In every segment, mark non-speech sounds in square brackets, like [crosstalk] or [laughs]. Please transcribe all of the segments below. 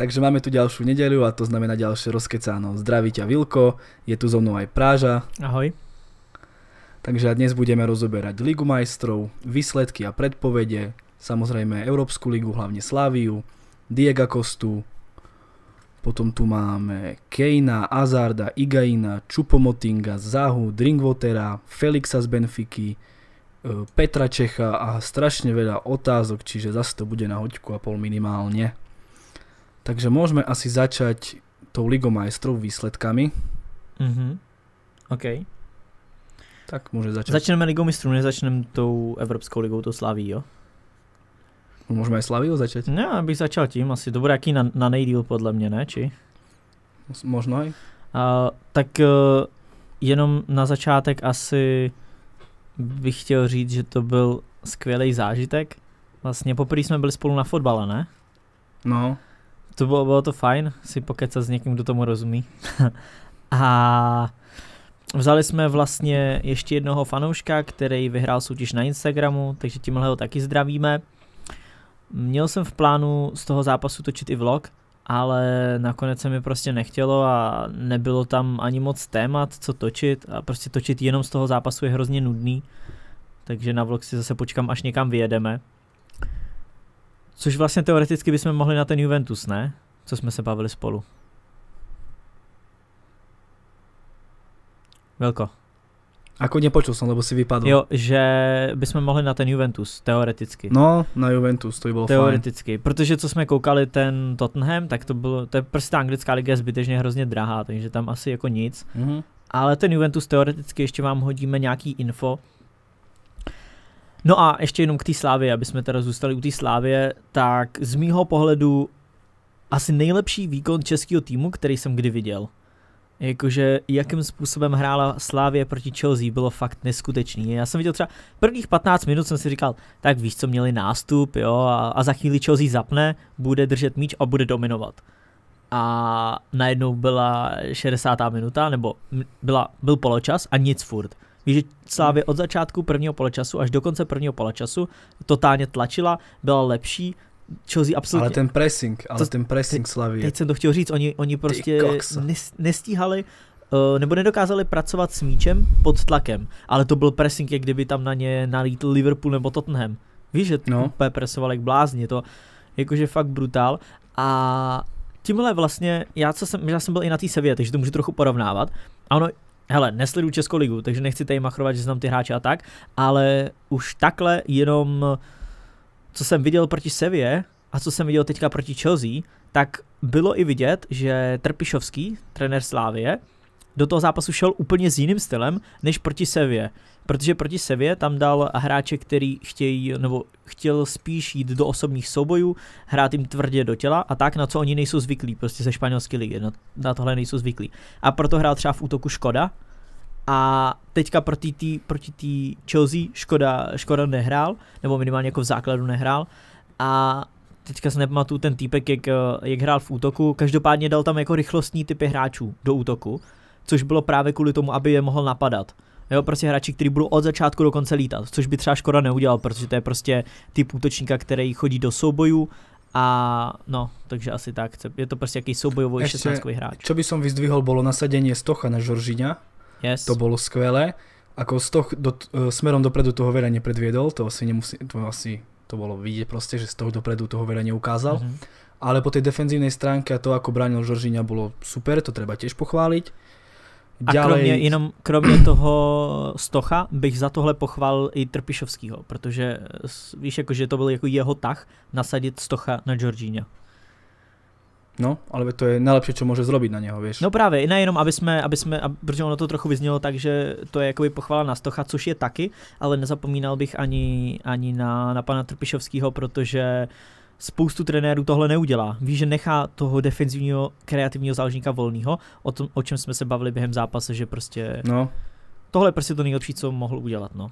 Takže máme tu ďalšiu nedelu a to znamená ďalšie rozkecáno. Zdraví ťa Vilko, je tu so mnou aj Práža. Ahoj. Takže dnes budeme rozoberať Ligu majstrov, výsledky a predpovede, samozrejme Európsku ligu, hlavne Slaviu, Diego Kostu, potom tu máme Kejna, Azarda, Igaina, Čupomotinga, Zahu, Drinkwatera, Felixa z Benfiky, e, Petra Čecha a strašne veľa otázok, čiže zase to bude na hoďku a pol minimálne. Takže môžeme asi začať tou Ligou majstrov výsledkami. Mhm. OK. Tak může začít. Začneme Ligou mistrů, nezačneme tou Evropskou ligou, to slaví, jo? Můžeme i Slaviu začít? Ne, já bych začal tím, asi to bude jaký na, na nejdíl podle mě, ne, či? Možno i. Uh, tak uh, jenom na začátek asi bych chtěl říct, že to byl skvělý zážitek. Vlastně poprvé jsme byli spolu na fotbale, ne? No. To bylo, bylo to fajn, si pokecat s někým, kdo tomu rozumí. [laughs] a vzali jsme vlastně ještě jednoho fanouška, který vyhrál soutěž na Instagramu, takže tímhle ho taky zdravíme. Měl jsem v plánu z toho zápasu točit i vlog, ale nakonec se mi prostě nechtělo a nebylo tam ani moc témat, co točit a prostě točit jenom z toho zápasu je hrozně nudný, takže na vlog si zase počkám, až někam vyjedeme. Což vlastně teoreticky bychom mohli na ten Juventus, ne? Co jsme se bavili spolu. Velko. Ako nepočul som, lebo si vypadl. Jo, že bychom mohli na ten Juventus, teoreticky. No, na Juventus, to by bylo Teoreticky, fajn. protože co jsme koukali ten Tottenham, tak to bylo, to je prostě anglická liga je zbytečně hrozně drahá, takže tam asi jako nic. Mm-hmm. Ale ten Juventus teoreticky ještě vám hodíme nějaký info, No a ještě jenom k té slávě, aby jsme teda zůstali u té slávě, tak z mýho pohledu asi nejlepší výkon českého týmu, který jsem kdy viděl. Jakože jakým způsobem hrála Slávě proti Chelsea bylo fakt neskutečný. Já jsem viděl třeba prvních 15 minut jsem si říkal, tak víš co, měli nástup, jo, a, a za chvíli Chelsea zapne, bude držet míč a bude dominovat. A najednou byla 60. minuta, nebo byla, byl poločas a nic furt. Víš, že Slávě od začátku prvního poločasu až do konce prvního poločasu totálně tlačila, byla lepší, Chelsea absolutně... Ale ten pressing, ale to, ten pressing Slavy. Teď jsem to chtěl říct, oni, oni prostě nestíhali uh, nebo nedokázali pracovat s míčem pod tlakem, ale to byl pressing, jak kdyby tam na ně nalítl Liverpool nebo Tottenham. Víš, že no. úplně presovali jak blázni, to jakože fakt brutál a tímhle vlastně, já, co jsem, já jsem byl i na té sevě, takže to můžu trochu porovnávat. A ono, hele, nesleduju Českou ligu, takže nechci tady machrovat, že znám ty hráče a tak, ale už takhle jenom co jsem viděl proti Sevě a co jsem viděl teďka proti Chelsea, tak bylo i vidět, že Trpišovský, trenér Slávie, do toho zápasu šel úplně s jiným stylem než proti Sevě. Protože proti Sevě tam dal hráče, který chtějí, nebo chtěl spíš jít do osobních soubojů, hrát jim tvrdě do těla a tak, na co oni nejsou zvyklí, prostě ze španělské ligy, na, na tohle nejsou zvyklí. A proto hrál třeba v útoku Škoda, a teďka proti té proti tý Chelsea Škoda, Škoda nehrál, nebo minimálně jako v základu nehrál. A teďka se nepamatuju ten týpek, jak, jak hrál v útoku, každopádně dal tam jako rychlostní typy hráčů do útoku, což bylo právě kvůli tomu, aby je mohl napadat. Jo, prostě hráči, kteří budou od začátku do konce lítat, což by třeba Škoda neudělal, protože to je prostě typ útočníka, který chodí do soubojů a no, takže asi tak. Je to prostě jaký soubojový 16 hráč. Čo by som vyzdvihol, bolo nasadenie Stocha na Žoržíňa, Yes. To bolo skvelé. Ako toho, do, e, smerom dopredu toho veľa nepredviedol, to asi nemusí, to asi to bolo vidieť proste, že z toho dopredu toho veľa neukázal. Mm-hmm. Ale po tej defenzívnej stránke a to, ako bránil Žoržíňa, bolo super, to treba tiež pochváliť. A Ďalej... kromě, jenom kromě [clears throat] toho Stocha bych za tohle pochválil i Trpišovskýho, protože víš, jako, že to byl jako jeho tah nasadit Stocha na Georgíňa. No, ale to je najlepšie, čo môže zrobiť na něho, víš. No právě, nejenom, aby jsme, aby jsme, protože ono to trochu vyznělo tak, že to je jakoby pochvala na Stocha, což je taky, ale nezapomínal bych ani, ani na, na pana Trpišovského, protože spoustu trenérů tohle neudělá. Ví, že nechá toho defenzivního kreativního záležníka volného, o, tom, o čem jsme se bavili během zápase, že prostě no. tohle je prostě to nejlepší, co mohl udělat, no.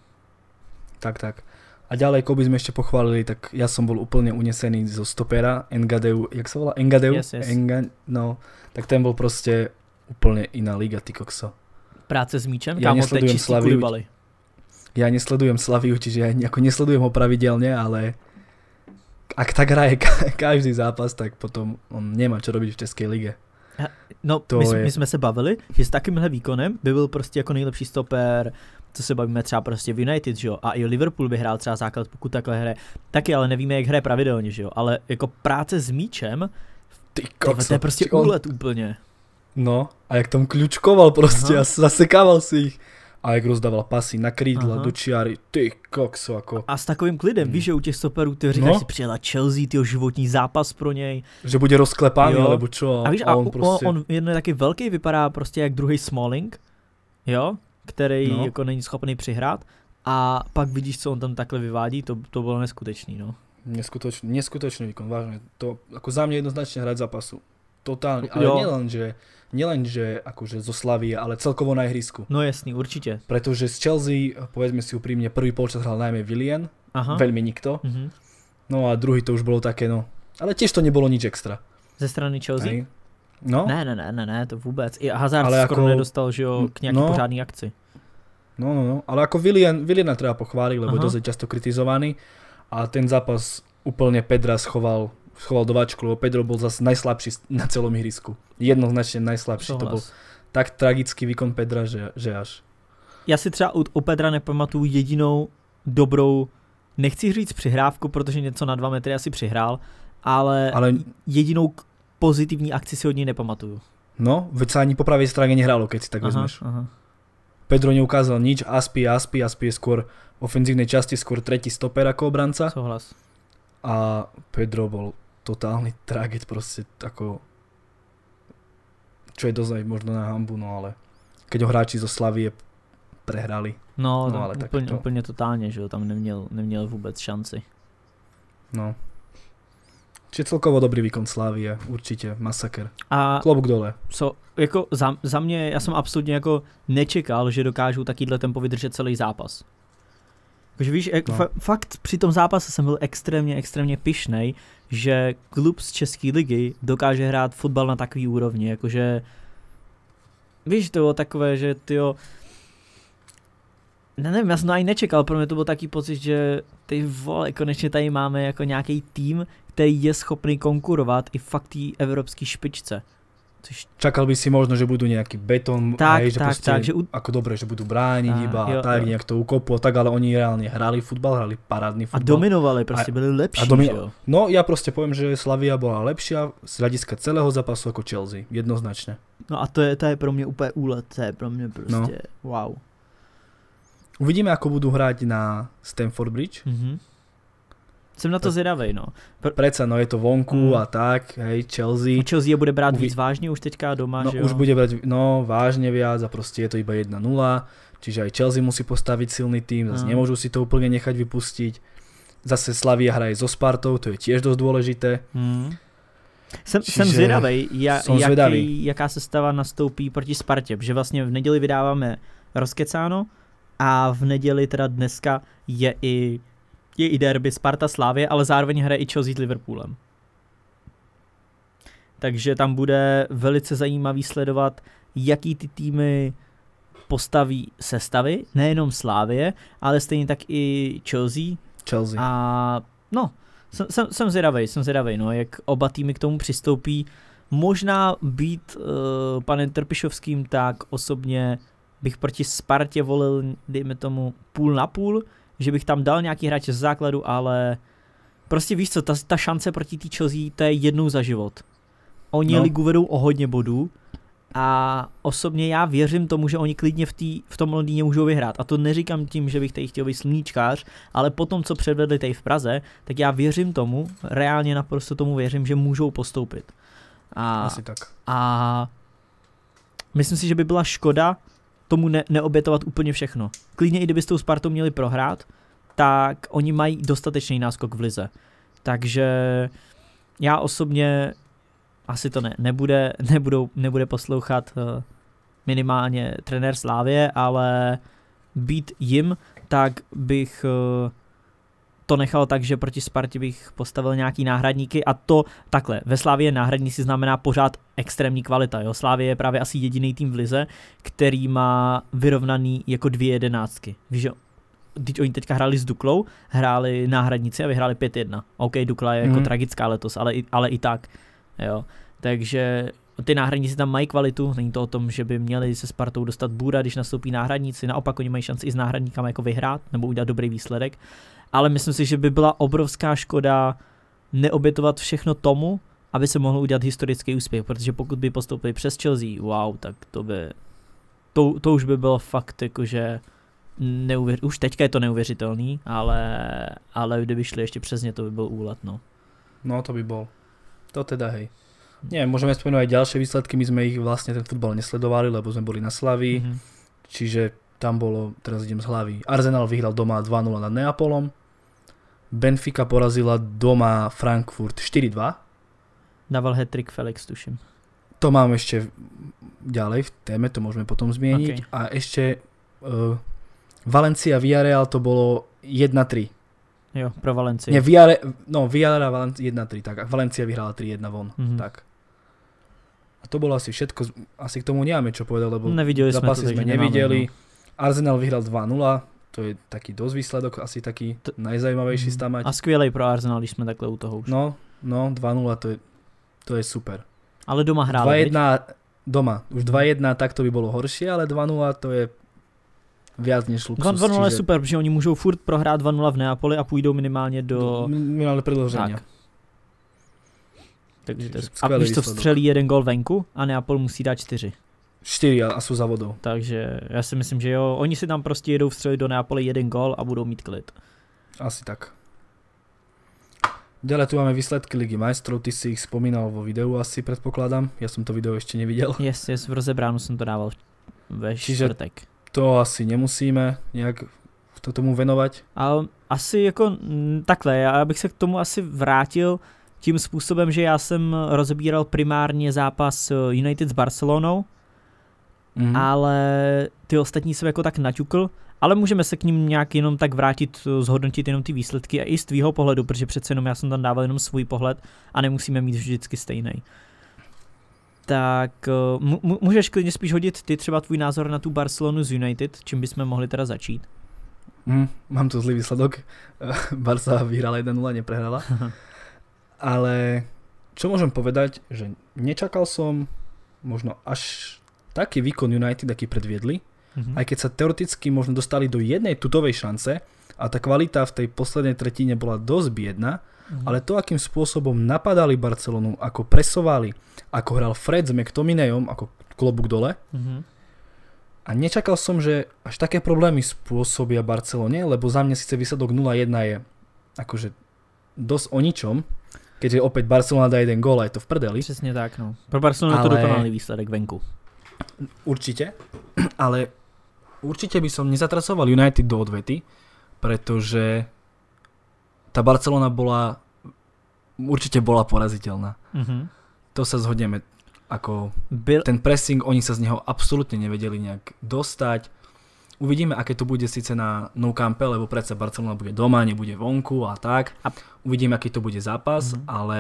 Tak, tak. A ďalej, koho by sme ešte pochválili, tak ja som bol úplne unesený zo stopera Engadeu, jak sa volá? Engadeu? Yes, yes. Enga, no, tak ten bol proste úplne iná liga, ty kokso. Práce s míčem? Kámo, nesledujem Slaviu. Ja nesledujem Slaviu, čiže ja ako nesledujem ho pravidelne, ale ak tak hraje každý zápas, tak potom on nemá čo robiť v České lige. No, to my, je... my jsme se bavili, že s takýmhle výkonem by byl prostě jako nejlepší stoper, co se bavíme třeba prostě v United, že jo, a i Liverpool by hrál třeba základ, pokud takhle hraje, taky, ale nevíme, jak hraje pravidelně, že jo, ale jako práce s míčem, Ty kokso, to je prostě on... úlet úplně. No, a jak tam kľúčkoval prostě Aha. a zasekával si ich a jak rozdával pasy na krídla, Aha. do čiary, ty kokso, jako. A s takovým klidem, hmm. víš, že u těch stoperů, ty říkáš, no. si přijela Chelsea, ty životní zápas pro něj. Že bude rozklepaný, jo. alebo čo. A víš, a, a on, prostě... on, on je taky velký, vypadá prostě jak druhý Smalling, jo, který no. jako není schopný přihrát. A pak vidíš, co on tam takhle vyvádí, to, to bylo neskutečný, no. Neskutečný, neskutečný výkon, vážně. To jako za mě jednoznačně hrať zápasu. Totálně, ale nielen, že nielen, že akože zo Slavie, ale celkovo na ihrisku. No jasný, určite. Pretože z Chelsea, povedzme si úprimne, prvý polčas hral najmä Willian, Aha. veľmi nikto. Mm-hmm. No a druhý to už bolo také, no. Ale tiež to nebolo nič extra. Ze strany Chelsea? Aj. No. Ne, ne, ne, ne, ne, to vůbec. I Hazard ale skoro ako... nedostal, že jo, k nějaký no, pořádný akci. No, no, no, ale ako Willian, Williana treba pochváliť, lebo Aha. je dosť často kritizovaný a ten zápas úplne Pedra schoval schoval do váčku, lebo Pedro bol zase najslabší na celom ihrisku. Jednoznačne najslabší. Souhlas. To bol tak tragický výkon Pedra, že, že až. Já si třeba u, u Pedra nepamatuju jedinou dobrou, nechci říct přihrávku, protože něco na dva metry asi přihrál, ale, ale... jedinou pozitivní akci si od něj nepamatuju. No, veď sa ani po pravej strane nehrálo, keď si tak aha, vezmeš. Aha. Pedro neukázal nič, Aspi, Aspi, Aspi je skôr v ofenzívnej časti, skôr tretí stoper ako obranca. Souhlas. A Pedro bol totálny traget proste ako čo je dosť možno na hambu, no ale keď ho hráči zo Slavie prehrali. No, no ale úplně, to... úplně totálně, že jo, tam neměl, neměl vůbec šanci. No. Čiže celkovo dobrý výkon Slávie, určitě, masaker. A Klobuk dole. So, jako za, za mě, já jsem absolutně jako nečekal, že dokážou takýhle tempo vydržet celý zápas. Takže víš, jak, no. fa- fakt při tom zápase jsem byl extrémně, extrémně pišnej, že klub z České ligy dokáže hrát fotbal na takový úrovni, jakože víš, to bylo takové, že tyjo, ne, nevím, já jsem to ani nečekal, pro mě to byl taký pocit, že ty vole, konečně tady máme jako nějaký tým, který je schopný konkurovat i fakt té evropské špičce. Čakal by si možno, že budú nejaký betón, tak, aj, že tak, tak, že u... ako dobre, že budú brániť tak, iba jo, tak, jo. nejak to ukopu, tak, ale oni reálne hrali futbal, hrali parádny futbal. A dominovali, prostě byli lepší, a domi... jo? No, ja proste poviem, že Slavia bola lepšia z hľadiska celého zápasu ako Chelsea, jednoznačne. No a to je, to je pro mě úplně úlet, to je pro mě prostě no. wow. Uvidíme, ako budú hrať na Stamford Bridge. Mm-hmm. Jsem na to zvědavý, no. Pr- Prece, no je to vonku mm. a tak, hej, Chelsea. Chelsea je bude brát Uvi... víc vážně už teďka doma, no, že jo? už bude brať, no, vážně viac a prostě je to iba 1-0, čiže aj Chelsea musí postaviť silný tým, zase mm. nemôžu si to úplne nechať vypustiť. Zase Slavia hraje so Spartou, to je tiež dosť dôležité. Mm. Jsem, Čiže jsem zvědavý, ja, jaký, jaká sestava nastoupí proti Spartě, že vlastně v neděli vydáváme rozkecáno a v neděli teda dneska je i je i derby Sparta Slávě, ale zároveň hraje i Chelsea s Liverpoolem. Takže tam bude velice zajímavý sledovat, jaký ty týmy postaví sestavy, nejenom Slávě, ale stejně tak i Chelsea. Chelsea. A no, jsem, jsem, jsem zvědavý, jsem zvědavý, no, jak oba týmy k tomu přistoupí. Možná být uh, panem Trpišovským, tak osobně bych proti Spartě volil, dejme tomu, půl na půl, že bych tam dal nějaký hráče z základu, ale prostě víš co, ta, ta šance proti té Chelsea, to je jednou za život. Oni no. ligu vedou o hodně bodů a osobně já věřím tomu, že oni klidně v, tý, v tom Londýně můžou vyhrát. A to neříkám tím, že bych tady chtěl být sluníčkář, ale po tom, co předvedli tady v Praze, tak já věřím tomu, reálně naprosto tomu věřím, že můžou postoupit. A, Asi tak. A myslím si, že by byla škoda tomu ne, neobětovat úplně všechno. Klidně i kdyby s tou Spartou měli prohrát, tak oni mají dostatečný náskok v lize. Takže já osobně asi to ne, nebude, nebudou, nebude poslouchat uh, minimálně trenér Slávě, ale být jim, tak bych uh, to nechal tak, že proti Spartě bych postavil nějaký náhradníky a to takhle. Ve Slávě náhradníci znamená pořád extrémní kvalita. Jo? Slávě je právě asi jediný tým v lize, který má vyrovnaný jako dvě jedenáctky. Víš, teď oni teďka hráli s Duklou, hráli náhradníci a vyhráli 5-1. OK, Dukla je mm. jako mhm. tragická letos, ale i, ale i tak. Jo. Takže ty náhradníci tam mají kvalitu, není to o tom, že by měli se Spartou dostat bůra, když nastoupí náhradníci, naopak oni mají šanci i s náhradníkama jako vyhrát nebo udělat dobrý výsledek, ale myslím si, že by byla obrovská škoda neobětovat všechno tomu, aby se mohl udělat historický úspěch, protože pokud by postoupili přes Chelsea, wow, tak to by, to, to už by bylo fakt jakože neuvěř, už teďka je to neuvěřitelný, ale, ale kdyby šli ještě přes ně, to by byl úlet, no. No to by bol. To teda hej. Nie, môžeme spomenúť aj ďalšie výsledky, my sme ich vlastne ten futbal nesledovali, lebo sme boli na Slavii, mm-hmm. čiže tam bolo, teraz idem z hlavy, Arsenal vyhral doma 2-0 nad Neapolom, Benfica porazila doma Frankfurt 4-2. Dával hat-trick Felix, tuším. To mám ešte ďalej v téme, to môžeme potom zmieniť. Okay. A ešte uh, Valencia Villarreal to bolo 1-3. Jo, pro Valencii. Nie, Villarreal, no Villarreal Valencia 1-3, tak. A Valencia vyhrala 3-1 von. Mm-hmm. Tak. A to bolo asi všetko. Asi k tomu nemáme čo povedať, lebo Nevideli zápasy sme, to, sme nevideli. Nemáme, no. Arsenal vyhral 2-0, to je taký dosť výsledok, asi taký to, najzajímavejší mm. A skvělej pro Arsenal, když jsme takhle u toho už. No, no, 2-0, to je, to je super. Ale doma hráli, 2-1, doma. Už 2-1, tak to by bolo horšie, ale 2-0 to je viac než luxus. 2-0 čiže... je super, protože oni můžou furt prohrát 2-0 v Neapoli a půjdou minimálně do... Minimálně predlžení. Tak. Takže to je... A když to vstřelí jeden gol venku a Neapol musí dát čtyři. Čtyři a jsou za vodou. Takže já si myslím, že jo, oni si tam prostě jedou vstřelit do Neapole jeden gol a budou mít klid. Asi tak. Ďalej tu máme výsledky Ligy majstrov, ty si ich spomínal vo videu asi predpokladám, ja som to video ešte nevidel. [laughs] Yes, yes, v rozebránu som to dával ve Čiže čtvrtek. to asi nemusíme nějak to tomu venovat. Ale asi jako takhle, já bych se k tomu asi vrátil tím způsobem, že já jsem rozebíral primárně zápas eh, United s Barcelonou, mm. ale ty ostatní jsem jako tak naťukl, ale můžeme se k ním nějak jenom tak vrátit, eh, zhodnotit jenom ty výsledky a i z tvýho pohledu, protože přece jenom já jsem tam dával jenom svůj pohled a nemusíme mít vždycky stejný tak uh, můžeš klidně spíš hodit ty třeba tvůj názor na tu Barcelonu z United, čím bychom mohli teda začít? Mm, mám tu zlý výsledok. [laughs] Barca vyhrala 1-0, neprehrala. Ale čo môžem povedať, že nečakal som možno až taký výkon United, aký predviedli, mm-hmm. aj keď sa teoreticky možno dostali do jednej tutovej šance a tá kvalita v tej poslednej tretine bola dosť biedna, Mm-hmm. Ale to, akým spôsobom napadali Barcelonu, ako presovali, ako hral Fred s McTominayom, ako klobúk dole. Mm-hmm. A nečakal som, že až také problémy spôsobia Barcelone, lebo za mňa síce výsledok 0-1 je akože dosť o ničom, keďže opäť Barcelona dá jeden gól a je to v prdeli. Přesně tak, no. Pro Barcelonu ale... to dokonalý výsledek venku. Určite, [clears throat] ale určite by som nezatracoval United do odvety, pretože tá Barcelona bola, určite bola poraziteľná. Mm-hmm. To sa zhodneme. Ako Byl... ten pressing, oni sa z neho absolútne nevedeli nejak dostať. Uvidíme, aké to bude síce na Nou Campe, lebo predsa Barcelona bude doma, nebude vonku a tak. A... Uvidíme, aký to bude zápas, mm-hmm. ale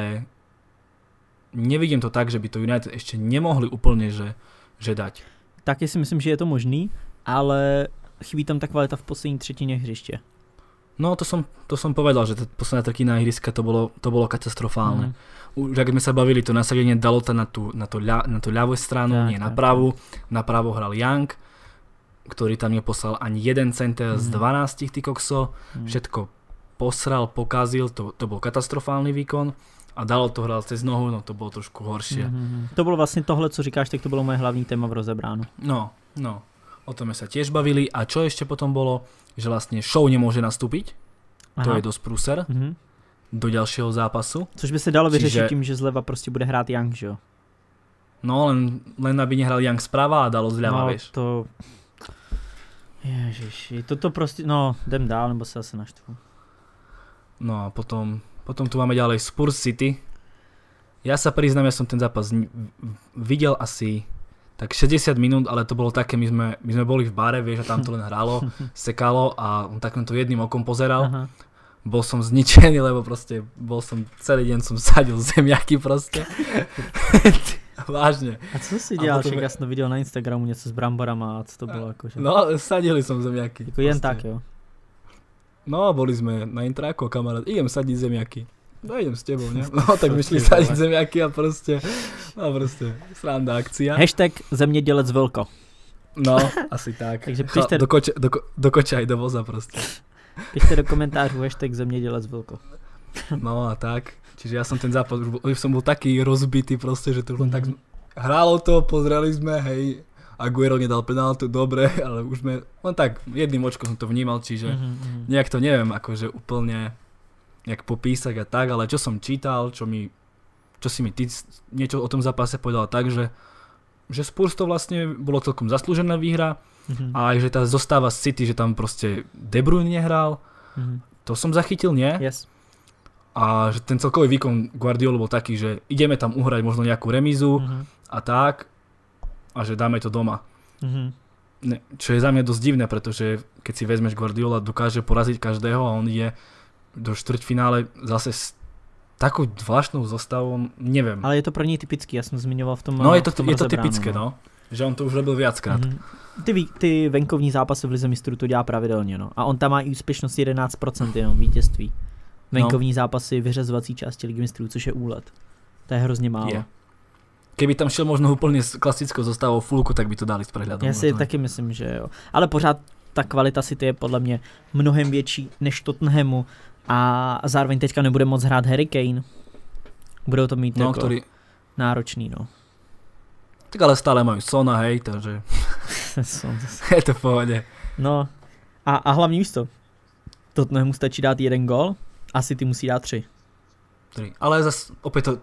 nevidím to tak, že by to United ešte nemohli úplne že, že dať. Taky si myslím, že je to možný, ale chybí tam ta kvalita v poslední třetině hřiště. No to som, to som povedal, že posledná tretina ihriska to bolo, to bolo katastrofálne. Mm. Už ak sme sa bavili, to nasadenie dalo to na tú, na tú, ľa, na tú ľavú stranu, tak, nie tak, na pravú. Na pravo hral Young, ktorý tam neposlal ani jeden center mm. z 12 ty kokso. Mm. Všetko posral, pokazil, to, to bol katastrofálny výkon a dalo to hrát cez nohu, no to bylo trošku horší. Mm-hmm. To bylo vlastně tohle, co říkáš, tak to bylo moje hlavní téma v rozebránu. No, no. O tom sa tiež bavili. A čo ešte potom bolo, že vlastne show nemôže nastúpiť. Aha. To je dosť prúser. Mm-hmm. Do ďalšieho zápasu. Což by se dalo vyřešit Čiže... tím, že zleva prostě bude hrát Young, že jo? No, len, len aby nehral Young zprava a dalo zľava, no, vieš. to... Ježiši, toto prostě, no, jdem dál, nebo se asi naštvu. No a potom, potom tu máme ďalej Spurs City. Ja sa priznám, ja som ten zápas videl asi tak 60 minút, ale to bolo také, my sme, my sme boli v bare, vieš, a tam to len hralo, [laughs] sekalo a on tak to jedným okom pozeral. Aha. Bol som zničený, lebo proste bol som, celý deň som sadil zemiaky proste. [laughs] Vážne. A co si dělal? Však ja som videl na Instagramu něco s bramborama a co to bylo akože? No, sadili som zemiaky. Jako jen tak, jo. No, boli sme na intráku, kamarát, idem sadiť zemiaky. No idem s tebou, ne? [laughs] No tak my šli sadiť zemiaky a prostě, no prostě, sranda akcia. Hashtag zemědělec Velko. No, [laughs] asi tak. Takže pište... Do, koče, do, do koče aj do voza prostě. Pište do komentářů hashtag zemědělec Velko. No a tak. Čiže ja som ten zápas, už som bol taký rozbitý proste, že to už len tak hrálo to, pozreli sme, hej, Aguero nedal penáltu, dobre, [laughs] ale už sme, len tak jedným očkom som to vnímal, čiže mm-hmm. nejak to neviem, akože úplne nejak popísať a tak, ale čo som čítal, čo mi, čo si mi ty niečo o tom zápase povedal tak, že, že Spurs to vlastne bolo celkom zaslúžená výhra mm-hmm. a aj že tá zostáva z City, že tam proste De Bruyne nehral, mm-hmm. to som zachytil, nie? Yes. A že ten celkový výkon Guardiola bol taký, že ideme tam uhrať možno nejakú remízu mm-hmm. a tak a že dáme to doma. Mm-hmm. Ne, čo je za mňa dosť divné, pretože keď si vezmeš Guardiola, dokáže poraziť každého a on je do štvrťfinále zase s takou zvláštnou zostavou, neviem. Ale je to pro něj typický, já jsem zmiňoval v tom No je to, tom je to typické, no. Že on to už robil viackrát. Mm-hmm. Ty, ty venkovní zápasy v Lize mistrů to dělá pravidelně, no. A on tam má i úspěšnost 11% jenom vítězství. Venkovní no. zápasy vyřazovací části Ligy mistrů, což je úlet. To je hrozně málo. Je. Keby tam šel možno úplně s klasickou zostavou fulku, tak by to dali s prehľadom. Já si taky myslím, že jo. Ale pořád ta kvalita City je podle mě mnohem větší než Tottenhamu a zároveň teďka nebude moc hrát Harry Kane. Budou to mít no, jako který... náročný, no. Tak ale stále mají Sona, hej, takže [laughs] je to v pohodě. No a, a hlavní místo. Tottenhamu stačí dát jeden gol a City musí dát tři. Tři. Ale zase opět to,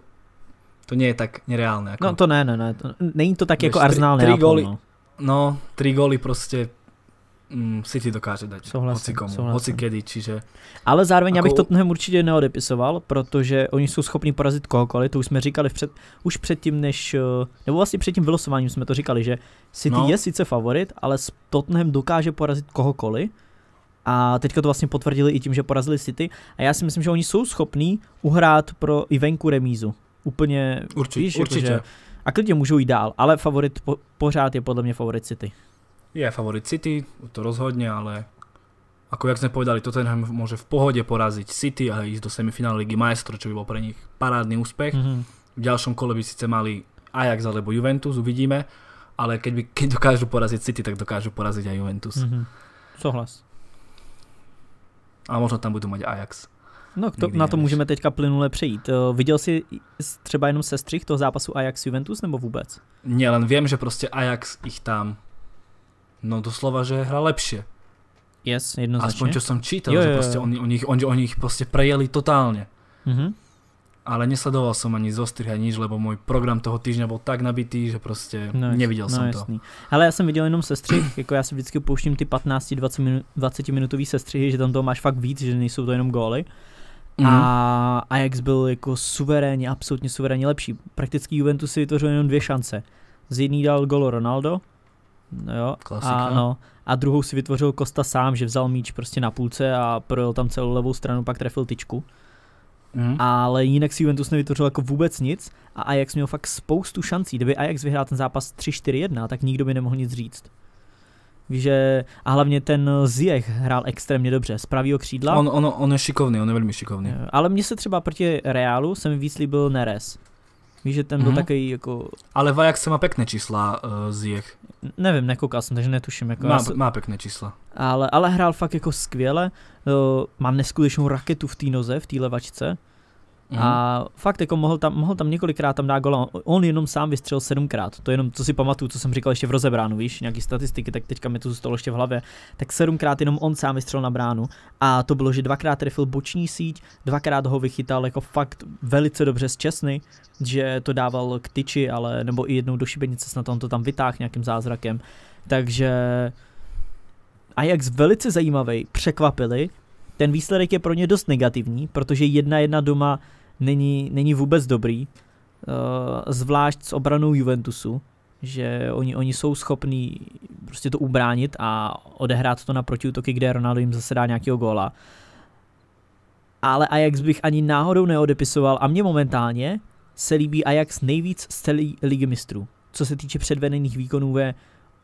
to nie je tak nereálné. Jako... No to ne, ne, ne. To, není to tak Víš, jako Arsenal tri, tri góly, no. no, tri góly prostě mm, City dokáže dať. Souhlasím, hoci komu, souhlasím. hoci kedy, čiže... Ale zároveň jako... já bych Tottenham určitě neodepisoval, protože oni jsou schopni porazit kohokoliv, to už jsme říkali před, už předtím, než, eh, nebo vlastně před tím vylosováním jsme to říkali, že City no. je sice favorit, ale Tottenham dokáže porazit kohokoliv, a teďka to vlastně potvrdili i tím, že porazili City. A já si myslím, že oni jsou schopní uhrát pro i venku remízu. Úplně, Určitě, víš, určitě. Jako, že, a klidně můžou jít dál, ale favorit po, pořád je podle mě favorit City. Je favorit City, to rozhodně, ale ako jak sme povedali, Tottenham môže v pohode poraziť City a ísť do semifinále Ligy Maestro, čo by bol pre nich parádny úspech. Mm-hmm. V ďalšom kole by síce mali Ajax alebo Juventus, uvidíme, ale keď, by, keď dokážu poraziť City, tak dokážu poraziť aj Juventus. Mm-hmm. Souhlas. A možno tam budou mít Ajax. No to, na to můžeme teďka plynule přejít. Uh, viděl jsi třeba jenom sestřih toho zápasu Ajax Juventus nebo vůbec? Ne, len vím, že prostě Ajax ich tam no doslova, že hra lepšie. Yes, jednoznačně. Aspoň čo som čítal, jo, jo, jo. že prostě oni, oni, oni, oni ich prostě prejeli totálně. Mm-hmm ale nesledoval som ani zostrih ani nič, lebo môj program toho týždňa bol tak nabitý, že prostě no, neviděl no, jsem jasný. to. Ale já jsem viděl jenom sestřih, [clears throat] jako já si vždycky pouštím ty 15-20 minut, 20 minutový sestřihy, že tam toho máš fakt víc, že nejsou to jenom góly. Mm-hmm. A Ajax byl jako suverénně, absolutně suverénně lepší. Prakticky Juventus si vytvořil jenom dvě šance. Z jedný dal golo Ronaldo, no jo, a, no, a druhou si vytvořil Kosta sám, že vzal míč prostě na půlce a projel tam celou levou stranu, pak trefil tyčku. Mm. Ale jinak si Juventus nevytvořil jako vůbec nic a Ajax měl fakt spoustu šancí. Kdyby Ajax vyhrál ten zápas 3-4-1, tak nikdo by nemohl nic říct. Víš, že a hlavně ten Ziyech hrál extrémně dobře z pravého křídla. On, on, on je šikovný, on je velmi šikovný. Ale mně se třeba proti Reálu se mi víc líbil Neres. Víš, že ten mm-hmm. byl mhm. takový jako... Ale v Ajaxe má pěkné čísla uh, Ziyech. Nevím, nekoukal jsem, takže netuším. Jako má, má pěkné čísla. Ale, ale hrál fakt jako skvěle. Uh, má neskutečnou raketu v té noze, v té levačce. Mm. A fakt jako mohl tam, mohl tam několikrát tam dát gola. On jenom sám vystřelil sedmkrát. To jenom, co si pamatuju, co jsem říkal ještě v rozebránu, víš, nějaký statistiky, tak teďka mi to zůstalo ještě v hlavě. Tak sedmkrát jenom on sám vystřelil na bránu. A to bylo, že dvakrát trefil boční síť, dvakrát ho vychytal jako fakt velice dobře z Česny, že to dával k tyči, ale nebo i jednou do šibenice snad on to tam vytáhl nějakým zázrakem. Takže Ajax velice zajímavý, překvapili, ten výsledek je pro ně dost negativní, protože jedna jedna doma není, není vůbec dobrý, uh, zvlášť s obranou Juventusu, že oni, oni jsou schopní prostě to ubránit a odehrát to na protiútoky, kde Ronaldo jim zase dá nějakého góla. Ale Ajax bych ani náhodou neodepisoval a mě momentálně se líbí Ajax nejvíc z celé ligy mistrů. Co se týče předvedených výkonů ve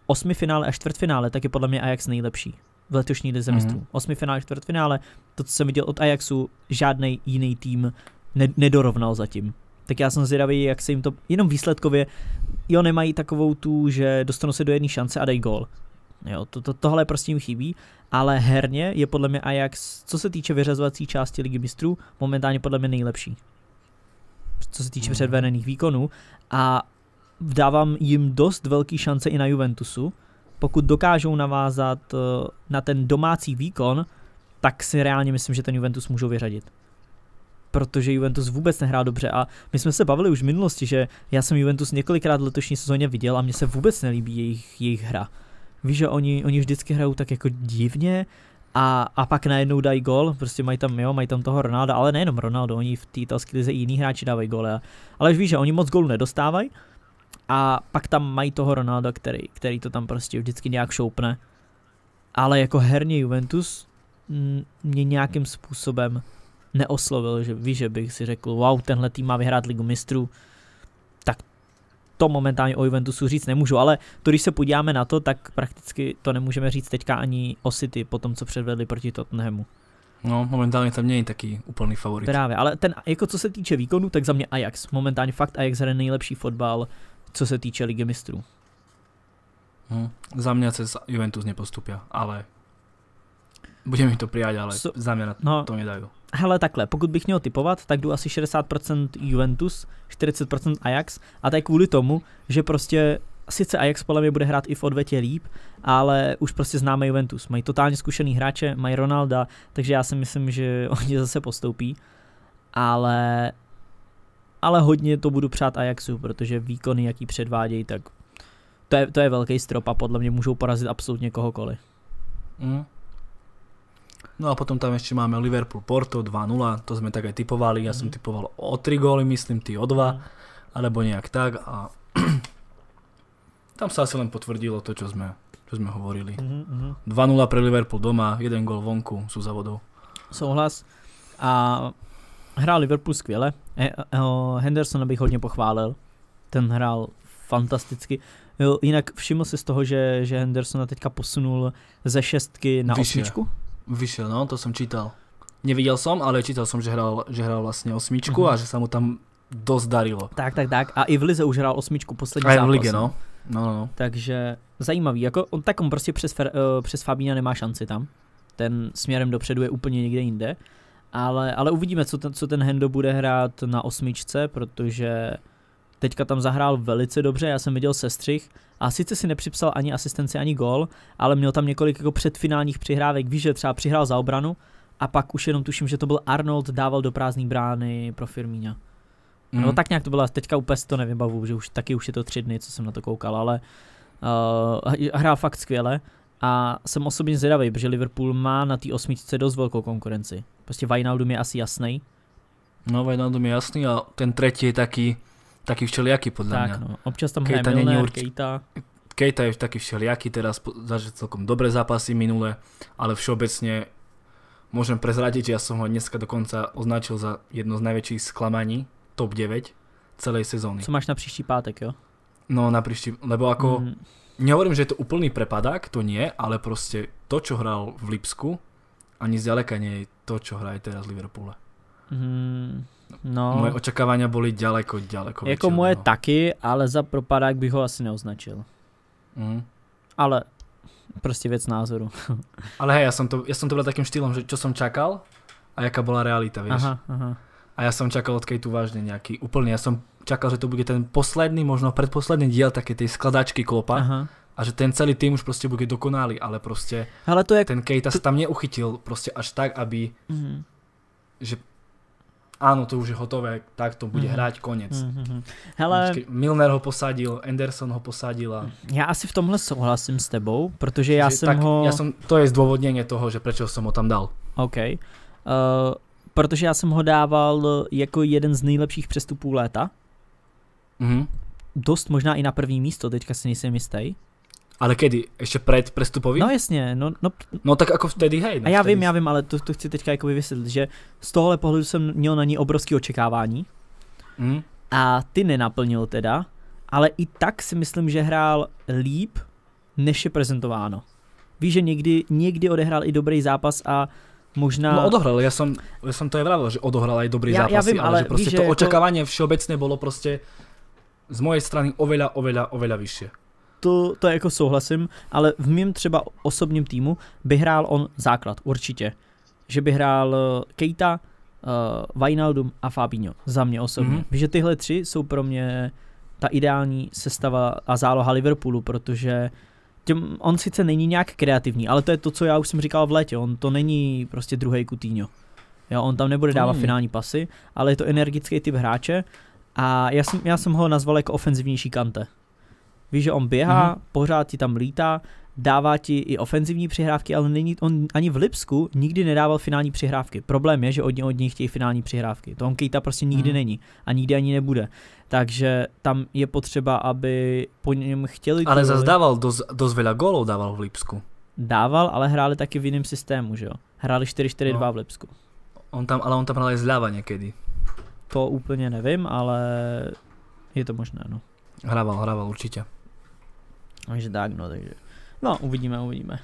osmi finále a čtvrtfinále, tak je podle mě Ajax nejlepší v letošní lize mm-hmm. mistrů. Osmi finále, čtvrtfinále, to, co jsem viděl od Ajaxu, žádný jiný tým ne- nedorovnal zatím. Tak já jsem zvědavý, jak se jim to, jenom výsledkově, jo, nemají takovou tu, že dostanou se do jedné šance a dají gól. Jo, to, to, tohle prostě jim chybí, ale herně je podle mě Ajax, co se týče vyřazovací části ligy mistrů, momentálně podle mě nejlepší. Co se týče mm. předvedených výkonů a dávám jim dost velký šance i na Juventusu. Pokud dokážou navázat eh, na ten domácí výkon, tak si reálně myslím, že ten Juventus můžou vyřadit. Protože Juventus vůbec nehrá dobře a my jsme se bavili už v minulosti, že já jsem Juventus několikrát v letošní sezóně viděl a mně se vůbec nelíbí jejich, jejich hra. Víš, že oni, oni vždycky hrajou tak jako divně a, a pak najednou dají gol, prostě mají tam, jo, mají tam toho Ronalda, ale nejenom Ronaldo, oni v té italské lize i jiní hráči dávají gole. Ale víš, že oni moc gólů nedostávají a pak tam mají toho Ronalda, který, který to tam prostě vždycky nějak šoupne. Ale jako herně Juventus mě nějakým způsobem neoslovil, že víš, že bych si řekl, wow, tenhle tým má vyhrát ligu mistrů, tak to momentálně o Juventusu říct nemůžu, ale to, když se podíváme na to, tak prakticky to nemůžeme říct teďka ani o City po tom, co předvedli proti Tottenhamu. No, momentálně tam není taký úplný favorit. Právě, ale ten, jako co se týče výkonu, tak za mě Ajax. Momentálně fakt Ajax hraje nejlepší fotbal, co se týče ligy mistrů. Hm, za mě se Juventus nepostupia, ale budeme mi to přijat, ale so, za mě no, to nedají. Hele, takhle, pokud bych měl typovat, tak jdu asi 60% Juventus, 40% Ajax a to je kvůli tomu, že prostě sice Ajax podle mě bude hrát i v odvetě líp, ale už prostě známe Juventus. Mají totálně zkušený hráče, mají Ronalda, takže já si myslím, že [laughs] oni zase postoupí. Ale, ale hodně to budu přát Ajaxu, protože výkony, jaký předvádějí, tak to je, to je velký strop a podle mě můžou porazit absolutně kohokoliv. Mm. No a potom tam ešte máme Liverpool Porto 2-0, to sme tak aj typovali, ja mm. som mhm. typoval o 3 góly, myslím, ty o 2, mm. alebo nejak tak a [clears throat] tam sa asi len potvrdilo to, čo sme, čo sme hovorili. Mm-hmm. 2-0 pre Liverpool doma, jeden gól vonku, sú za vodou. Souhlas. A hrál Liverpool skvěle. E, e, Henderson bych hodně pochválil. Ten hrál fantasticky. Jo, jinak všiml si z toho, že, že Henderson teďka posunul ze šestky na Vyššie. osmičku? Vyšiel, no, to som čítal. Nevidel som, ale čítal som, že hral, že hral vlastne osmičku mm-hmm. a že sa mu tam dosť darilo. Tak, tak, tak. A i v Lize už hrál osmičku poslední zápas. A v Lige, no. No, no, no. Takže zajímavý. Jako, on, tak on prostě přes, uh, přes Fabína nemá šanci tam. Ten směrem dopředu je úplně někde jinde. Ale, ale uvidíme, co ten, co ten Hendo bude hrát na osmičce, protože teďka tam zahrál velice dobře, já jsem viděl sestřih a sice si nepřipsal ani asistenci, ani gol, ale měl tam několik jako předfinálních přihrávek, víš, že třeba přihrál za obranu a pak už jenom tuším, že to byl Arnold, dával do prázdné brány pro Firmína. Mm. No tak nějak to bylo, teďka úplně to nevybavu, že už taky už je to tři dny, co jsem na to koukal, ale uh, hrál fakt skvěle a jsem osobně zvědavý, protože Liverpool má na té osmičce dost velkou konkurenci. Prostě Wijnaldum je asi jasný. No Wijnaldum je jasný a ten třetí je taky taký všelijaký podľa tak, mňa. No, občas tam hraje Milner, urč... Keita. Keita je taký všelijaký, teraz zažil celkom dobré zápasy minule, ale všeobecne môžem prezradiť, že ja som ho dneska dokonca označil za jedno z najväčších sklamaní, top 9 celej sezóny. Co máš na příští pátek, jo? No na příští, lebo ako, mm. Nehovorím, že je to úplný prepadák, to nie, ale prostě to, čo hral v Lipsku, ani zďaleka nie je to, čo hraje teraz v Liverpoole. Mm, No. Moje očekávání byly daleko, daleko Jako moje no. taky, ale za propadák bych ho asi neoznačil. Mm. Ale prostě věc názoru. [laughs] ale hej, já jsem to, já jsem to byl takým štýlom, že čo jsem čakal a jaká byla realita, víš. Aha, aha. A já jsem čakal od Kejtu vážně nějaký úplně, já jsem čakal, že to bude ten posledný, možno předposlední díl také ty skladačky klopa. Aha. A že ten celý tým už prostě bude dokonalý, ale prostě Hele, to je... ten Kejta to... se tam neuchytil prostě až tak, aby mm-hmm. že áno, to už je hotové, tak to bude mm-hmm. hrať, konec. Mm-hmm. Hele, Milner ho posadil, Anderson ho posadil. A... Já asi v tomhle souhlasím s tebou, protože já že, jsem tak, ho... Já jsem, to je zdůvodnění toho, že proč jsem ho tam dal. OK. Uh, protože já jsem ho dával jako jeden z nejlepších přestupů léta. Mm-hmm. Dost možná i na první místo, teďka si nejsem jistý. Ale kedy? Ještě před prestupovým? No jasně, no, no, no tak jako vtedy, hej. No, a já vtedy. vím, já vím, ale to, to chci teďka jako vysvětlit, že z tohohle pohledu jsem měl na ní obrovské očekávání mm. a ty nenaplnil teda, ale i tak si myslím, že hrál líp, než je prezentováno. Víš, že někdy, někdy odehrál i dobrý zápas a možná... No odohral, ja som, ja som to aj vravil, že odohral aj dobrý zápasy, ja vím, ale, ale že proste víš, to jako... všeobecne bolo proste z mojej strany oveľa, oveľa, oveľa vyššie. To, to jako souhlasím, ale v mém třeba osobním týmu by hrál on základ, určitě. Že by hrál eh, Keita, uh, Wijnaldum a Fabinho, za mě osobně. Mm-hmm. Že tyhle tři jsou pro mě ta ideální sestava a záloha Liverpoolu, protože těm, on sice není nějak kreativní, ale to je to, co já už jsem říkal v létě, on to není prostě druhý Coutinho. Jo, on tam nebude dávat mm. finální pasy, ale je to energický typ hráče a já jsem, já jsem ho nazval jako ofenzivnější kante. Víš, že on běhá, mm-hmm. pořád ti tam lítá, dává ti i ofenzivní přihrávky, ale není, on ani v Lipsku nikdy nedával finální přihrávky. Problém je, že od, od něj chtějí finální přihrávky. To on Kejta prostě nikdy mm. není a nikdy ani nebude. Takže tam je potřeba, aby po něm chtěli... Ale zase dával dost, dost veľa gólov dával v Lipsku. Dával, ale hráli taky v jiném systému, že jo? Hráli 4-4-2 no. v Lipsku. On tam, ale on tam hrál zľava někdy. To úplně nevím, ale je to možné, no. Hrával, hrával určitě. Takže tak, no, takže. No, uvidíme, uvidíme.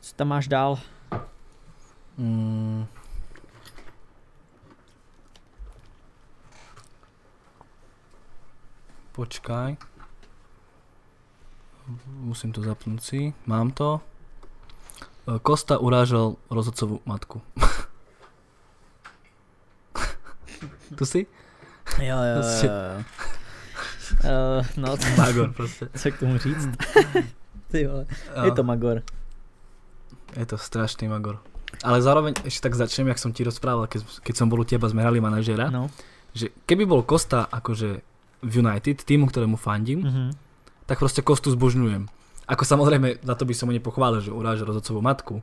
Co tam máš dál? Mm. Počkaj. Musím to zapnúť si. Mám to. Kosta urážal rozhodcovú matku. [laughs] tu si? Jo, jo, jo. [laughs] jo. Uh, no, to, Magor prostě. [laughs] Co k tomu říct? [laughs] Ty vole, je to Magor. Je to strašný Magor. Ale zároveň ešte tak začnem, jak som ti rozprával, keď, keď som bol u teba, sme hrali manažera, no. že keby bol Kosta akože v United, týmu, ktorému fandím, mm-hmm. tak proste Kostu zbožňujem. Ako samozrejme, za to by som ho nepochválil, že uráža rozhodcovú matku,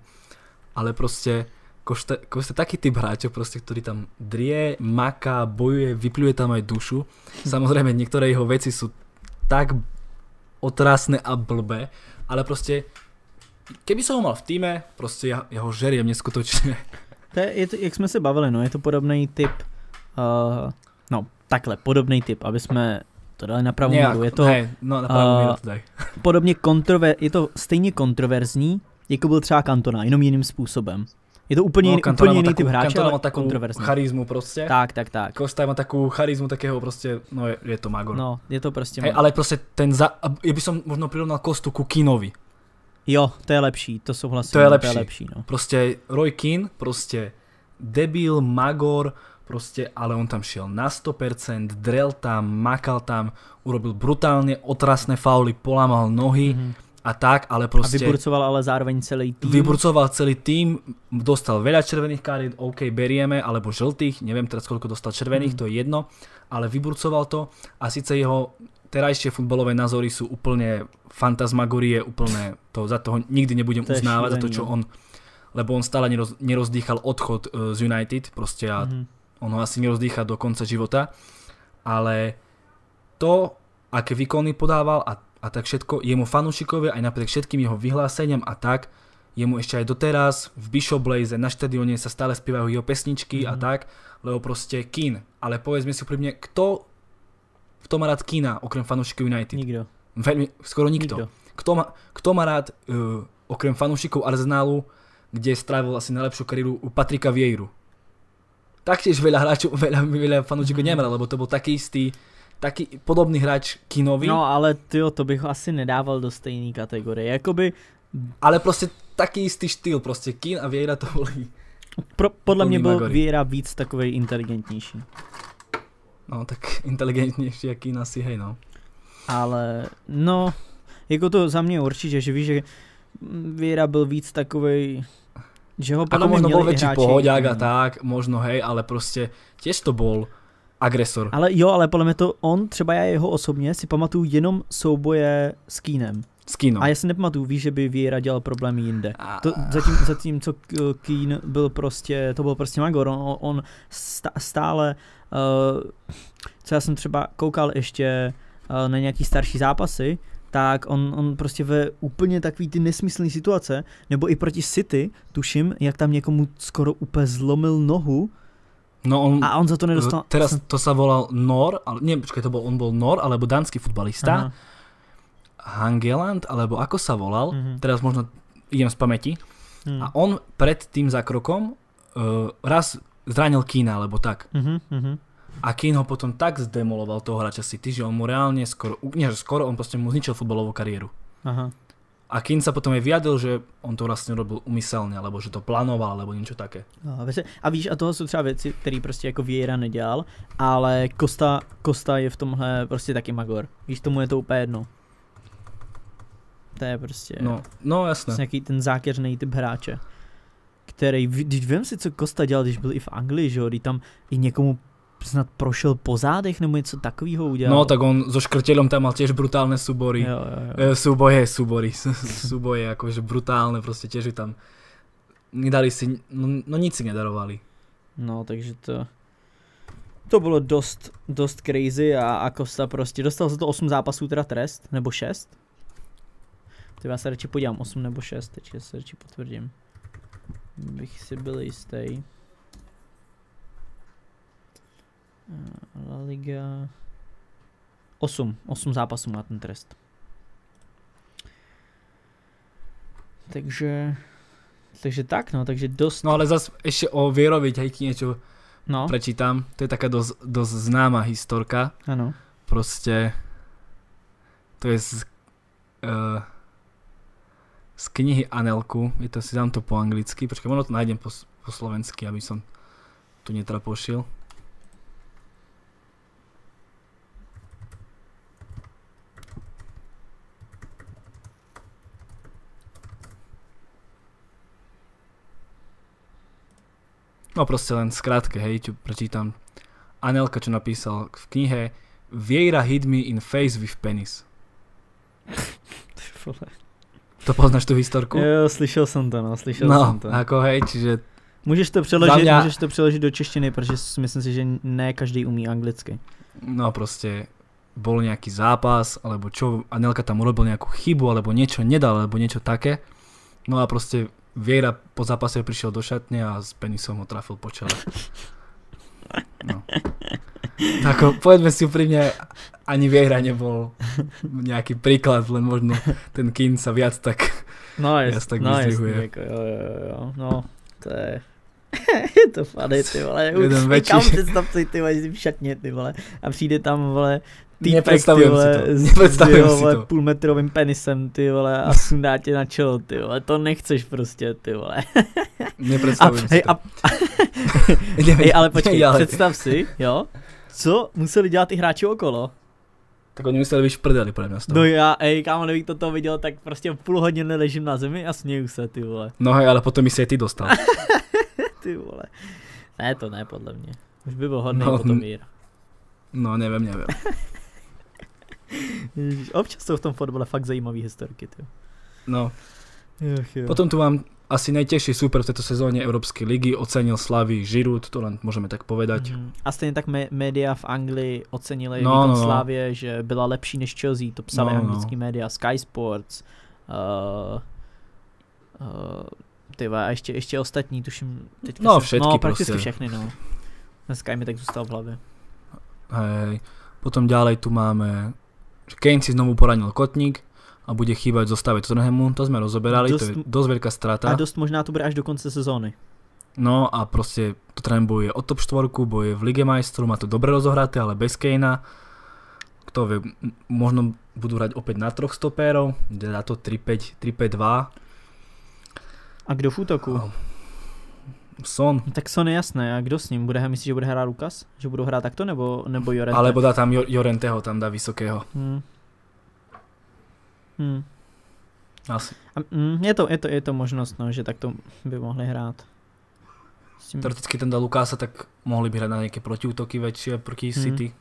ale proste Košta, Košta taký typ hráčov, proste, ktorý tam drie, maká, bojuje, vypluje tam aj dušu. Samozrejme, niektoré jeho veci sú tak otrasné a blbé, ale proste keby som ho mal v týme, proste ja, ja ho žeriem neskutočne. To je, je to, jak jsme se bavili, no, je to podobný typ, uh, no, takhle, podobný typ, aby jsme to dali na pravou míru. Je to, hej, no, na pravou míru to daj. podobně kontrover, je to stejně kontroverzní, jako byl třeba Kantona, jenom jiným způsobem. Je to úplně, no, jiný, úplně jiný typ hráče, ale má takovou charizmu prostě. Tak, tak, tak. Kosta má takovou charizmu takého prostě, no je, je to Magor. No, je to prostě Hej, ale prostě ten, za, ja by som možno prirovnal Kostu ku Kinovi. Jo, to je lepší, to souhlasím. To je lepší. To je lepší no. Prostě Roy Keane, prostě debil, Magor, prostě, ale on tam šiel na 100%, drel tam, makal tam, urobil brutálne otrasné fauly, polamal nohy, mm-hmm a tak, ale proste... A vyburcoval ale zároveň celý tým. Vyburcoval celý tým, dostal veľa červených kariet, OK, berieme, alebo žltých, neviem teraz koľko dostal červených, mm. to je jedno, ale vyburcoval to a síce jeho terajšie futbalové názory sú úplne fantasmagorie, úplne to za toho nikdy nebudem to uznávať, za to, čo no. on, lebo on stále neroz, nerozdýchal odchod uh, z United, proste a mm-hmm. on ho asi nerozdýcha do konca života, ale to, aké výkony podával a a tak všetko, jemu fanúšikovia aj napriek všetkým jeho vyhláseniam a tak, jemu ešte aj doteraz v Bishop Blaze na štadióne sa stále spievajú jeho pesničky mm-hmm. a mhm. tak, lebo proste Kín. Ale povedzme si úprimne, kto v tom má rád Kína okrem fanúšikov United? Nikto. Veľmi, skoro nikto. nikto. Kto, má, kto má rád uh, okrem fanúšikov Arsenalu, kde strávil asi najlepšiu kariéru u Patrika Vieiru? Taktiež veľa hráčov, [laughs] veľa, veľa fanúšikov mm. nemal, lebo to bol taký istý taky podobný hráč kinový. No ale tyjo, to bych asi nedával do stejné kategorie. Jakoby... Ale prostě taky jistý štýl, prostě Kín a Vieira to volí. Pro, podle mě byl Vieira víc takový inteligentnější. No tak [laughs] inteligentnější jak Kín asi, hej no. Ale no, jako to za mě určitě, že víš, že Vieira byl víc takový že ho podle Ako možno bol väčší pohodiak a tak, možno hej, ale prostě tiež to bol agresor. Ale jo, ale podle mě to on, třeba já jeho osobně, si pamatuju jenom souboje s Keenem. S Keenem. A já si nepamatuju, víš, že by Vieira dělal problémy jinde. A... To, zatím, zatím, co Keen byl prostě, to byl prostě Magor, on, on stále, uh, co já jsem třeba koukal ještě uh, na nějaký starší zápasy, tak on, on prostě ve úplně takový ty nesmyslné situace, nebo i proti City, tuším, jak tam někomu skoro úplně zlomil nohu, No on, a on za to nedostal... Teraz to sa volal Nor, ale nie, počkaj, to bol, on bol Nor, alebo dánsky futbalista. Aha. Hangeland, alebo ako sa volal, mm-hmm. teraz možno idem z pamäti, mm. a on pred tým zákrokom uh, raz zranil Kína, alebo tak. Mm-hmm. A Kín ho potom tak zdemoloval toho hráča City, že on mu reálne skoro, nie že skoro, on proste mu zničil futbalovú kariéru. Aha. A Kin sa potom aj vyjadil, že on to vlastně robil umyselně, alebo že to plánoval, alebo něco také. No, a víš, a toho jsou třeba věci, které prostě jako Vieira nedělal, ale Costa, Costa je v tomhle prostě taky magor. Víš, tomu je to úplně jedno. To je prostě... No, no jasné. Nějaký ten zákeřný typ hráče. Který, když vím si, co Costa dělal, když byl i v Anglii, že jo, tam i někomu snad prošel po zádech nebo něco takového udělal. No tak on so Škrtelom tam mal tiež brutálne súbory. Jo, jo, jo. E, súboje, súbory, [laughs] súboje, akože brutálne, prostě tiež tam nedali si, no, no nic si nedarovali. No takže to, to bylo dost, dost crazy a, a Costa prostě dostal za to 8 zápasů teda trest, nebo 6. Ty já se radši podívám, 8 nebo 6, teď se radši potvrdím. Bych si byl jistý. La Liga... 8. 8 zápasů má ten trest. Takže... Takže tak, no, takže dost... No ale zase ještě o Věrovi ťa něco no. prečítam. To je taká dost, dost známá historka. Ano. Prostě to je z, uh, z knihy Anelku, je to, si dám to po anglicky, počkej, ono to nájdem po, po slovensky, aby som tu netrapošil. No proste len skrátke, hej, čo prečítam. Anelka, čo napísal v knihe Vieira hit me in face with penis. to poznáš tu historku? Jo, slyšel jsem to, no, slyšel no, jsem to. jako hej, čiže... Můžeš to přeložit, mě... můžeš to přeložit do češtiny, protože myslím si, že ne každý umí anglicky. No prostě bol nejaký zápas, alebo čo, Anelka tam urobil nejakú chybu, alebo niečo nedal, alebo niečo také. No a proste Viera po zápase prišiel do šatne a s penisom ho trafil po čele. No. Tak povedzme si úprimne, ani Viera nebol nejaký príklad, len možno ten Kin sa viac tak, no, jest, viac tak no, vyzdvihuje. Jako, jo, jo, jo, no, to je... [laughs] je to funny, ty vole. Jeden Už, kam představ si, ty vole, v šatně, ty vole. A přijde tam, vole, týpek, ty vole, s, s vole, půlmetrovým penisem, ty vole, a [laughs] sundá tě na čelo, ty vole, to nechceš prostě, ty vole. [laughs] Nepředstavím a, si hej, to. A, [laughs] hej, ale počkej, představ si, jo, co museli dělat i hráči okolo. Tak oni museli být prdeli podle mě No já, ej, kámo, kdybych toto viděl, tak prostě půl hodiny ležím na zemi a směju se, ty vole. No hej, ale potom mi se ty dostal. ty vole. Ne, to ne, podle mě. Už by byl hodný no, potom mír. No, nevím, nevím. Občas jsou v tom fotbale fakt zajímavé historky. Ty. No. Ach, jo. Potom tu mám asi nejtěžší super v této sezóně Evropské ligy, ocenil Slavy Žirut, to len můžeme tak povedať. Mm-hmm. A stejně tak média v Anglii ocenili no, výkon no, no. Slavě, že byla lepší než Chelsea, to psali no, no. anglický no. média, Sky Sports, uh, uh, tyva, a ještě, ještě ostatní, tuším, teďka no, se, všetky no, prakticky prostě. všechny, no. Sky mi tak zůstal v hlavě. Hej, potom ďalej tu máme Kane si znovu poranil kotník a bude chýbať v zostave Tottenhamu, to jsme rozoberali, dost, to je dosť veľká strata. A dost možná to bude až do konce sezóny. No a prostě Tottenham bojuje o top 4, bojuje v Lige majstrov, má to dobre rozohraté, ale bez Kanea. Kto vie, možno budú hrať opäť na troch stopérov, kde dá to 3-5-2. A kdo v útoku? No. Son. Tak Son je jasné, a kdo s ním? Bude, myslíš, že bude hrát Lukas? Že budou hrát takto, nebo, nebo Jorente? Alebo dá tam Jorenteho, tam dá vysokého. Hmm. Hmm. Asi. A, mm, je, to, je, to, je to možnost, no, že takto by mohli hrát. tím... Teoreticky ten dá Lukása, tak mohli by hrát na nějaké protiútoky väčšie proti hmm. City.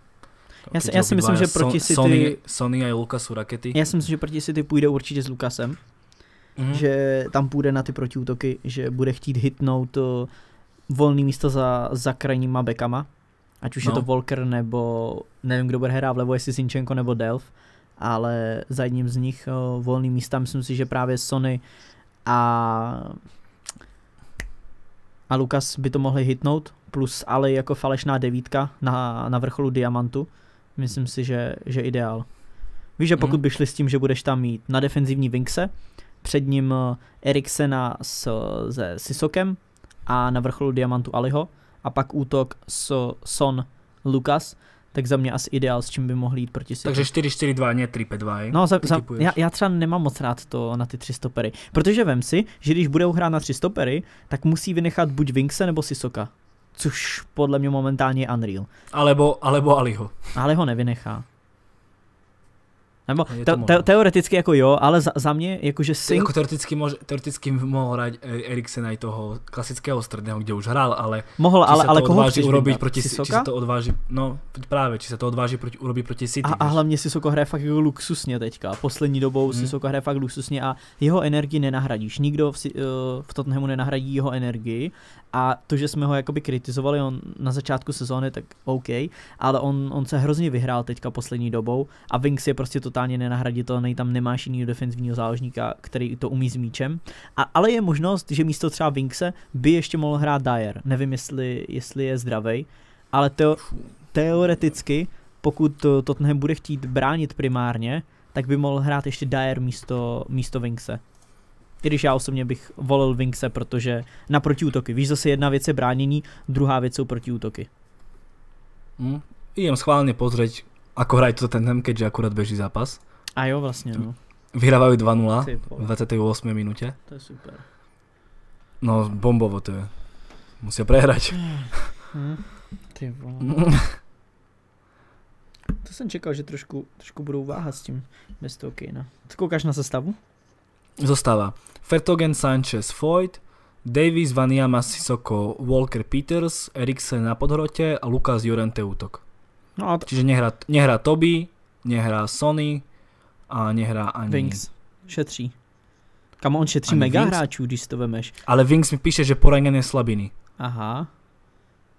Já si, já si myslím, že proti City... Sony, Sony a Lukas jsou rakety. Já si myslím, že proti City půjde určitě s Lukasem mm-hmm. že tam půjde na ty protiútoky, že bude chtít hitnout uh, volný místo za, za krajníma bekama, ať už no. je to Volker nebo nevím, kdo bude hrát vlevo, jestli Sinchenko nebo Delf, ale za jedním z nich uh, volný místa, myslím si, že právě Sony a a Lukas by to mohli hitnout, plus ale jako falešná devítka na, na vrcholu diamantu. Myslím si, že, že ideál. Víš, že pokud mm. by šli s tím, že budeš tam mít na defenzivní Vinkse, před ním eh, Eriksena s, se Sisokem a na vrcholu Diamantu Aliho a pak útok s Son Lukas, tak za mě asi ideál, s čím by mohli jít proti City. Takže 4-4-2, ne 3-5-2, No, za, za, já, já třeba nemám moc rád to na ty tři stopery, protože vem si, že když budou hrát na tři stopery, tak musí vynechat buď Vinkse nebo Sisoka, což podle mě momentálně je unreal. Alebo, alebo Aliho. Ale ho nevynechá. Nebo te, te, teoreticky jako jo, ale za, za mě jakože Sing... Jako teoreticky, mož, teoreticky mohl hrát Eriksen i toho klasického středného, kde už hrál, ale... Mohl, ale, ale koho chceš urobiť proti Sisoka? Či se to odváží, no právě, či se to odváží proti, urobit proti City. A, a hlavně Sisoko hraje fakt jako luxusně teďka. Poslední dobou hmm. Sisoko hraje fakt luxusně a jeho energii nenahradíš. Nikdo v, uh, v Tottenhamu nenahradí jeho energii a to, že jsme ho jakoby kritizovali on na začátku sezóny, tak OK, ale on, on se hrozně vyhrál teďka poslední dobou a Winks je prostě totálně nenahraditelný, tam nemáš jiného defenzivního záložníka, který to umí s míčem. A, ale je možnost, že místo třeba Winkse by ještě mohl hrát Dyer. Nevím, jestli, jestli je zdravý, ale teo, teoreticky, pokud to Tottenham bude chtít bránit primárně, tak by mohl hrát ještě Dyer místo, místo Winkse. I když já osobně bych volil Winkse, protože na protiútoky. Víš, zase jedna věc je bránění, druhá věc jsou protiútoky. Hmm. Idem schválně pozrieť, ako hraje to ten keďže akurát beží zápas. A jo, vlastně, no. Vyhrávajú 2-0 v 28. minutě. To je super. No, bombovo to je. Musia prehrať. Hmm. Ty vole. [laughs] to jsem čekal, že trošku, trošku budou váhat s tím bez toho Kejna. Ty koukáš na sestavu? Zostáva Fertogen, Sanchez, Foyt, Davis, Vaniama, Sissoko, Walker, Peters, Eriksen na podhrote a Lukas Jorente útok. No a t- Čiže nehrá, nehrá Toby, nehrá Sony a nehrá ani... Wings. Šetří. Kam on šetří ani mega Wings? hráčů, když to vemeš. Ale Wings mi píše, že poraněn je slabiny. Aha.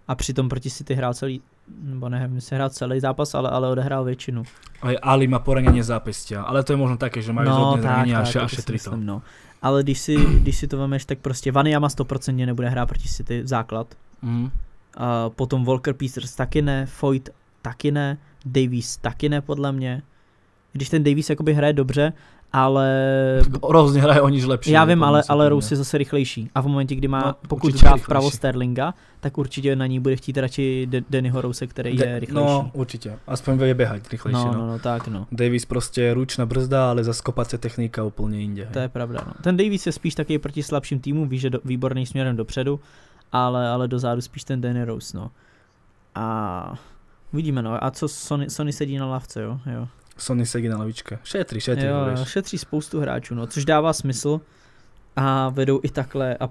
A přitom proti City hrál celý, nebo nevím, se hrál celý zápas, ale, ale odehrál většinu. Ale Ali má poranění zápestia, ale to je možno také, že mají no, hodně zranění a, a šetří to. No. Ale když si, když si to vemeš, tak prostě Vaniama 100% nebude hrát proti City základ. Mm. A potom Walker Peters taky ne, Foyt taky ne, Davies taky ne podle mě. Když ten Davies jakoby hraje dobře, ale... [laughs] Rozhodně hraje o níž lepší. Já vím, ale, ale Rose je zase rychlejší. A v momentě, kdy má, no, pokud dá vpravo Sterlinga, tak určitě na ní bude chtít radši De- Dennyho Rose, který De- je rychlejší. No, určitě. Aspoň bude běhat rychlejší. No, no, no, no, tak no. Davis prostě ručná brzda, ale za skopace technika úplně jinde. To je pravda, no. Ten Davis je spíš taky proti slabším týmu, víš, že do, výborný směrem dopředu, ale, ale dozadu spíš ten Danny Rose, no. A Uvidíme, no. A co Sony, Sony sedí na lavce, jo? jo. Sony sedí na lavičce. Šetří, šetří. Jo, jo, šetří spoustu hráčů, no, což dává smysl. A vedou i takhle a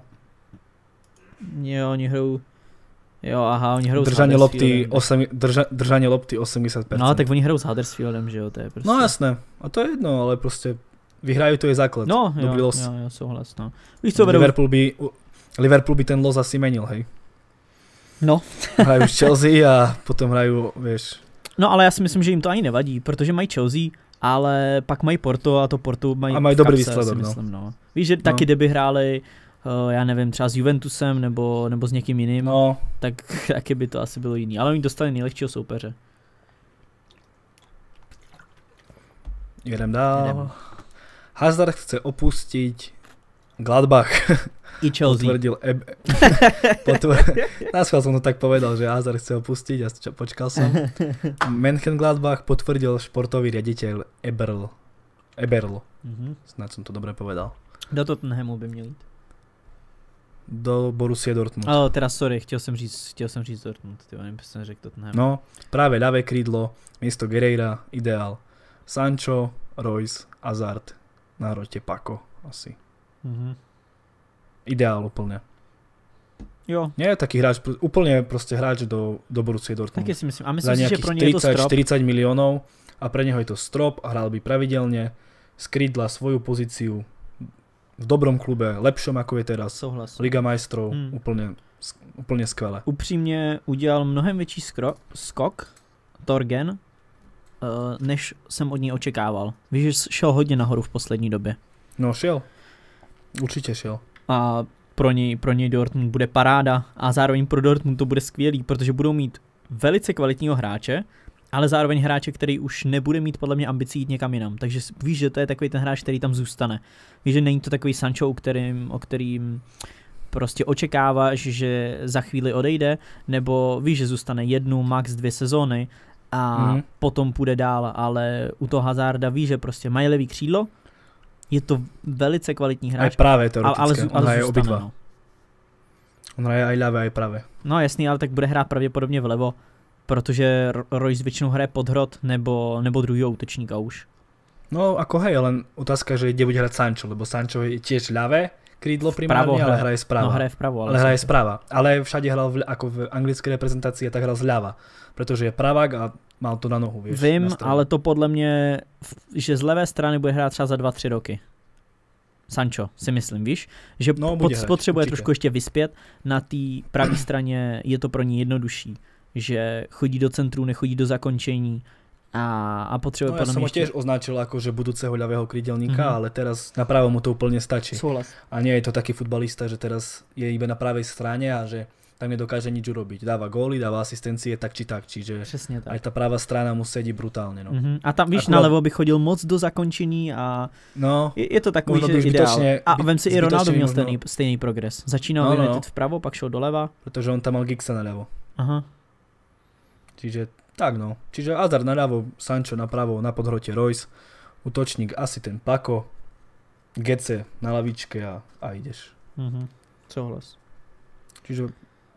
jo, oni hrajou Jo, aha, oni hrajou držanie lopty, osem, drža, držanie lopty 80%. No, tak oni hrajou s Huddersfieldem, že jo, to je prostě. No jasné, a to je jedno, ale prostě vyhrajú to je základ. No, jo, los. jo, jo, souhlas, no. Víš co, vedou... Liverpool by, Liverpool by ten los asi menil, hej. No. [laughs] hrajú s Chelsea a potom hrajú, vieš. No ale já si myslím, že jim to ani nevadí, protože mají Chelsea, ale pak mají Porto a to Porto mají A mají dobrý výsledek, no. Myslím, no. Víš, že no. taky kdyby hráli uh, já nevím, třeba s Juventusem nebo, nebo s někým jiným, no. tak [laughs] taky by to asi bylo jiný. Ale oni dostali nejlehčího soupeře. Jedem dál. Jedem. Hazard chce opustit Gladbach. I Chelsea. Potvrdil Eb... [laughs] Potvrdil... Náschval som to tak povedal, že Hazard chce opustiť a čo, počkal som. [laughs] Gladbach potvrdil športový riaditeľ Eberl. Eberl. Mm-hmm. Snad som to dobre povedal. Do Tottenhamu by měl jít. Do Borussia Dortmund. Oh, teda sorry, chtěl jsem říct, chtěl jsem říct Dortmund, ty nevím, jsem řekl Tottenham. No, právě ľavé krídlo, místo Guerreira, ideál. Sancho, Royce, Hazard, na rote Paco, asi. Mm-hmm ideál úplne. Jo. Nie je taký hráč, úplne proste hráč do, do Borussia Dortmund. Taky si myslím. A myslím si, že pro něj 30, je to strop. 40 miliónov a pre neho je to strop a hral by pravidelne, skrydla svoju pozíciu v dobrom klube, lepšom ako je teraz. Souhlas. Liga majstrov, hmm. úplne, úplne skvelé. Upřímně udělal mnohem větší skro, skok Torgen, uh, než jsem od něj očekával. Víš, že šel hodně nahoru v poslední době. No šel. Určitě šel a pro něj, pro něj Dortmund bude paráda a zároveň pro Dortmund to bude skvělý, protože budou mít velice kvalitního hráče ale zároveň hráče, který už nebude mít podle mě ambicí jít někam jinam. Takže víš, že to je takový ten hráč, který tam zůstane. Víš, že není to takový Sancho, o kterým, o kterým prostě očekáváš, že za chvíli odejde, nebo víš, že zůstane jednu, max dvě sezóny a mm. potom půjde dál, ale u toho Hazarda víš, že prostě mají levý křídlo, je to velice kvalitní hráč. A právě teoretické, ale, ale, ale zůstane, obidva. No. On hraje aj ľavé, aj pravé. No jasný, ale tak bude hrát pravděpodobně vlevo, protože Royce většinou hraje podhrot nebo, nebo druhého útočníka už. No ako hej, len otázka, že kde bude hrať Sancho, lebo Sancho je tiež ľavé krídlo primárne, ale hraje správa. No hraje vpravo, ale, ale hraje správa. Ale všade hral v, ako v anglické reprezentácii, tak hral zľava, pretože je pravák a mal to na nohu, vieš. Vím, ale to podle mě, že z levé strany bude hrát třeba za 2-3 roky. Sancho, si myslím, víš? Že no, pot, hrať, potřebuje určitě. trošku ještě vyspět, na té pravé straně je to pro ní jednodušší, že chodí do centru, nechodí do zakončení a, a potřebuje no, ja som ho tiež označil ako že budúceho ľavého krídelníka, mm-hmm. ale teraz na právom mu to úplne stačí. Súhlas. A nie je to taký futbalista, že teraz je iba na pravej strane a že tam nedokáže nič urobiť. Dáva góly, dáva asistencie tak či tak, čiže tak. aj tá pravá strana mu sedí brutálne. No. Mm-hmm. A tam víš, Akurát... nalevo by chodil moc do zakončení a no, je, je to takový, že ideál. A vem si i Ronaldo měl stejný, stejný progres. Začínal no, no. vpravo, pak šel doleva. Protože on tam mal Gixa naľavo. Aha. Čiže tak no. Čiže Azar naľavo, Sancho napravo, na podhrote Royce, útočník asi ten Pako, Gece na lavičke a, a ideš. Mhm. Souhlas. Čiže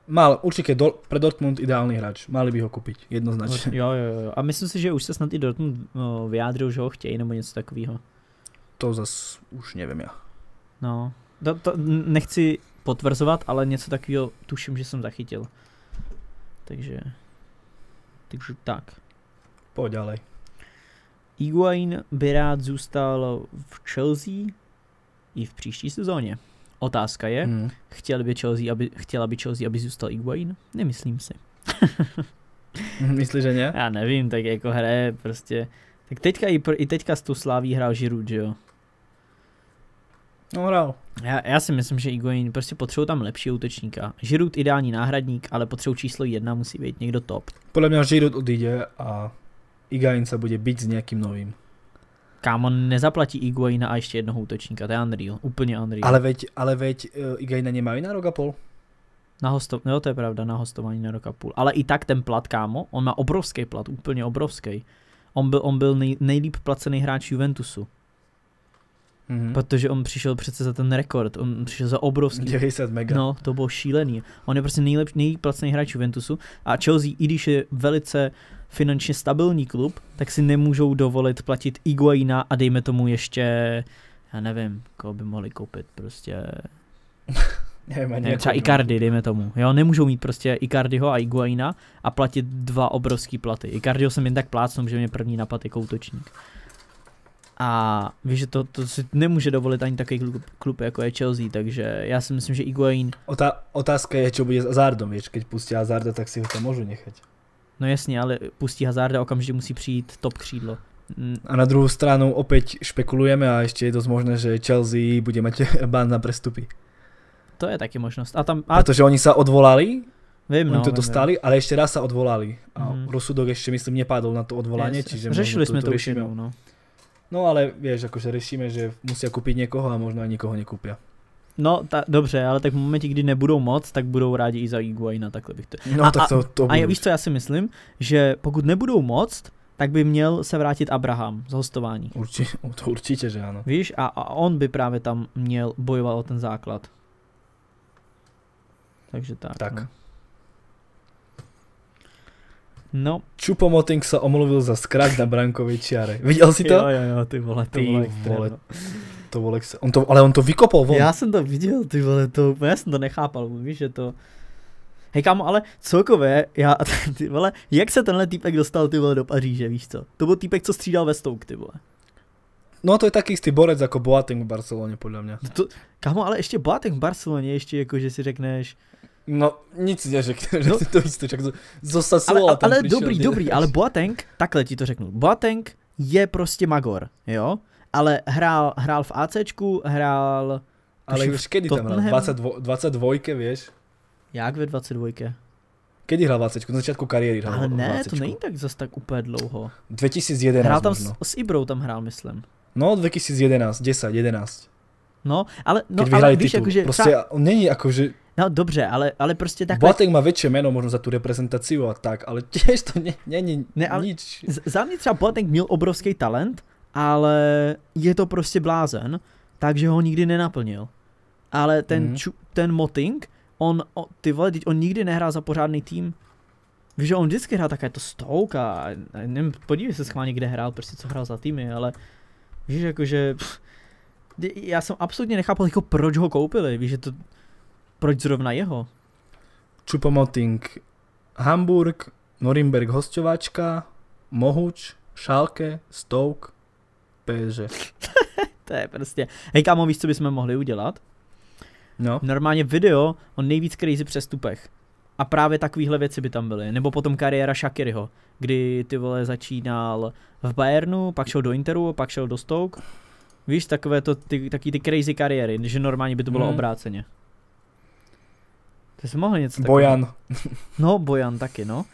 mal určitě do, pre Dortmund ideální hráč. Mali by ho koupit, jednoznačně. Jo, jo, jo. A myslím si, že už se snad i Dortmund vyjádřil, že ho chtějí nebo něco takového. To zas už nevím já. No, to, to nechci potvrzovat, ale něco takového tuším, že jsem zachytil. Takže, takže tak. Pojď ďalej. Iguain by rád zůstal v Chelsea i v příští sezóně. Otázka je, hmm. chtěl by Chelsea, aby, chtěla by Chelsea, aby zůstal Iguain? Nemyslím si. [laughs] Myslíš, že ne? Já nevím, tak jako hraje prostě. Tak teďka i, i teďka s tou sláví hrál Giroud, že jo? No hrál. Já, já si myslím, že Iguain prostě potřebuje tam lepší útočníka. Giroud ideální náhradník, ale potřebuje číslo jedna musí být někdo top. Podle mě Giroud odjde a Iguain se bude být s nějakým novým. Kámo, nezaplatí Iguaina a ještě jednoho útočníka, to je unreal, úplně unreal. Ale veď, ale veď uh, Iguaina nemají na rok a půl. Na hosto, no to je pravda, na hostování na rok a půl. Ale i tak ten plat, kámo, on má obrovský plat, úplně obrovský. On byl, on byl nej, nejlíp placený hráč Juventusu. Mm-hmm. Protože on přišel přece za ten rekord, on přišel za obrovský. 90 mega. No, to bylo šílený. On je prostě nejlep, nejlíp placený hráč Juventusu a Chelsea, i když je velice finančně stabilní klub, tak si nemůžou dovolit platit Iguaina a dejme tomu ještě, já nevím, koho by mohli koupit, prostě... [laughs] nevím, nevím, třeba Icardi, dejme tomu. Jo, nemůžou mít prostě Icardiho a Iguaina a platit dva obrovský platy. Icardiho jsem jen tak plácnul, že mě první napad jako útočník. A víš, že to, to si nemůže dovolit ani takový klub, klub jako je Chelsea, takže já si myslím, že Iguain... Ota, otázka je, co bude s Hazardom, víš, keď pustí Hazarda, tak si ho tam můžu nechat. No jasně, ale pustí Hazarda, okamžitě musí přijít top křídlo. A na druhou stranu opět špekulujeme a ještě je dost možné, že Chelsea bude mít [laughs] ban na prestupy. To je taky možnost. A tam, a... Protože oni se odvolali, Vím, oni no, to dostali, vím. ale ještě raz se odvolali. A mm. rozsudok ještě myslím nepadl na to odvolání, yes. Řešili jsme to, to už jednou, no. No ale vieš, akože řešíme, že musí koupit někoho a možná nikoho nekupí. No, ta, dobře, ale tak v momentě, kdy nebudou moc, tak budou rádi i za Iguaina, takhle bych to... No, a, tak to, to a, a víš, co já si myslím? Že pokud nebudou moc, tak by měl se vrátit Abraham z hostování. Urči, to určitě, že ano. Víš, a, a on by právě tam měl bojovat o ten základ. Takže tak. Tak. No. No. Čupomoting se omluvil za zkrat na brankovej čiare. Viděl jsi to? Jo, jo, jo, ty vole, to ty vole, vole to vole, on to, ale on to vykopal von. Já jsem to viděl, ty vole, to, já jsem to nechápal, víš, že to... Hej kámo, ale celkově, já, [laughs] ty vole, jak se tenhle týpek dostal, ty vole, do Paříže, víš co? To byl týpek, co střídal ve Stoke, ty vole. No to je taký istý borec jako Boateng v Barceloně, podle mě. To, kámo, ale ještě Boateng v Barceloně, ještě jako, že si řekneš, No, nic neřekne, [laughs] no, to jistě, však zo ale, ale, ale dobrý, dobrý, ale Boateng, takhle ti to řeknu, Boateng je prostě magor, jo? ale hrál, hrál v ACčku, hrál... Ale už kedy tam hrál? 22, 22, víš? Jak ve 22? Kedy hrál 20? Na začátku kariéry hrál Ale ne, 20. to není tak zase tak úplně dlouho. 2011 Hrál tam možno. s, s Ibrou tam hrál, myslím. No, 2011, 10, 11. No, ale, no, Keď ale víš, titul. jakože... Prostě on není akože... No dobře, ale, ale prostě takhle... Boateng má väčšie meno možno za tú reprezentáciu a tak, ale tiež to není ne, ale nič. Za mě třeba Boateng měl obrovský talent, ale je to prostě blázen, takže ho nikdy nenaplnil. Ale ten, mm. ču, ten Moting, on, o, ty vole, on nikdy nehrál za pořádný tým. Víš, že on vždycky hrál také to Stoke a, a nevím, podívej se schválně, kde hrál, prostě co hrál za týmy, ale víš, jakože, pff, já jsem absolutně nechápal, jako proč ho koupili, víš, že to, proč zrovna jeho? Čupomoting, Hamburg, Norimberg hosťovačka, Mohuč, Schalke, Stoke, PSG. [laughs] to je prostě, hej kámo, víš, co bychom mohli udělat? No. Normálně video o nejvíc crazy přestupech. A právě takovéhle věci by tam byly. Nebo potom kariéra Shakiriho, kdy ty vole začínal v Bayernu, pak šel do Interu, pak šel do Stoke. Víš, takové to, ty, taky ty crazy kariéry, že normálně by to bylo hmm. obráceně. To jsi mohl něco takového. Bojan. No, Bojan taky, no.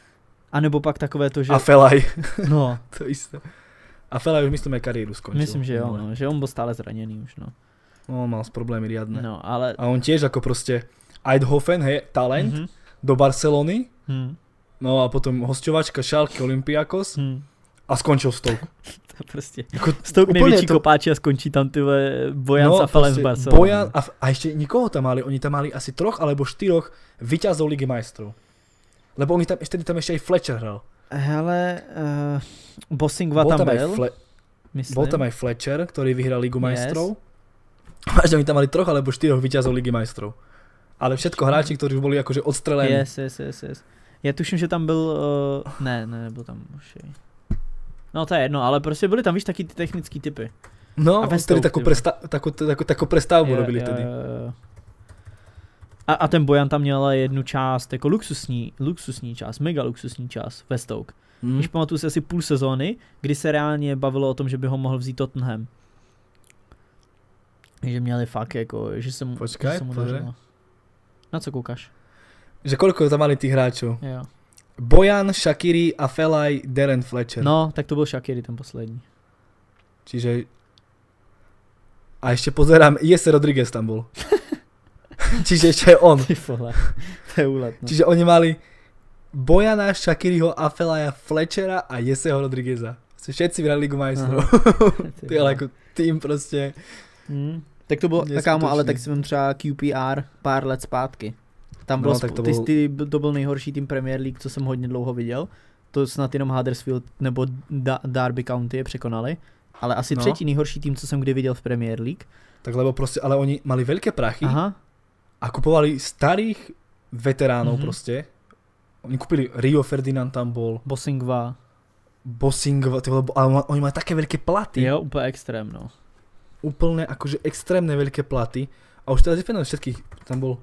A nebo pak takové to, že... A Felaj. No. [laughs] to jisté. A Felaj už myslím, kariéru skončil. Myslím, že jo, no, že on byl stále zraněný už, no. No, mal problémy riadne. No, ale... A on tiež ako proste Eidhofen, hej, talent, mm-hmm. do Barcelony, mm. no a potom hosťovačka Schalke Olympiakos mm. A skončil Stoke. [laughs] to prostě. Jako, Stoke největší to... kopáči a skončí tam ty Bojan no, Safalen z Barcelony. Bojan a, a ešte nikoho tam mali, oni tam mali asi troch alebo štyroch vyťazov Ligy majstrov. Lebo oni tam, ešte tam ešte aj Fletcher hral. Hele, uh, Bossingva tam, tam byl. Fle- Bol tam aj Fletcher, ktorý vyhral Ligu yes. majstrov. Vážne, [laughs] oni tam mali troch alebo štyroch vyťazov Ligy majstrov. Ale všetko hráči, ktorí už boli akože odstrelení. Yes, yes, yes, yes. Já tuším, že tam byl, uh, ne, ne, nebyl tam už. No to je jedno, ale prostě byly tam, víš, taky ty technické typy. No, a vtedy takú, presta- takú, takú, takú prestavbu robili. Je, a, a ten Bojan tam měl jednu část, jako luxusní, luxusní část, mega luxusní část ve Stoke. Hmm. Když pamatuju si asi půl sezóny, kdy se reálně bavilo o tom, že by ho mohl vzít Tottenham. Že měli fakt jako, že se mu, Počkaj, že se mu dařilo. Na co koukáš? Že koľko tam mali tých hráčov? Jo. Bojan, Shakiri a Felaj, Darren Fletcher. No, tak to byl Shakiri ten poslední. Čiže... A ještě pozerám, Jesse Rodriguez tam bol. [laughs] Čiže ešte on. Ty vole, to je úlet, no. Čiže oni mali Bojana, Shakiriho, Afelaja, Fletchera a Jesseho Rodrigueza. Všetci vyhrali Ligu majstrov. [laughs] Ty ale jako tým prostě. Hmm. Tak to bylo, tak kámo, ale tak si vím třeba QPR pár let zpátky. Tam bylo, no, tak to, byl... ty, ty, to byl nejhorší tým Premier League, co jsem hodně dlouho viděl. To snad jenom Huddersfield nebo da- Derby County je překonali. Ale asi no. třetí nejhorší tým, co jsem kdy viděl v Premier League. Tak lebo prostě, ale oni mali velké prachy Aha. a kupovali starých veteránov mm-hmm. prostě. Oni kúpili Rio Ferdinand tam bol. Bosingva. Bosingva, ty vole, ale oni majú také veľké platy. Jo, úplně extrém, no úplne akože extrémne veľké platy. A už teraz vypínam všetkých, tam bol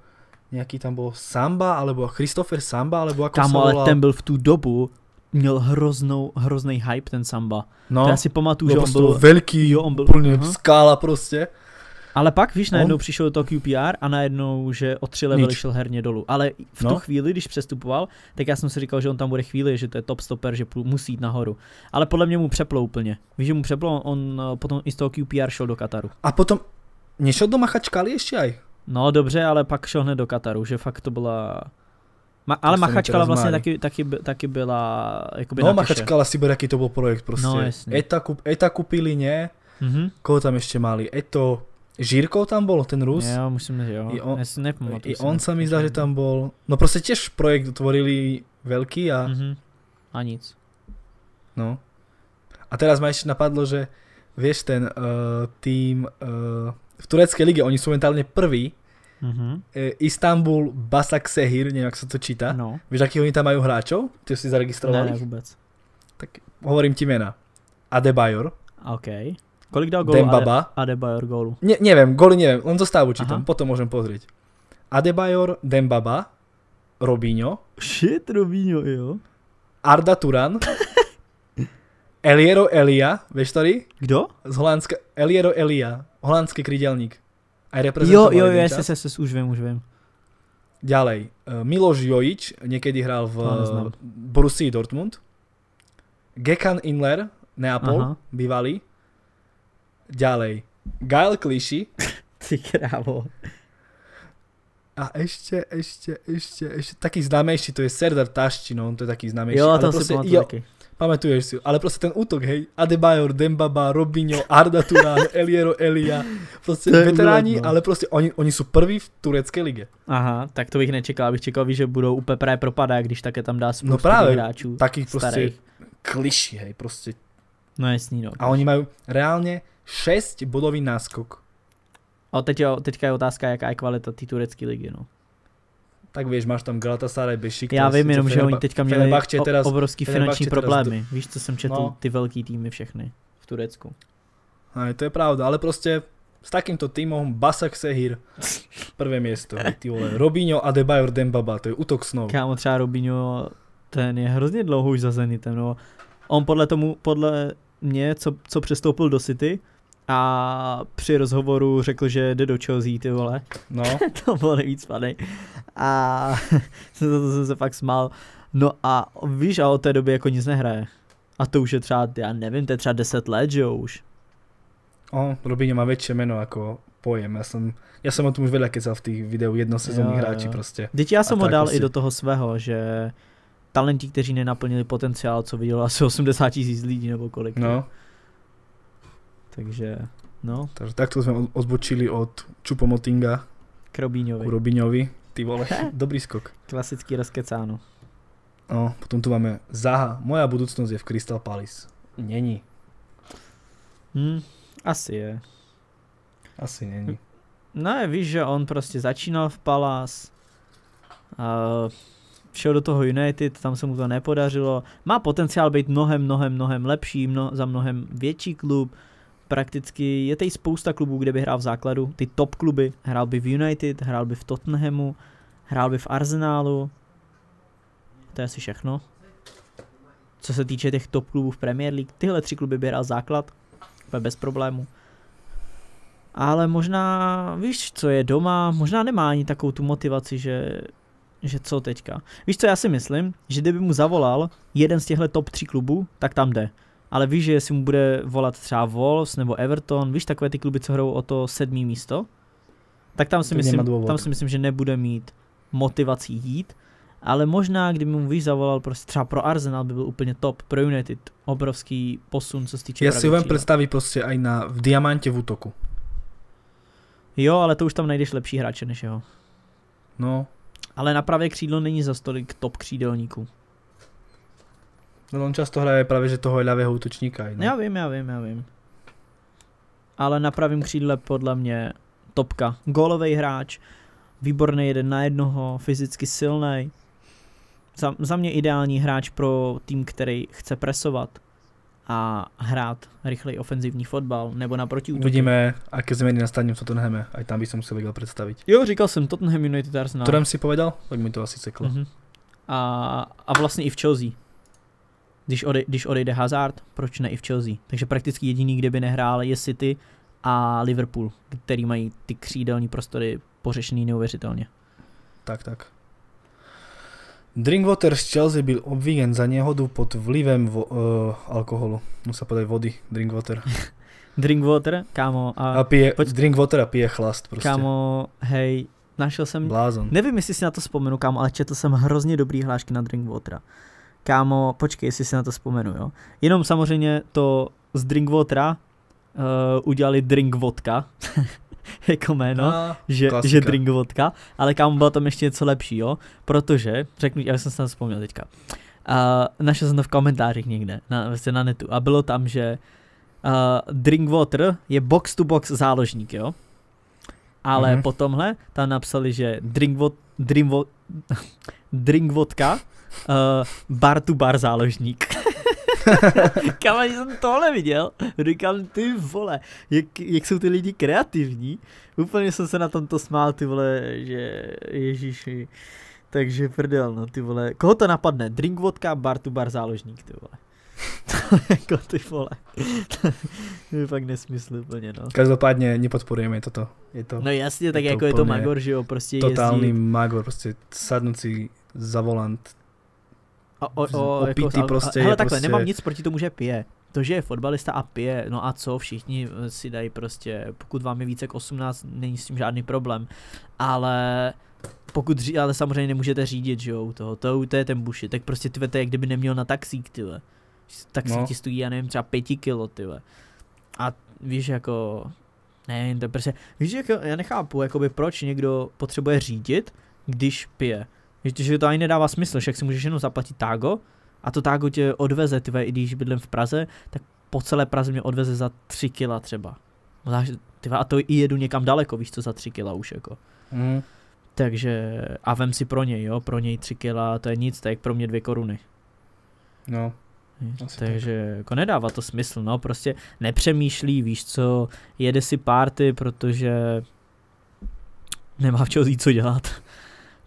nejaký tam bol Samba, alebo Christopher Samba, alebo ako Kámo, ale ten byl v tu dobu, měl hroznou, hrozný hype ten Samba. No, to já si pamatuju, že on byl... velký, jo, on byl, úplne uh-huh. skála prostě. Ale pak, víš, najednou on... přišel do toho QPR a najednou, že o tři levely šel herně dolů. Ale v no. tu chvíli, když přestupoval, tak já jsem si říkal, že on tam bude chvíli, že to je top stopper, že musí jít nahoru. Ale podle mě mu přeplo úplně. Víš, že mu přeplo, on eh, potom i z toho QPR šel do Kataru. A potom, nešel do Machačkali ještě aj? No dobře, ale pak šel hned do Kataru, že fakt to byla... Ma, ale Machačkala vlastně taky, taky, taky byla jakoby No Machačkala si bude, jaký to byl projekt prostě. No jasně. Eta, kup, Eta kupili, ne? Mm-hmm. Koho tam ještě mali? Eto, Žírkov tam bol, ten Rus. Ja myslím, že jo. I on, ja si I on sa mi zdá, že tam bol. No proste tiež projekt utvorili veľký a... Mm-hmm. A nic. No. A teraz ma ešte napadlo, že vieš ten uh, tým uh, v tureckej lige, oni sú momentálne prví. Mm-hmm. Uh, Istanbul Basaksehir, neviem, ako sa to číta. No. Vieš, aký oni tam majú hráčov? Ty si zaregistrovali? Ne, vôbec. Tak hovorím ti mena. Adebayor. OK. Kolik dal gólu Dembaba. Ade, Adebayor gólu? Ne, neviem, góly neviem, len zostavu čítam, potom môžem pozrieť. Adebayor, Dembaba, Robinho. Shit, Robinho, jo. Arda Turan. [laughs] Eliero Elia, vieš ktorý? Kdo? Z Holandska. Eliero Elia, holandský krydelník. Aj reprezentoval Jo, jo, yes, yes, yes, už viem, už viem. Ďalej, uh, Miloš Jojič niekedy hral v Borussii Dortmund. Gekan Inler, Neapol, Aha. bývalý. Ďalej, Gail Clichy. [laughs] Ty krávo. A ešte, ešte, ešte, ešte taký známejší, to je Serdar Tašči, no, to je taký známejší. Jo, to si pamatuju taky. Pamätuješ si, ale proste ten útok, hej, Adebayor, Dembaba, Robinho, Arda Turan, [laughs] Eliero Elia, proste veteráni, no. ale proste oni, oni sú prví v turecké lige. Aha, tak to bych nečekal, abych čekal, že budou úplně právě propadá, když také tam dá spoustu no právě, hráčů takých proste kliši, hej, proste. No jasný, no. A oni majú reálne 6 bodový náskok. A teď, teďka je otázka, jaká je kvalita té turecké ligy, no tak vieš, máš tam Galatasaray, Bešiktaš. Já vím, jenom, že oni teďka měli teraz, obrovský finanční problémy. Teraz... Víš, co jsem četl, no. ty velký týmy všechny v Turecku. Aj, to je pravda, ale prostě s takýmto týmom Basak Sehir prvé miesto, ty vole. Robinho a Debayor Dembaba, to je útok snov. Kámo, třeba Robinho, ten je hrozně dlouho už za Zenitem, no. On podle tomu, podle mě, co, co přestoupil do City, a při rozhovoru řekl, že jde do Chelsea, ty vole. No. [laughs] to bylo nejvíc funny. A [laughs] to jsem se fakt smál. No a víš, a od té doby jako nic nehraje. A to už je třeba, já nevím, to je třeba 10 let, že jo už. O, Robinho má větší jméno jako pojem. Já jsem, já jsem o tom už veľa kecal v těch videu jednosezónních hráči prostě. Děti já jsem ho dal prostě... i do toho svého, že talenti, kteří nenaplnili potenciál, co vidělo asi 80 tisíc lidí nebo kolik. No. Takže, no. Takže takto jsme odbočili od Čupomotinga k Robíňovi. K Robíňovi. Ty vole, dobrý skok. Klasický rozkecáno. No, potom tu máme Zaha. Moja budúcnosť je v Crystal Palace. Není. Hmm, asi je. Asi není. No je, víš, že on prostě začínal v Palace, uh, šel do toho United, tam se mu to nepodařilo. Má potenciál být mnohem, mnohem, mnohem lepší, mno, za mnohem větší klub, prakticky je tady spousta klubů, kde by hrál v základu, ty top kluby, hrál by v United, hrál by v Tottenhamu, hrál by v Arsenálu, to je asi všechno. Co se týče těch top klubů v Premier League, tyhle tři kluby by hrál základ, bez problému. Ale možná, víš, co je doma, možná nemá ani takovou tu motivaci, že, že co teďka. Víš, co já si myslím? Že kdyby mu zavolal jeden z těchto top tří klubů, tak tam jde ale víš, že jestli mu bude volat třeba Wolves nebo Everton, víš takové ty kluby, co hrajou o to sedmý místo, tak tam si, myslím, tam si myslím, že nebude mít motivací jít, ale možná, kdyby mu víš zavolal prostě třeba pro Arsenal by byl úplně top, pro United obrovský posun, co se týče Já si ho představit prostě i na, v diamantě v útoku. Jo, ale to už tam najdeš lepší hráče než jeho. No. Ale na pravé křídlo není za stolik top křídelníků. No on často hraje právě, že toho ľavého útočníka. No. Já vím, já vím, já vím. Ale na pravém křídle podle mě topka. Gólový hráč, výborný jeden na jednoho, fyzicky silný. Za, za mě ideální hráč pro tým, který chce presovat a hrát rychlej ofenzivní fotbal nebo na protiútoky. Uvidíme, aké změny nastane v Tottenhame, aj tam by som si vedel představit. Jo, říkal jsem Tottenham United Arsenal. Kterém si povedal? Tak mi to asi ceklo. Uh-huh. A, a vlastně i v Chelsea když, ode, když odejde Hazard, proč ne i v Chelsea. Takže prakticky jediný, kde by nehrál, je City a Liverpool, který mají ty křídelní prostory pořešený neuvěřitelně. Tak, tak. Drinkwater z Chelsea byl obviněn za nehodu pod vlivem vo, uh, alkoholu. Musím povedať vody. Drinkwater. [laughs] Drinkwater, kámo. A, a pije, poč- Drinkwater a pije chlast prostě. Kámo, hej, našel jsem... Blázon. Nevím, jestli si na to vzpomenu, kámo, ale četl jsem hrozně dobrý hlášky na Drinkwatera. Kámo, počkej, jestli si na to vzpomenu, jo. Jenom samozřejmě to z Drinkwatera uh, udělali Drink Vodka, [laughs] jako jméno, a, že, že Drink Vodka, ale kámo, bylo tam ještě něco lepší, jo, protože, řeknu, já jsem se na to vzpomněl teďka, uh, našel jsem to v komentářích někde, na, vlastně na netu, a bylo tam, že uh, Drinkwater je box to box záložník, jo, ale mm-hmm. potomhle tam napsali, že Drink, drink, [laughs] drink vodka uh, bar to bar záložník. [laughs] Kam jsem tohle viděl, říkám, ty vole, jak, jak jsou ty lidi kreativní. Úplně jsem se na tomto smál, ty vole, že ježíši. Takže prdel, no ty vole. Koho to napadne? Drink vodka, bar to bar záložník, ty vole. [laughs] jako ty vole. to je fakt nesmysl úplně, no. Každopádně nepodporujeme toto. Je to, no jasně, tak je jako je to Magor, že jo, prostě Totálny jezdí... Magor, prostě sadnout si za volant. A o, o, opítý jako, prostě hele, takhle, prostě... nemám nic proti tomu, že pije. To, že je fotbalista a pije, no a co, všichni si dají prostě, pokud vám je více jak 18, není s tím žádný problém. Ale pokud ří, ale samozřejmě nemůžete řídit, že jo, toho, to, to je ten buši, tak prostě ty jak kdyby neměl na taxík, ty Taxík no. ti stojí, já nevím, třeba pěti kilo, ty A víš, jako, ne, to prostě, víš, jako, já nechápu, jakoby proč někdo potřebuje řídit, když pije. Víš, že to ani nedává smysl, že jak si můžeš jenom zaplatit tágo a to tágo tě odveze, ty i když bydlím v Praze, tak po celé Praze mě odveze za tři kila třeba. Ty a to i jedu někam daleko, víš co, za tři kila už jako. Mm. Takže a vem si pro něj, jo, pro něj 3 kila, to je nic, tak pro mě 2 koruny. No. Takže tak. jako nedává to smysl, no, prostě nepřemýšlí, víš co, jede si párty, protože nemá v čeho jít co dělat.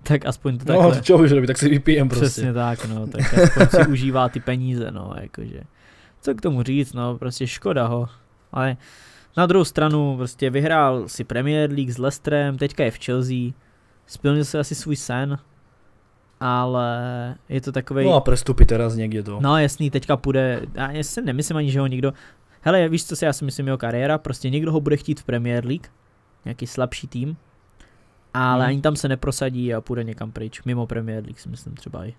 Tak aspoň to takhle. No, čo už robí, tak si vypijem prostě. Přesně tak, no, tak aspoň si užívá ty peníze, no, jakože. Co k tomu říct, no, prostě škoda ho. Ale na druhou stranu prostě vyhrál si Premier League s Leicesterem, teďka je v Chelsea, splnil se asi svůj sen, ale je to takový. No a prestupy teraz někde to. No jasný, teďka půjde, já si nemyslím ani, že ho někdo, hele víš co si já si myslím jeho kariéra, prostě někdo ho bude chtít v Premier League, nějaký slabší tým, ale hmm. ani tam se neprosadí a půjde někam pryč, mimo Premier League si myslím třeba i.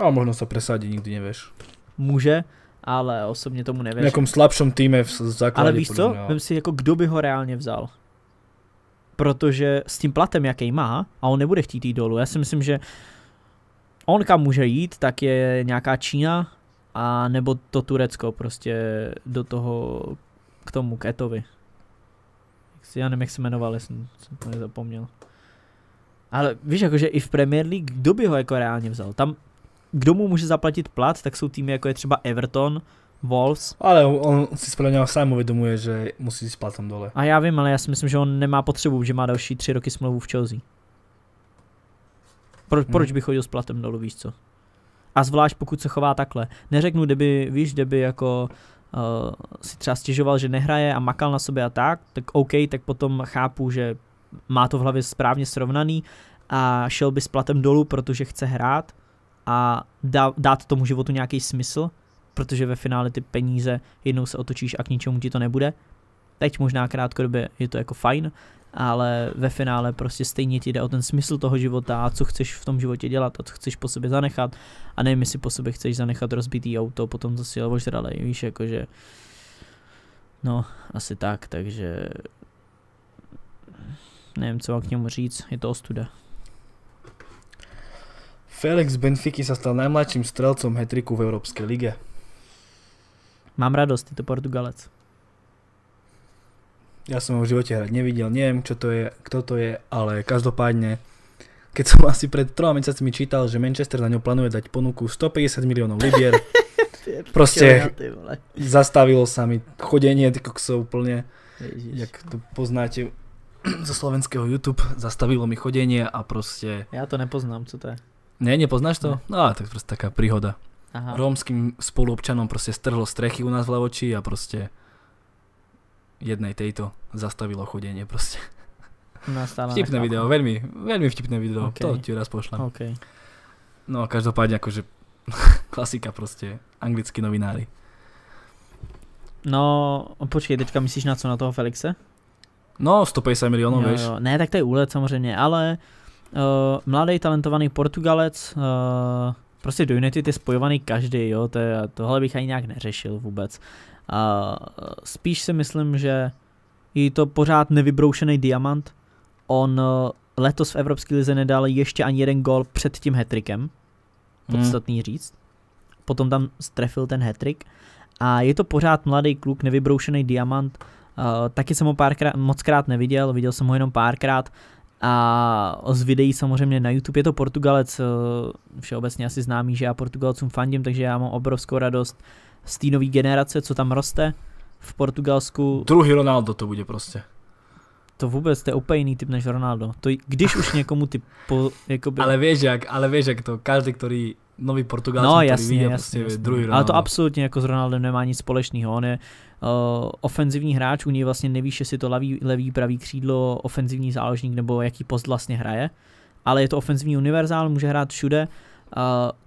A možno se presadí, nikdy nevíš. Může, ale osobně tomu nevěřím. V nějakom slabším týme v základě. Ale víš co, vím si jako kdo by ho reálně vzal protože s tím platem, jaký má, a on nebude chtít jít dolů. Já si myslím, že on kam může jít, tak je nějaká Čína, a nebo to Turecko prostě do toho, k tomu Ketovi. Já nevím, jak se jmenoval, jsem, jsem to nezapomněl. Ale víš, jakože i v Premier League, kdo by ho jako reálně vzal? Tam, kdo mu může zaplatit plat, tak jsou týmy jako je třeba Everton, Wolves. Ale on si něho sám uvědomuje, že musí s platem dole. A já vím, ale já si myslím, že on nemá potřebu, že má další tři roky smlouvu v Chelsea. Pro, hmm. Proč by chodil s platem dolů, víš co? A zvlášť pokud se chová takhle. Neřeknu, kdyby, víš, kdyby jako uh, si třeba stěžoval, že nehraje a makal na sobě a tak, tak OK, tak potom chápu, že má to v hlavě správně srovnaný a šel by s platem dolů, protože chce hrát a dá, dát tomu životu nějaký smysl, protože ve finále ty peníze jednou se otočíš a k ničemu ti to nebude. Teď možná krátkodobě je to jako fajn, ale ve finále prostě stejně ti jde o ten smysl toho života a co chceš v tom životě dělat a co chceš po sobě zanechat a nevím, jestli po sobě chceš zanechat rozbitý auto, potom to si ožralej, víš, jakože no, asi tak, takže nevím, co mám k němu říct, je to ostuda. Felix Benfiky sa stal najmladším strelcom hetriku v Európskej lige. Mám radost, je to Portugalec. Ja som ho v živote hrať nevidel, neviem čo to je, kto to je, ale každopádne keď som [laughs] asi pred troma mesiacmi čítal, že Manchester na ňo plánuje dať ponuku 150 miliónov libier, [laughs] proste zastavilo sa mi chodenie ty koksov úplne, Ježiš. jak to poznáte [clears throat] zo slovenského YouTube, zastavilo mi chodenie a proste... Ja to nepoznám, co to je. Ne, nepoznáš to? Ne. No, tak proste taká príhoda. Aha. rómským spoluobčanom proste strhlo strechy u nás v Levoči a proste jednej tejto zastavilo chodenie proste. Nastala vtipné video, veľmi, veľmi vtipné video, okay. to ti raz pošlem. Okay. No a každopádne akože [laughs] klasika proste, anglickí novinári. No, počkej, teďka myslíš na co, na toho Felixe? No, 150 milionů, jo, víš. Jo. Ne, tak to je úlet samozřejmě, ale uh, mladý talentovaný Portugalec, uh, prostě do United je spojovaný každý, jo, to je, tohle bych ani nějak neřešil vůbec. A spíš si myslím, že je to pořád nevybroušený diamant. On eh, letos v Evropské lize nedal ještě ani jeden gol před tím hetrikem. Podstatný hmm. říct. Potom tam strefil ten hetrik. A je to pořád mladý kluk, nevybroušený diamant. Uh, taky jsem ho párkrát, mockrát neviděl, viděl jsem ho jenom párkrát a z videí samozřejmě na YouTube je to Portugalec, všeobecně asi známý, že já Portugalcům fandím, takže já mám obrovskou radost z té nové generace, co tam roste v Portugalsku. Druhý Ronaldo to bude prostě. To vůbec, to je úplně jiný typ než Ronaldo. To, když už někomu ty po, jakoby... Ale víš jak, ale víš jak to, každý, který nový Portugalci, no, jasně, který vidí jasně, prostě jasně. druhý Ronaldo. Ale to absolutně jako s Ronaldem nemá nic společného. On je uh, ofenzivní hráč, u něj vlastně nevíš, jestli to levý, levý, pravý křídlo, ofenzivní záložník nebo jaký post vlastně hraje. Ale je to ofenzivní univerzál, může hrát všude. Uh,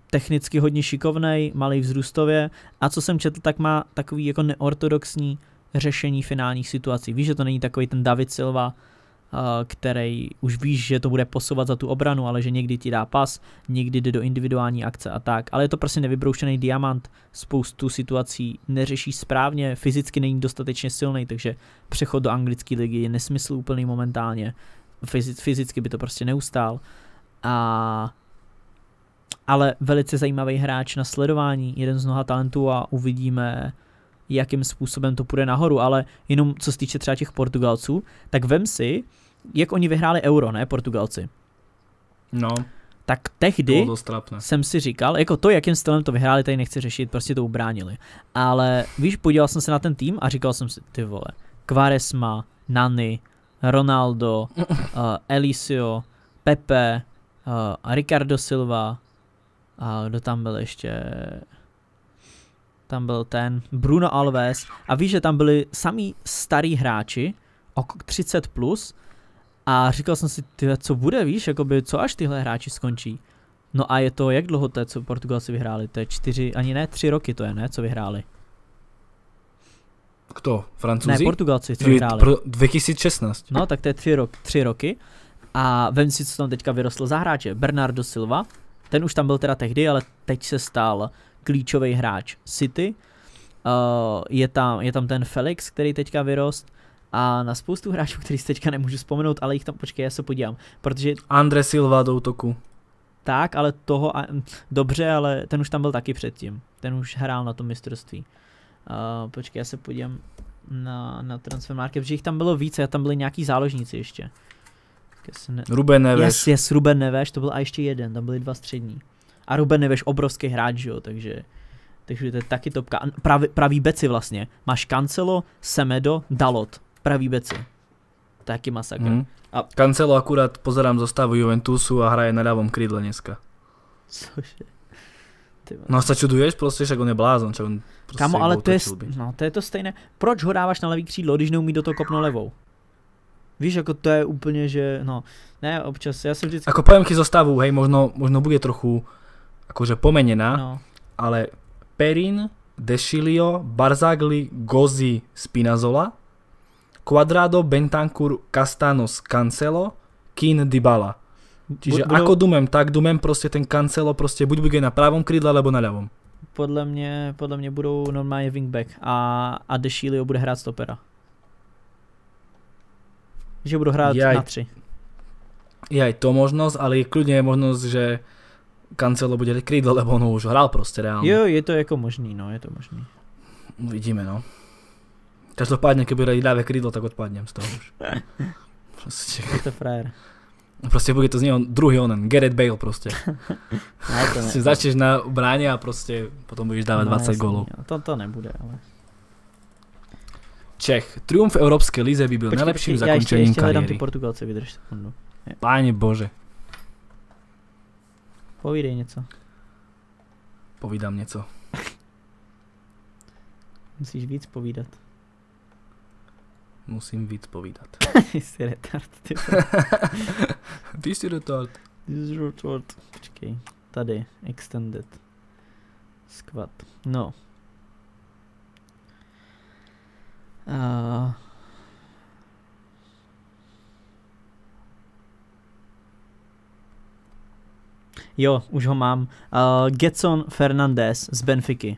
technicky hodně šikovný, malý vzrůstově a co jsem četl, tak má takový jako neortodoxní řešení finálních situací. Víš, že to není takový ten David Silva, který už víš, že to bude posouvat za tu obranu, ale že někdy ti dá pas, někdy jde do individuální akce a tak. Ale je to prostě nevybroušený diamant, spoustu situací neřeší správně, fyzicky není dostatečně silný, takže přechod do anglické ligy je nesmysl úplný momentálně. Fyzicky by to prostě neustál. A ale velice zajímavý hráč na sledování, jeden z mnoha talentů a uvidíme, jakým způsobem to půjde nahoru, ale jenom co se týče třeba těch Portugalců, tak vem si, jak oni vyhráli euro, ne, Portugalci. No. Tak tehdy jsem si říkal, jako to, jakým stylem to vyhráli, tady nechci řešit, prostě to ubránili. Ale víš, podíval jsem se na ten tým a říkal jsem si, ty vole, Quaresma, Nani, Ronaldo, uh, [laughs] Elisio, Pepe, uh, Ricardo Silva, a kdo tam byl ještě? Tam byl ten Bruno Alves. A víš, že tam byli samý starý hráči, ok 30 plus. A říkal jsem si, ty, co bude, víš, jakoby, co až tyhle hráči skončí. No a je to, jak dlouho to je, co Portugalci vyhráli? To je čtyři, ani ne, tři roky to je, ne, co vyhráli. Kto? Francouzi? Ne, Portugalci, co vyhráli. Pro 2016. No, tak to je tři, rok, tři roky. A vem si, co tam teďka vyrostl za hráče. Bernardo Silva, ten už tam byl teda tehdy, ale teď se stal klíčový hráč City. Uh, je, tam, je tam ten Felix, který teďka vyrost. A na spoustu hráčů, který si teďka nemůžu vzpomenout, ale jich tam, počkej, já se podívám. Protože... Andre Silva do útoku. Tak, ale toho, a, dobře, ale ten už tam byl taky předtím. Ten už hrál na tom mistrovství. Uh, počkej, já se podívám na, na transfermarket, protože jich tam bylo více, a tam byli nějaký záložníci ještě. Ne... Ruben Neves. Yes, yes, Ruben Neves, to byl a ještě jeden, tam byly dva střední. A Ruben Neves obrovský hráč, jo, takže, takže to je taky topka. Pravý, pravý beci vlastně. Máš Cancelo, Semedo, Dalot. Pravý beci. Taky masakr. Mm. A... Cancelo akurát pozerám zostavu Juventusu a hraje na ľavom krídle dneska. Cože? No sa čuduješ prostě, že on je blázon, čo on prostě Kamo, ale to je, no, to je to stejné. Proč ho dáváš na levý křídlo, když neumí do toho kopnout levou? Víš, jako to je úplně, že no, ne, občas, já jsem vždycky... Ako poviem ti zostavu, hej, možno, možno bude trochu akože pomenená, no. ale Perin, Dešilio, Barzagli, Gozi, Spinazola, Quadrado, Bentancur, Castanos, Cancelo, Kin, Dybala. Čiže Budou... ako dumem, tak dumem prostě ten Cancelo prostě buď bude na pravom krídle, alebo na ľavom. Podle mě, podle mě budou normálně wingback a, a Dešilio bude hrát stopera že budu hrát je na tři. Je aj to možnosť, ale kľudne je možnosť, že Cancelo bude krídlo, lebo on už hral prostě reálně. Jo, je to jako možný, no, je to možný. Uvidíme, no. Každopádně, keby bude ľavé krídlo, tak odpadnem z toho už. [laughs] prostě. Je to frajer. Prostě bude to z něho druhý onen, Gareth Bale prostě. [laughs] ne, to ne. Prostě začneš na bráně a prostě potom budeš dávat no, 20 gólů. To, to nebude, ale. Čech. Triumf Európskej lize by byl počkej, najlepším počkej, zakončením ja ešte, ešte kariéry. ty Portugalce, vydrž sekundu. Páni Bože. Povídej něco. Povídám něco. Musíš víc povídat. [laughs] Musím víc povídat. jsi retard, ty. [laughs] ty jsi retard. Ty jsi retard. Počkej, tady, extended. Squad. No, Uh, jo, už ho mám. Uh, Getson Fernandez z Benfiky.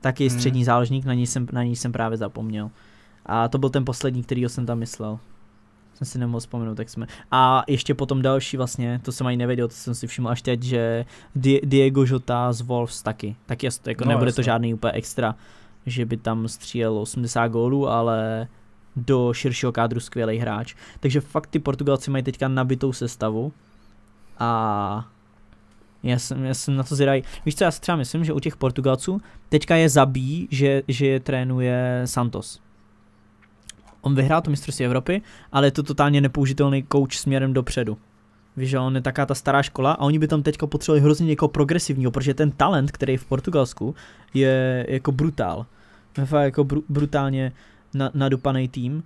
Taky hmm. střední záložník, na ní, jsem, na ní jsem právě zapomněl. A to byl ten poslední, který jsem tam myslel. Jsem si nemohl vzpomenout, tak jsme. A ještě potom další vlastně, to jsem ani nevěděl, to jsem si všiml až teď, že Diego Jota z Wolves taky. Tak jasno, jako no, nebude jasno. to žádný úplně extra že by tam střílel 80 gólů, ale do širšího kádru skvělý hráč. Takže fakt ty Portugalci mají teďka nabitou sestavu a já jsem, já jsem na to zvědavý. Víš co, já si třeba myslím, že u těch Portugalců teďka je zabíjí, že, že je trénuje Santos. On vyhrál to mistrovství Evropy, ale je to totálně nepoužitelný coach směrem dopředu. Víš, že on je taká ta stará škola a oni by tam teďka potřebovali hrozně někoho progresivního, protože ten talent, který je v Portugalsku, je jako brutál. Fakt jako br- brutálně na, nadupaný tým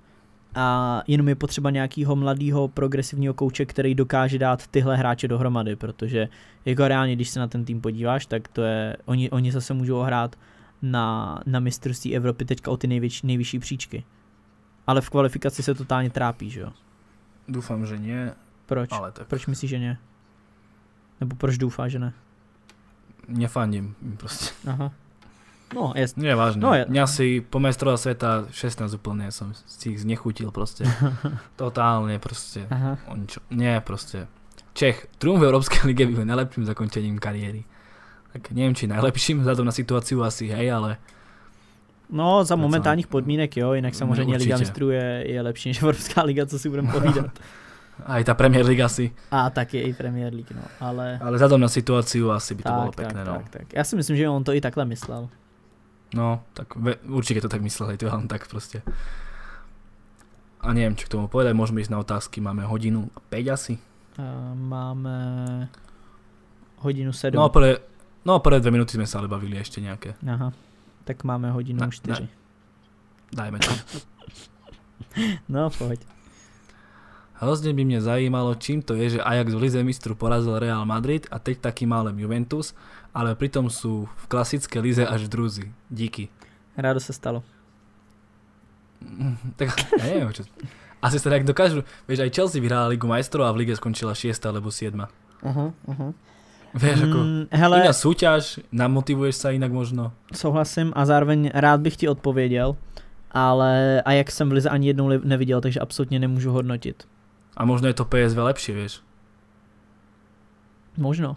a jenom je potřeba nějakého mladého progresivního kouče, který dokáže dát tyhle hráče dohromady, protože jako reálně, když se na ten tým podíváš, tak to je, oni, oni zase můžou hrát na, na mistrovství Evropy teďka o ty největší, nejvyšší příčky. Ale v kvalifikaci se totálně trápí, že jo? Doufám, že ne. Proč? Ale tak... Proč myslíš, že ne? Nebo proč doufá, že ne? Nefandím prostě. Aha. No, jest. Nie, vážne. No, je... Mňa si po majstrova sveta 16 úplne som si ich znechutil [laughs] proste. Totálne proste. Aha. On čo, nie, proste. Čech, triumf v Európskej lige by najlepším zakončením kariéry. Tak neviem, či najlepším, vzhľadom na situáciu asi, hej, ale... No, za momentálních podmínek, jo, jinak samozřejmě Liga mistrů je, je lepší než Evropská liga, co si budeme povídat. [laughs] A i ta Premier League asi. A taky i Premier League, no, ale... Ale vzhľadom na situáciu asi by to tak, bolo pekné, tak, no. Tak, tak. Já si myslím, že on to i takhle myslel. No, tak ve, určite to tak myslel, to len tak proste. A neviem, čo k tomu povedať, môžeme ísť na otázky, máme hodinu 5 asi. Uh, máme hodinu 7. No, prvé, no, prvé dve minúty sme sa ale bavili ešte nejaké. Aha, tak máme hodinu na, 4. Na, dajme to. [laughs] no, poď. Hrozne by mne zajímalo, čím to je, že Ajax v Lize mistru porazil Real Madrid a teď taký málem Juventus ale pritom sú v klasické lize až druzy. Díky. Rádo sa stalo. [laughs] tak ja neviem, čo... Asi sa tak dokážu, vieš, aj Chelsea vyhrala Ligu majstrov a v lige skončila 6 alebo 7. Uh-huh, uh-huh. Vieš, ako mm, hele, súťaž, namotivuješ sa inak možno. Souhlasím a zároveň rád bych ti odpověděl, ale a jak jsem v Lize ani jednou neviděl, takže absolutně nemůžu hodnotit. A možno je to PSV lepšie, vieš. Možno.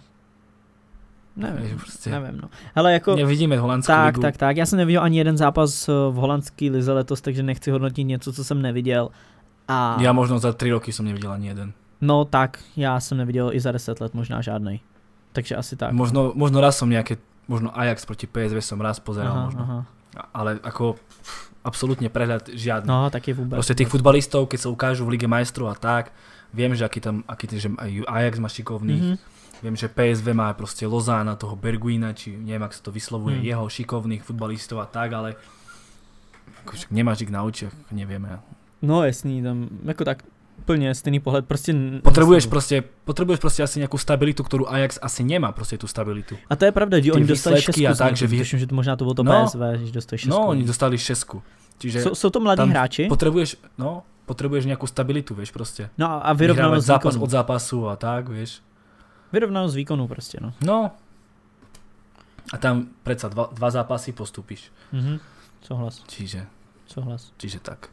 Nevím, prostě nevím, no. Ale jako... Nevidíme holandskou tak, ligu. Tak, tak, Já jsem neviděl ani jeden zápas eh, v holandské lize letos, takže nechci hodnotit něco, co jsem neviděl. A... Já možno za tři roky jsem neviděl ani jeden. No tak, já jsem neviděl i za deset let možná žádný. Takže asi tak. Možno, možno raz som nejaké, možno Ajax proti PSV som raz pozeral aha, možno. Aha. Ale ako absolútne prehľad žiadny. No, taky vôbec. Proste tých futbalistov, keď sa ukážu v Lige majstrov a tak, viem, že aký tam, aký, že Ajax má šikovných, mm-hmm Viem, že PSV má proste Lozána, toho Berguina, či neviem, ak sa to vyslovuje, hmm. jeho šikovných futbalistov a tak, ale ako, nemáš ich na očiach, nevieme. No jasný, tam jako tak plně stejný pohled, prostě... Potrebuješ prostě, potrebuješ prostě asi nějakou stabilitu, kterou Ajax asi nemá, prostě tu stabilitu. A to je pravda, že oni dostali šestku, a tak, že vy... Tuším, že to možná to bylo to no, PSV, že dostali šestku. No, oni dostali šestku. Čiže jsou, jsou to mladí hráči? Potrebuješ, no, potrebuješ nějakou stabilitu, vieš, prostě. No a vyrovnanost zápas od zápasu a tak, vieš. Vyrovnanost výkonu prostě, no. No. A tam predsa dva, dva zápasy postupíš. Mhm, souhlas. Čiže. Souhlas. Čiže tak.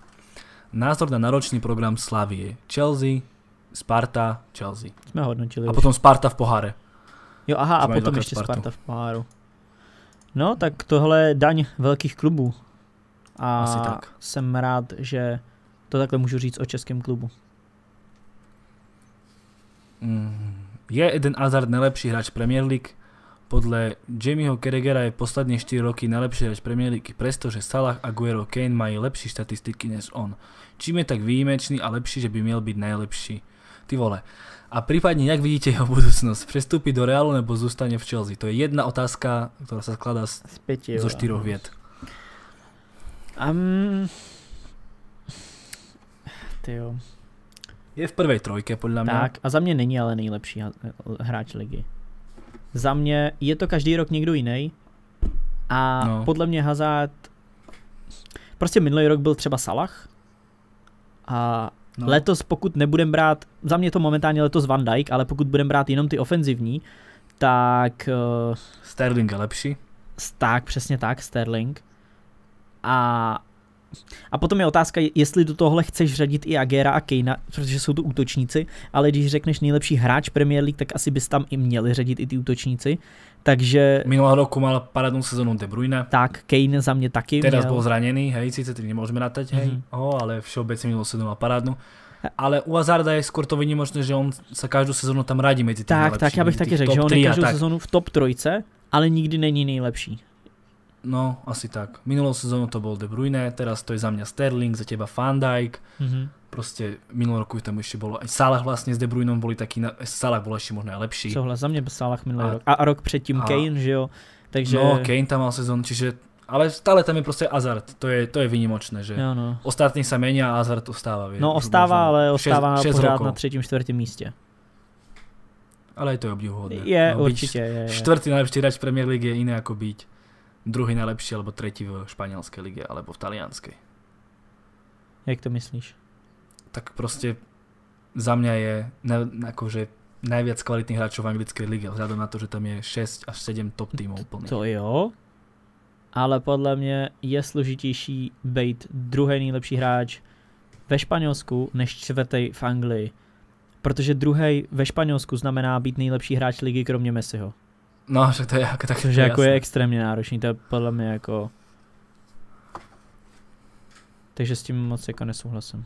Názor na náročný program Slavie. Chelsea, Sparta, Chelsea. Jsme hodnotili A už. potom Sparta v poháre. Jo, aha, a potom ještě Spartu. Sparta v poháru. No, tak tohle je daň velkých klubů. A Asi tak. jsem rád, že to takhle můžu říct o českém klubu. Mm. Je Eden Hazard najlepší hráč Premier League? Podle Jamieho Carragera je poslední 4 roky najlepší hráč Premier League, prestože Salah, Aguero, Kane mají lepší štatistiky než on. Čím je tak výjimečný a lepší, že by měl být nejlepší? Ty vole. A prípadne, jak vidíte jeho budúcnosť? Přestúpi do Realu nebo zůstane v Chelsea? To je jedna otázka, ktorá sa skladá z, z pěti, zo štyroch viet. Um, tyjo. Je v prvej trojke, podľa mňa. Tak, a za mě není ale nejlepší hráč ligy. Za mě je to každý rok někdo jiný. A no. podle mě Hazard... Prostě minulý rok byl třeba Salah. A no. letos, pokud nebudem brát... Za mě to momentálně letos Van Dijk, ale pokud budem brát jenom ty ofenzivní, tak... Uh, Sterling je lepší. Tak, přesně tak, Sterling. A a potom je otázka, jestli do tohle chceš řadit i Agera a Kejna, protože jsou to útočníci, ale když řekneš nejlepší hráč Premier League, tak asi bys tam i měli řadit i ty útočníci. Takže... Minulého roku mal parádnu sezónu De Bruyne. Tak, Kane za mě taky Teraz měl. bol zranený, hej, síce tým nemôžeme natať, hej, mm-hmm. oh, ale všeobecne minulú sezónu mal parádnu. Ale u Hazarda je skôr to možné, že on sa každou sezónu tam radí mezi Tak, tak, já bych taky řekl, že on je každou sezónu v top trojce, ale nikdy není nejlepší. No, asi tak. Minulou sezónu to bol De Bruyne, teraz to je za mňa Sterling, za teba Van Dijk. Mm-hmm. Proste minulý roku tam ešte bolo, aj Salah vlastne s De Bruynom boli taký, Salah bol ešte možno aj lepší. Souhlas, za mňa Salah minulý a, rok. A, a rok předtím a, Kane, že jo? Takže... No, Kane tam mal sezónu, čiže ale stále tam je proste Hazard, to je, to je vynimočné, že jo, no. ostatní sa menia a Hazard ostáva. Vie, no ostáva, ale ostáva 6, 6 pořád rokov. na třetím, čtvrtém místě. Ale aj to je obdivuhodné. Je, no, určite. Je, je. Štvrtý najlepší hráč Premier League je iné ako byť druhý najlepší alebo tretí v španielskej lige alebo v talianskej. Jak to myslíš? Tak proste za mňa je ne, akože najviac kvalitných hráčov v anglickej lige, vzhľadom na to, že tam je 6 až 7 top týmov úplných. To jo, ale podle mě je složitější být druhý nejlepší hráč ve Španělsku než čtvrtý v Anglii. Protože druhý ve Španělsku znamená být nejlepší hráč ligy kromě Messiho. No, že to je jako tak. Což jako je extrémně náročný, to je podle mě jako... Takže s tím moc jako nesouhlasím.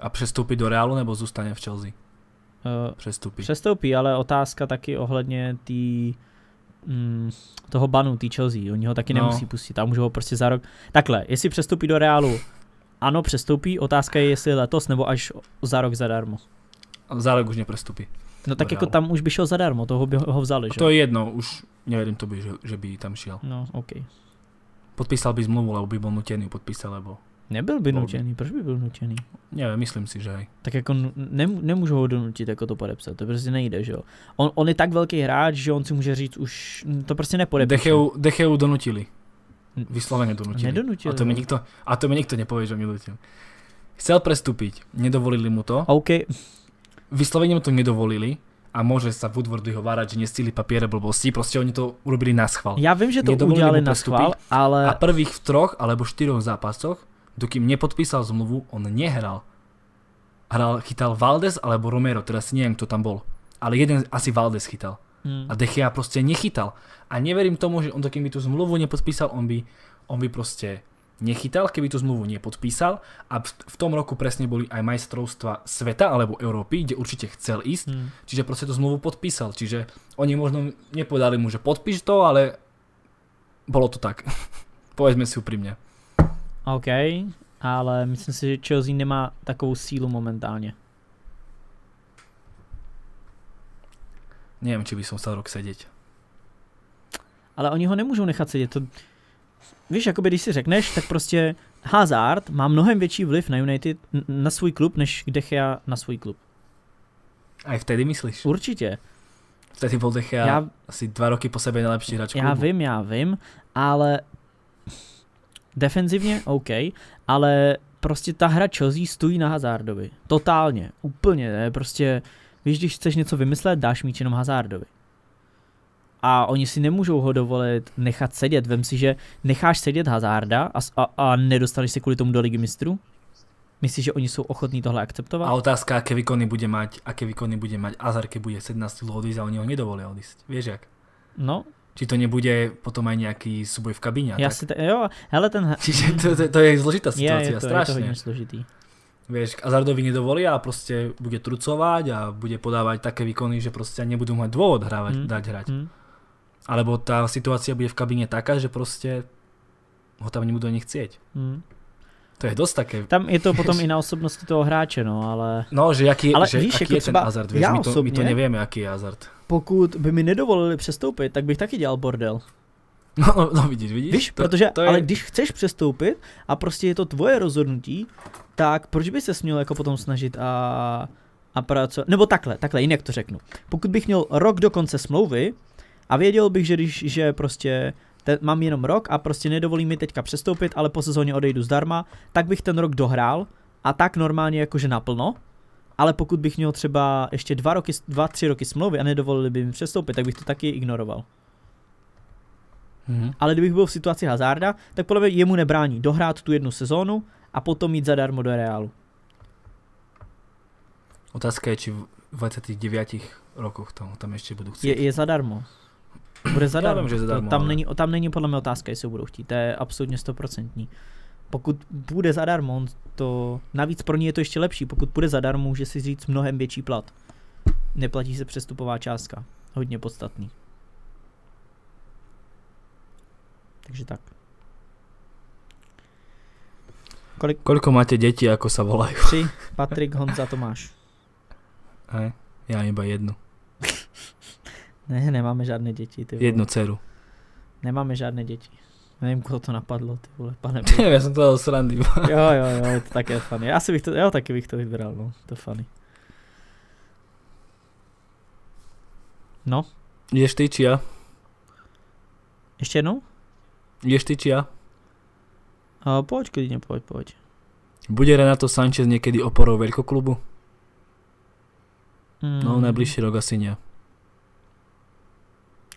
A přestoupí do Realu nebo zůstane v Chelsea? Uh, přestoupí. Přestoupí, ale otázka taky ohledně tý, mm, toho banu, tý Chelsea. Oni ho taky no. nemusí pustit a můžou ho prostě za rok. Takhle, jestli přestoupí do Realu, ano, přestoupí. Otázka je, jestli letos nebo až za rok zadarmo. Za rok už neprestupí. No tak jako tam už by šel zadarmo, toho by ho vzali, že? To je jedno, už nevěřím to by, že, že by tam šel. No, OK. Podpísal by zmluvu, lebo by byl nutěný podpísat, lebo... Nebyl by nutěný, proč by byl nutěný? Nevím, myslím si, že aj. Tak jako ne, nemůžu ho donutit jako to podepsat, to prostě nejde, že jo. On, on je tak velký hráč, že on si může říct už, to prostě nepodepíše. Decheu, Decheu donutili. Vysloveně donutili. Nedonutili. A to mi nikto, a to mi nikto nepovie, že mi donutil. Chcel prestúpiť, nedovolili mu to. OK vyslovene mu to nedovolili a môže sa Woodwardu hovárať, že nestili papiere blbosti, proste oni to urobili na schvál. Ja viem, že to Nedovolili udiali na schvál, ale... A prvých v troch alebo štyroch zápasoch, dokým nepodpísal zmluvu, on nehral. Hral, chytal Valdes alebo Romero, teraz neviem, kto tam bol. Ale jeden asi Valdes chytal. Hmm. A Dechia proste nechytal. A neverím tomu, že on dokým by tú zmluvu nepodpísal, on by, on by proste nechytal, keby tú zmluvu nepodpísal a v tom roku presne boli aj majstrovstva sveta alebo Európy, kde určite chcel ísť, hmm. čiže proste tú zmluvu podpísal, čiže oni možno nepovedali mu, že podpíš to, ale bolo to tak. [laughs] Povedzme si úprimne. OK, ale myslím si, že Chelsea nemá takovou sílu momentálne. Neviem, či by som stal rok sedieť. Ale oni ho nemôžu nechať sedieť. To, víš, jakoby když si řekneš, tak prostě Hazard má mnohem větší vliv na United, na svůj klub, než Dechea na svůj klub. A i vtedy myslíš? Určitě. Vtedy byl Dechea já, asi dva roky po sebe nejlepší hráč Já vím, já vím, ale defenzivně OK, ale prostě ta hra Chelsea stojí na Hazardovi. Totálně, úplně, ne? prostě víš, když chceš něco vymyslet, dáš míč jenom Hazardovi a oni si nemůžou ho dovolit nechat sedět. Vem si, že necháš sedět Hazarda a, a, a nedostaneš se kvůli tomu do ligy mistrů? Myslíš, že oni jsou ochotní tohle akceptovat? A otázka, aké výkony bude mať, aké výkony bude mať Hazard, keď bude 17 odísť a oni ho nedovolia odísť. Vieš jak? No. Či to nebude potom aj nejaký súboj v kabíne? Ja si to, jo, hele ten... [laughs] Čiže to, to, to je zložitá situácia, je, je to, strašne. Je to hodně složitý. Vieš, Hazardovi nedovolia a proste bude trucovať a bude podávať také výkony, že proste nebudú mať dôvod hrávať, mm. dať hrať. Mm. Alebo tá situácia bude v kabíne taká, že proste ho tam nebudú ani chcieť. Hmm. To je dosť také. Tam je to potom [laughs] i na osobnosti toho hráče, no, ale... No, že jaký, ale že, víš, aký jako je ten hazard, vieš, my to, my to nevieme, aký je hazard. Pokud by mi nedovolili přestoupit, tak bych taky dělal bordel. No, [laughs] no, no vidíš, vidíš? Víš, to, protože, to je... ale když chceš přestoupit a prostě je to tvoje rozhodnutí, tak proč by se směl jako potom snažit a, a pracovat, nebo takhle, takhle, jinak to řeknu. Pokud bych měl rok do konce smlouvy, a věděl bych, že když že prostě te, mám jenom rok a prostě nedovolí mi teďka přestoupit, ale po sezóně odejdu zdarma, tak bych ten rok dohrál a tak normálně jakože naplno. Ale pokud bych měl třeba ještě dva, roky, dva tři roky smlouvy a nedovolili by mi přestoupit, tak bych to taky ignoroval. Mm-hmm. Ale kdybych byl v situaci Hazarda, tak podle mě jemu nebrání dohrát tu jednu sezónu a potom jít zadarmo do Reálu. Otázka je, či v 29 rokoch tam, tam ještě budu chtít. Je, je zadarmo. Bude zadarmo. Vím, že zadarmo tam, ale... není, tam není podle mě otázka, jestli ho budou chtít. To je absolutně stoprocentní. Pokud bude zadarmo, to navíc pro ně je to ještě lepší. Pokud bude zadarmo, může si říct mnohem větší plat. Neplatí se přestupová částka. Hodně podstatný. Takže tak. Kolik... Koľko máte detí, ako sa volajú? Tři, Patrik, Honza, Tomáš. [laughs] Hej, ja iba jednu. Ne, nemáme žádné děti. Ty Jednu dceru. Nemáme žádné děti. Nevím, koho to napadlo, ty vole, pane. [laughs] Já jsem to dal srandy. jo, jo, jo, je to také funny. Já si bych to, jo, taky bych to vybral, no, to funny. No. Ješ ty či já? Ještě jednou? Ješ ty či já? A pojď, klidně, pojď, pojď. Bude Renato Sanchez někdy oporou veľkoklubu? Mm. No, nejbližší rok asi ne.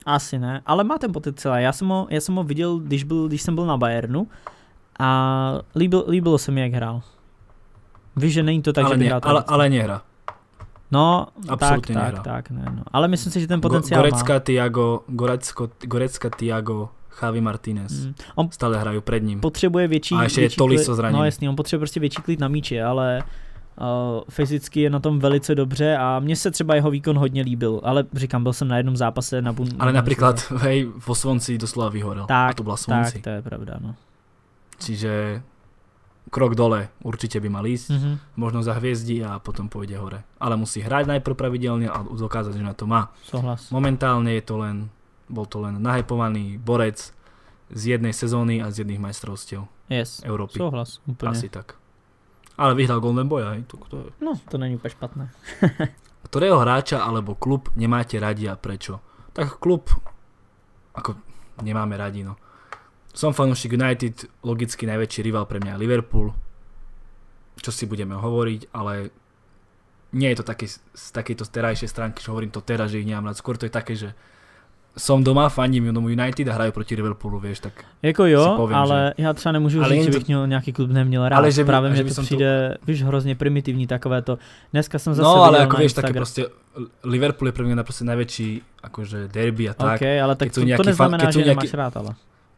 Asi ne, ale má ten potenciál. Já jsem ho, já jsem ho viděl, když, byl, když jsem byl na Bayernu a líbil, líbilo se mi, jak hrál. Víš, že není to tak, ale že by hrál ale, ale nehra. No, Absolutně tak, tak, tak, ne, no. Ale myslím si, že ten potenciál Go, Gorecka, má. Tiago, Gorecko, Gorecka, Tiago, Javi Martinez. Mm. On stále hrají před ním. Potřebuje větší... A ještě větší je Tolisso zraněný. No jasný, on potřebuje prostě větší klid na míči, ale Uh, fyzicky je na tom velice dobře a mně se třeba jeho výkon hodně líbil, ale říkám, byl jsem na jednom zápase na Bund. Ale například, hej, v Svonci doslova vyhorel. Tak, a to byla. Tak, to je pravda, no. Čiže krok dole určitě by mal ísť, mm-hmm. možno za hvězdí a potom půjde hore. Ale musí hrát najprv pravidelně a dokázat, že na to má. Souhlas. Momentálně je to len, bol to len nahypovaný borec z jednej sezóny a z jedných majstrovstiev yes. Európy. Souhlas, úplně. Asi tak. Ale vyhral Golden Boy, aj? To, to... No, to není úplně špatné. Ktorého hráča alebo klub nemáte radi a prečo? Tak klub, ako nemáme radi, no. Som fanúšik United, logicky najväčší rival pre mňa Liverpool, čo si budeme hovoriť, ale nie je to také, z takejto terajšej stránky, že hovorím to teraz, že ich nemám rád. Skôr to je také, že som doma, fandím United a hrajú proti Liverpoolu, vieš, tak Jako jo, povím, ale že... já třeba nemůžu ale říct, že bych měl nějaký klub neměl rád, ale že by, právě že mi to přijde, to... víš, hrozně primitivní takové to. Dneska jsem zase No, ale jako vieš, také prostě Liverpool je pro mě naprosto největší akože derby a tak. Okay, ale tak to, to neznamená, fan, že nejaký, nemáš rád, ale.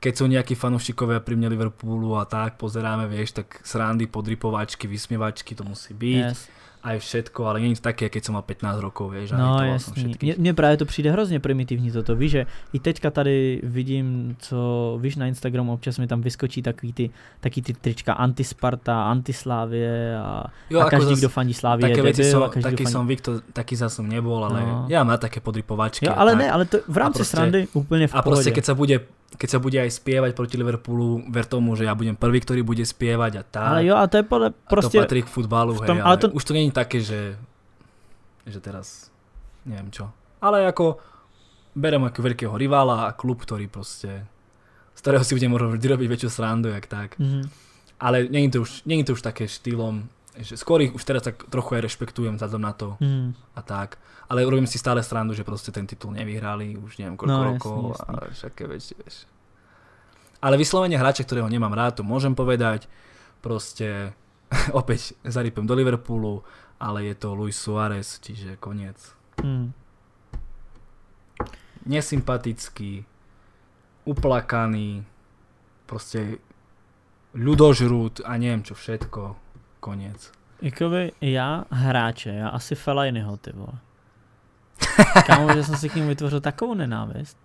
Keď sú nejakí fanúšikovia pri mne Liverpoolu a tak, pozeráme, vieš, tak srandy, podrypovačky, vysmievačky, to musí byť. Yes aj všetko, ale není to také, keď som mal 15 rokov, vieš. No jasný, mně, právě to přijde hrozně primitivní toto, víš, že i teďka tady vidím, co, víš, na Instagramu občas mi tam vyskočí takový ty, taky ty trička antisparta, antislávie a, jo, a každý, zas, kdo fandí Slávie, také věci som, taký som Vik, to, taký zase som nebol, ale no. ja mám také podrypovačky. Jo, ale tak. ne, ale to v rámci proste, srandy úplne v A proste, keď sa bude keď sa bude aj spievať proti Liverpoolu, ver tomu, že ja budem prvý, ktorý bude spievať a tak. Ale jo, a to je podle, proste... A to patrí k futbalu, tom, hej, ale, ale to... už to není také, že, že teraz, neviem čo. Ale ako berem ako veľkého rivála a klub, ktorý proste, z ktorého si budem [laughs] robiť väčšiu srandu, jak tak. Mm-hmm. Ale není to, už, není to už také štýlom, že skôr ich už teraz tak trochu aj rešpektujem vzhľadom na to mm. a tak. Ale robím si stále srandu, že proste ten titul nevyhrali už neviem koľko no, rokov jasný, jasný. a všaké veci, vieš. Ale vyslovene hráča, ktorého nemám rád, to môžem povedať. [laughs] Proste opäť zarypem do Liverpoolu, ale je to Luis Suárez, čiže koniec. Mm. Nesympatický, uplakaný, proste ľudožrút a neviem čo všetko Koniec. Jakoby já hráče, já asi Felajnyho, ty vole. [laughs] Kámo, že jsem si k němu vytvořil takovou nenávist.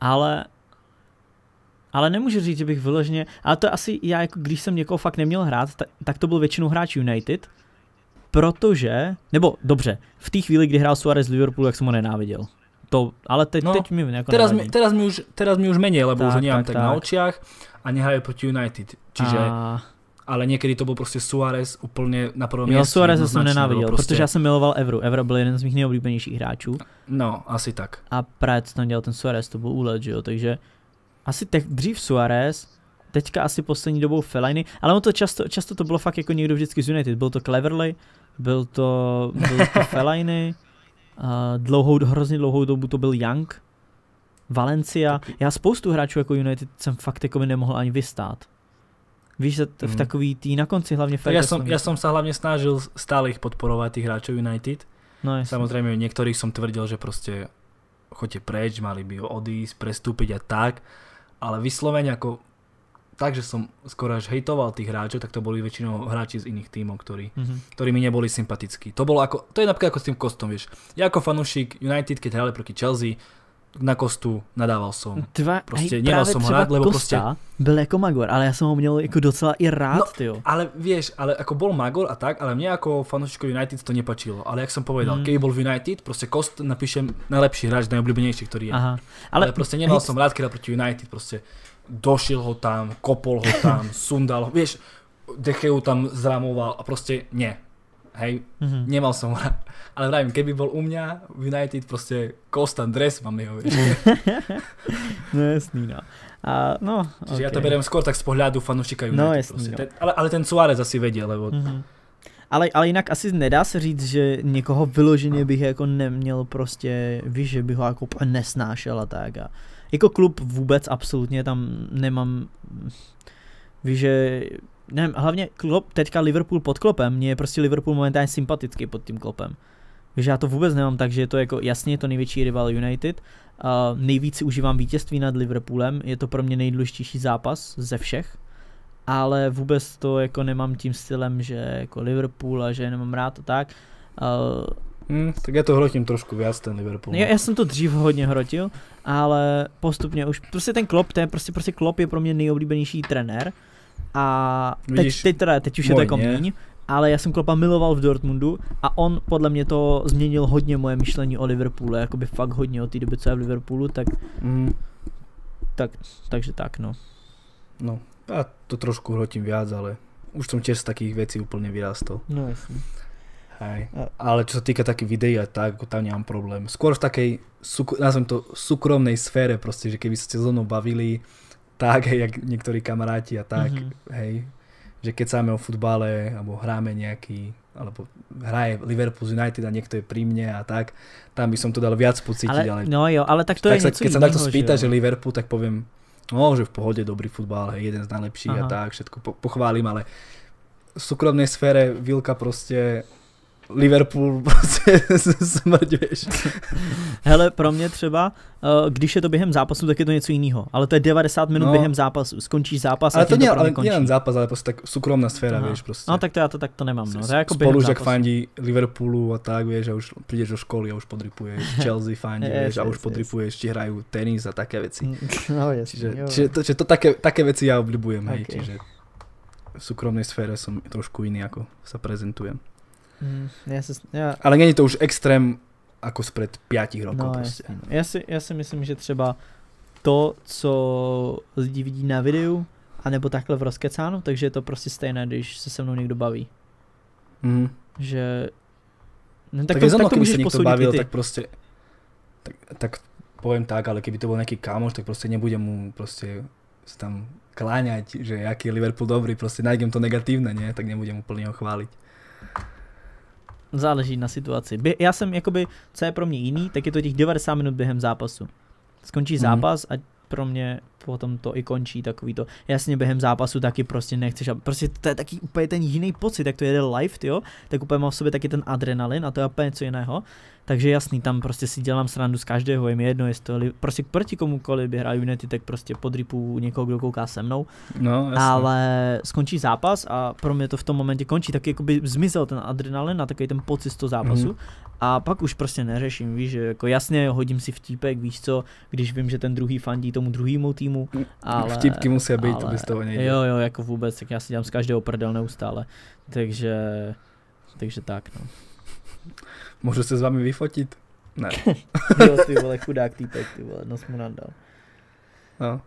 Ale ale nemůžu říct, že bych vyloženě, ale to je asi já, jako když jsem někoho fakt neměl hrát, tak, tak to byl většinou hráč United, protože, nebo dobře, v té chvíli, kdy hrál Suarez z Liverpoolu, jak jsem ho nenáviděl. To, ale teď, no, teď mi jako teraz, mi, teraz, mi už, teraz mi už menej, lebo tak, už ho nemám tak, tak, na očiach a nehrajú proti United. Čiže a ale někdy to byl prostě Suarez úplně na prvom místě. Suarez jsem nenáviděl, prostě... protože já jsem miloval Evru. Evra byl jeden z mých nejoblíbenějších hráčů. No, asi tak. A právě co tam dělal ten Suarez, to byl úlet, že jo, takže asi tak dřív Suarez, teďka asi poslední dobou Fellaini, ale ono to často, často to bylo fakt jako někdo vždycky z United. Byl to Cleverly, byl to, byl to [laughs] Fellaini, uh, dlouhou, hrozně dlouhou dobu to byl Young, Valencia. Já spoustu hráčů jako United jsem fakt jako nemohl ani vystát. Víš, v mm. takový tý na konci hlavně tak ja som, ja som sa hlavne snažil stále ich podporovať, tých hráčov United. No, Samozrejme, niektorých som tvrdil, že proste choďte preč, mali by odísť, prestúpiť a tak, ale vyslovene ako tak, že som skoro až hejtoval tých hráčov, tak to boli väčšinou hráči z iných tímov, ktorí, mm-hmm. ktorí mi neboli sympatickí. To bolo ako, to je napríklad ako s tým kostom, vieš. Ja ako fanúšik United, keď hrali proti Chelsea, na Kostu nadával som. Dva, prostě hej, nemal som ho rád, lebo Kosta prostě... byl jako Magor, ale já jsem ho měl jako docela i rád, no, tyjo. ale vieš, ale ako bol Magor a tak, ale mně jako fanúšiku United to nepačilo. Ale jak som povedal, mm. keď bol v United, prostě Kost napíšem najlepší hráč, najobľúbenejší, ktorý je. Aha. Ale, ale prostě nemal hej, som rád, keď proti United, prostě došil ho tam, kopol ho tam, sundal ho, vieš, Decheu tam zramoval a prostě ne. Hej, mm-hmm. nemal som ho [laughs] Ale vravím, keby bol u mňa v United, prostě Kostan Dres mám jeho, vieš. [laughs] no jasný, no. A, no, Čiže okay. ja to beriem skôr tak z pohľadu fanúšika United. No jasný, prostě. no. Ten, ale, ale ten Suárez asi vedie, lebo... Mm-hmm. Ale, ale jinak asi nedá se říct, že někoho vyloženě bych jako neměl prostě, víš, že bych ho jako nesnášel a tak. A jako klub vůbec absolutně tam nemám, víš, že nevím, hlavně klop, teďka Liverpool pod klopem, mně je prostě Liverpool momentálně sympatický pod tím klopem. Takže já to vůbec nemám tak, že je to jako jasně je to největší rival United. Uh, nejvíc si užívám vítězství nad Liverpoolem, je to pro mě nejdůležitější zápas ze všech. Ale vůbec to jako nemám tím stylem, že jako Liverpool a že nemám rád to tak. Uh, Hmm, tak já to hrotím trošku víc ten Liverpool. Já, já jsem to dřív hodně hrotil, ale postupně už, prostě ten Klopp, ten prostě, prostě Klopp je pro mě nejoblíbenější trenér a teď, Vidíš, teď, teda, teď už je to jako míň, ale já jsem Klopa miloval v Dortmundu a on podle mě to změnil hodně moje myšlení o Liverpoolu, jakoby fakt hodně od té doby, co je v Liverpoolu, tak, mm. tak takže tak no. No, já to trošku hrotím viac, ale už som tiež z takých vecí úplne vyrastol. No jasne. Hej. Ale čo sa týka takých videí a tak, tam nemám problém. Skôr v takej, nazvem to, súkromnej sfére, proste, že keby ste so mnou bavili, tak, hej, jak niektorí kamaráti a tak, mm-hmm. hej, že keď sáme o futbale, alebo hráme nejaký, alebo hraje Liverpool United a niekto je pri mne a tak, tam by som to dal viac pocítiť, ale, ale no jo, ale tak to tak je sa, Keď sa takto spýta, že, že Liverpool, tak poviem, no, že v pohode, dobrý futbal, hej, jeden z najlepších Aha. a tak, všetko po, pochválim, ale v súkromnej sfére Vilka proste Liverpool prostě smrť, víš. Hele, pro mě třeba, eh, když je to během zápasu, tak je to něco jiného. Ale to je 90 minut no. během zápasu. Skončíš zápas ale a to, nie, to ale nie zápas, ale prostě tak soukromná sféra, Aha. víš, prostě. No tak to já to tak to nemám, no. To je jako Spolu, jak fandí Liverpoolu a tak, víš, a už přijdeš do školy a už podripuješ, [laughs] Chelsea fandí, víš, a už podripuješ, či hrajú tenis a také věci. Mm, [laughs] no, jasný, čiže, jo. čiže, to, čiže to také, také věci já oblibujem, okay. hej, čiže v súkromnej sfére som trošku iný, ako sa prezentujem. Mm, já se, já... Ale není to už extrém jako spred 5 rokov no, prostě. Jasný. Já, si, já si myslím, že třeba to, co lidi vidí na videu, anebo takhle v rozkecánu, takže je to prostě stejné, když se se mnou někdo baví. Mm. Že... No, tak, tak, to, je tak to můžeš se někdo bavil, tak prostě... Tak, tak poviem tak, ale keby to bol nejaký kámoš, tak prostě nebudem mu prostě sa tam kláňať, že jaký je Liverpool dobrý, prostě nájdem to negatívne, nie? tak nebudem úplne ho chváliť. Záleží na situaci. Já jsem jakoby, co je pro mě jiný, tak je to těch 90 minut během zápasu. Skončí mm. zápas a pro mě potom to i končí takový to. Jasně během zápasu taky prostě nechceš, a prostě to je taky úplně ten jiný pocit, jak to jede live, jo, tak úplně mám v sobě taky ten adrenalin a to je úplně něco jiného. Takže jasný, tam prostě si dělám srandu z každého, je mi jedno, jestli to prostě proti komukoliv by hrál Unity, tak prostě podrypu někoho, kdo kouká se mnou. No, jasný. Ale skončí zápas a pro mě to v tom momentě končí, tak jako by zmizel ten adrenalin a takový ten pocit z toho zápasu. Mm. A pak už prostě neřeším, víš, že jako jasně hodím si vtípek, víš co, když vím, že ten druhý fandí tomu druhému týmu, ale... Vtipky musí být, ale, to bez toho nejde. Jo, jo, jako vůbec, tak já si dělám z každého prdel neustále. Takže, takže tak, no. Můžu se s vámi vyfotit? Ne. [laughs] jo, ty vole, chudák týpek, ty vole, nos mu nadal. No.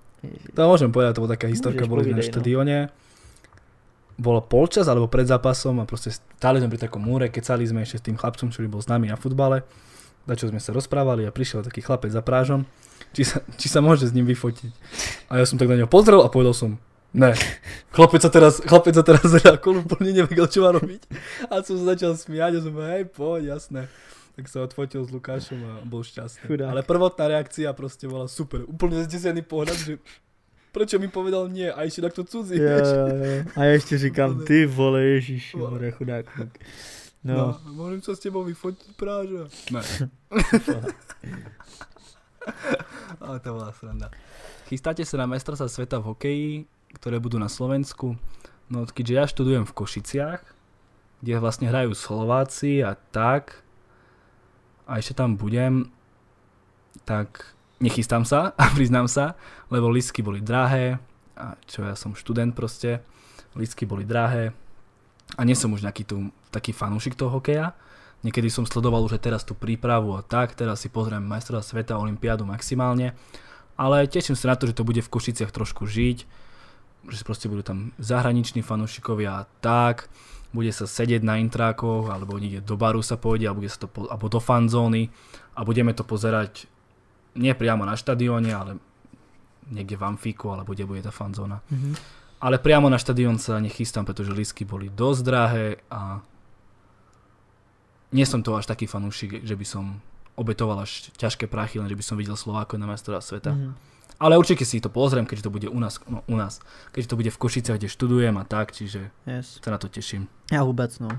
To môžem povedať, to bola taká historka, boli sme na no. štadióne. Bolo polčas alebo pred zápasom a proste stáli sme pri takom múre, kecali sme ešte s tým chlapcom, čo bol s nami na futbale. Na čo sme sa rozprávali a prišiel taký chlapec za prážom, či sa, či sa môže s ním vyfotiť. A ja som tak na neho pozrel a povedal som, ne. Chlapec sa teraz, chlapec sa teraz zreakol, úplne nevedel, čo má robiť. A som sa začal smiať a som hej, poď, jasné. Tak sa odfotil s Lukášom a bol šťastný. Chudák. Ale prvotná reakcia proste bola super. Úplne zdesený pohľad, že prečo mi povedal nie a ešte takto cudzí. Ja, ja, ja. A ja ešte říkám, ty vole, ježiš, more, chudák. No. no, môžem sa s tebou vyfotiť práža? Ne. [laughs] [laughs] Ale to bola sranda. Chystáte sa na sa sveta v hokeji? ktoré budú na Slovensku. No keďže ja študujem v Košiciach, kde vlastne hrajú Slováci a tak, a ešte tam budem, tak nechystám sa, [laughs] priznám sa, lebo lístky boli drahé, a čo ja som študent proste, lístky boli drahé a nie som už nejaký tu, taký fanúšik toho hokeja. Niekedy som sledoval už teraz tú prípravu a tak, teraz si pozriem majstra sveta, olympiádu maximálne, ale teším sa na to, že to bude v Košiciach trošku žiť, že proste budú tam zahraniční fanúšikovia a tak, bude sa sedieť na intrákoch, alebo niekde do baru sa pôjde, alebo, bude sa to, alebo do fanzóny a budeme to pozerať nie priamo na štadióne, ale niekde v amfíku, alebo kde bude tá fanzóna. Mm-hmm. Ale priamo na štadión sa nechystám, pretože lísky boli dosť drahé a nie som to až taký fanúšik, že by som obetoval až ťažké prachy, len že by som videl Slováko na majstra sveta. Mm-hmm. Ale určite si to pozriem, keďže to bude u nás, no, u nás. Keďže to bude v Košicách, kde študujem a tak, čiže yes. sa na to těším. Já vůbec, no.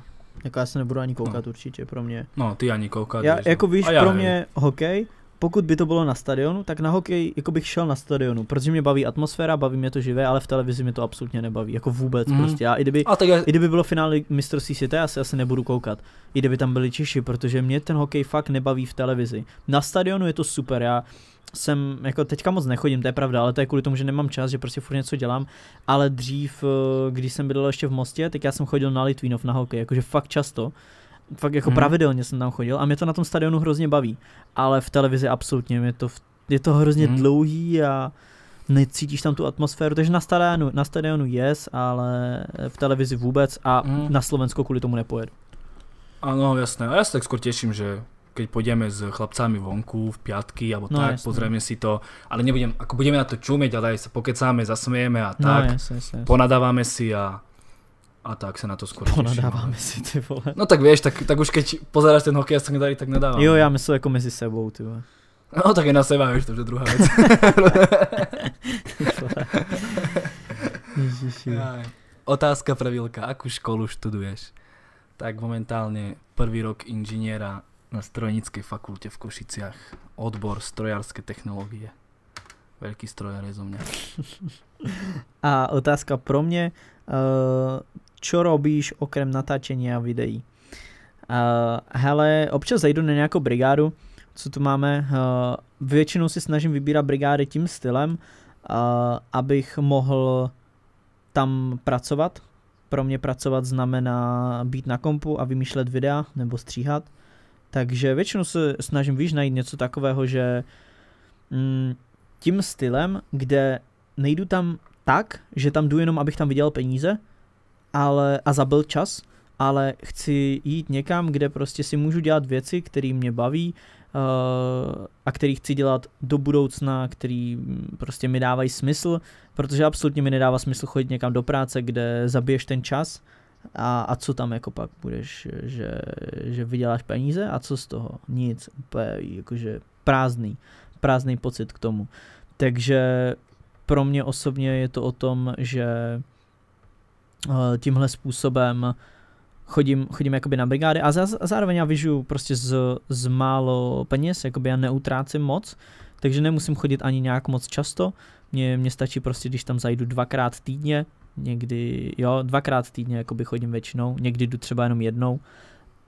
Jako já se nebudu ani koukat no. určitě, pro mě. No, ty ani koukat. Já, víš, jako no. víš, já, pro mě hokej, pokud by to bylo na stadionu, tak na hokej jako bych šel na stadionu, protože mě baví atmosféra, baví mě to živé, ale v televizi mě to absolutně nebaví, jako vůbec mm. prostě. Já, i, kdyby, a tak je... i kdyby bylo finále mistrovství světa, já se asi nebudu koukat. I kdyby tam byli Češi, protože mě ten hokej fakt nebaví v televizi. Na stadionu je to super, já jsem, jako teďka moc nechodím, to je pravda, ale to je kvůli tomu, že nemám čas, že prostě furt něco dělám, ale dřív, eh, když jsem bydlel ještě v Mostě, tak já jsem chodil na Litvínov na hokej, jakože fakt často, fakt jako hmm. pravidelně jsem tam chodil a mě to na tom stadionu hrozně baví, ale v televizi absolutně, mě to, je to hrozně hmm. dlouhý a necítíš tam tu atmosféru, takže na stadionu, na stadionu yes, ale v televizi vůbec a hmm. na Slovensko kvůli tomu nepojedu. Ano, jasné. A já se tak skôr těším, že keď pôjdeme s chlapcami vonku v piatky alebo no, tak, jasne. pozrieme si to, ale nebudem, ako budeme na to čumieť, ale aj sa pokecáme, zasmieme a no, tak, no, jasne, jasne. ponadávame si a, a tak sa na to skôr Ponadávame [laughs] si, ty vole. No tak vieš, tak, tak už keď pozeráš ten hokej a sa nedarí, tak nadávame. Jo, ja myslím ako mezi sebou, ty vole. No tak je na seba, vieš, to je druhá vec. [laughs] Otázka pre Vilka, akú školu študuješ? Tak momentálne prvý rok inžiniera na strojnické fakulte v Košiciach. Odbor strojárske technológie. Veľký strojar je zo mňa. [laughs] A otázka pro mě. Čo robíš okrem natáčenia videí? Eh, hele, občas zajdu na nějakou brigádu, co tu máme. Eh, většinou si snažím vybírat brigády tím stylem, abych mohl tam pracovat. Pro mě pracovat znamená být na kompu a vymýšlet videa nebo stříhat. Takže většinou se snažím, víš, najít něco takového, že mm, tím stylem, kde nejdu tam tak, že tam jdu jenom, abych tam viděl peníze ale, a zabil čas, ale chci jít někam, kde prostě si můžu dělat věci, které mě baví uh, a který chci dělat do budoucna, který prostě mi dávají smysl, protože absolutně mi nedává smysl chodit někam do práce, kde zabiješ ten čas a, a co tam jako pak budeš, že, že vyděláš peníze a co z toho? Nic, úplně jakože prázdný, prázdný pocit k tomu. Takže pro mě osobně je to o tom, že tímhle způsobem chodím, chodím jakoby na brigády a, za, a zároveň já vyžiju prostě z, z málo peněz, jakoby já neutrácím moc, takže nemusím chodit ani nějak moc často, mně, mně stačí prostě, když tam zajdu dvakrát týdně, někdy, jo, dvakrát týdně jakoby chodím většinou, někdy jdu třeba jenom jednou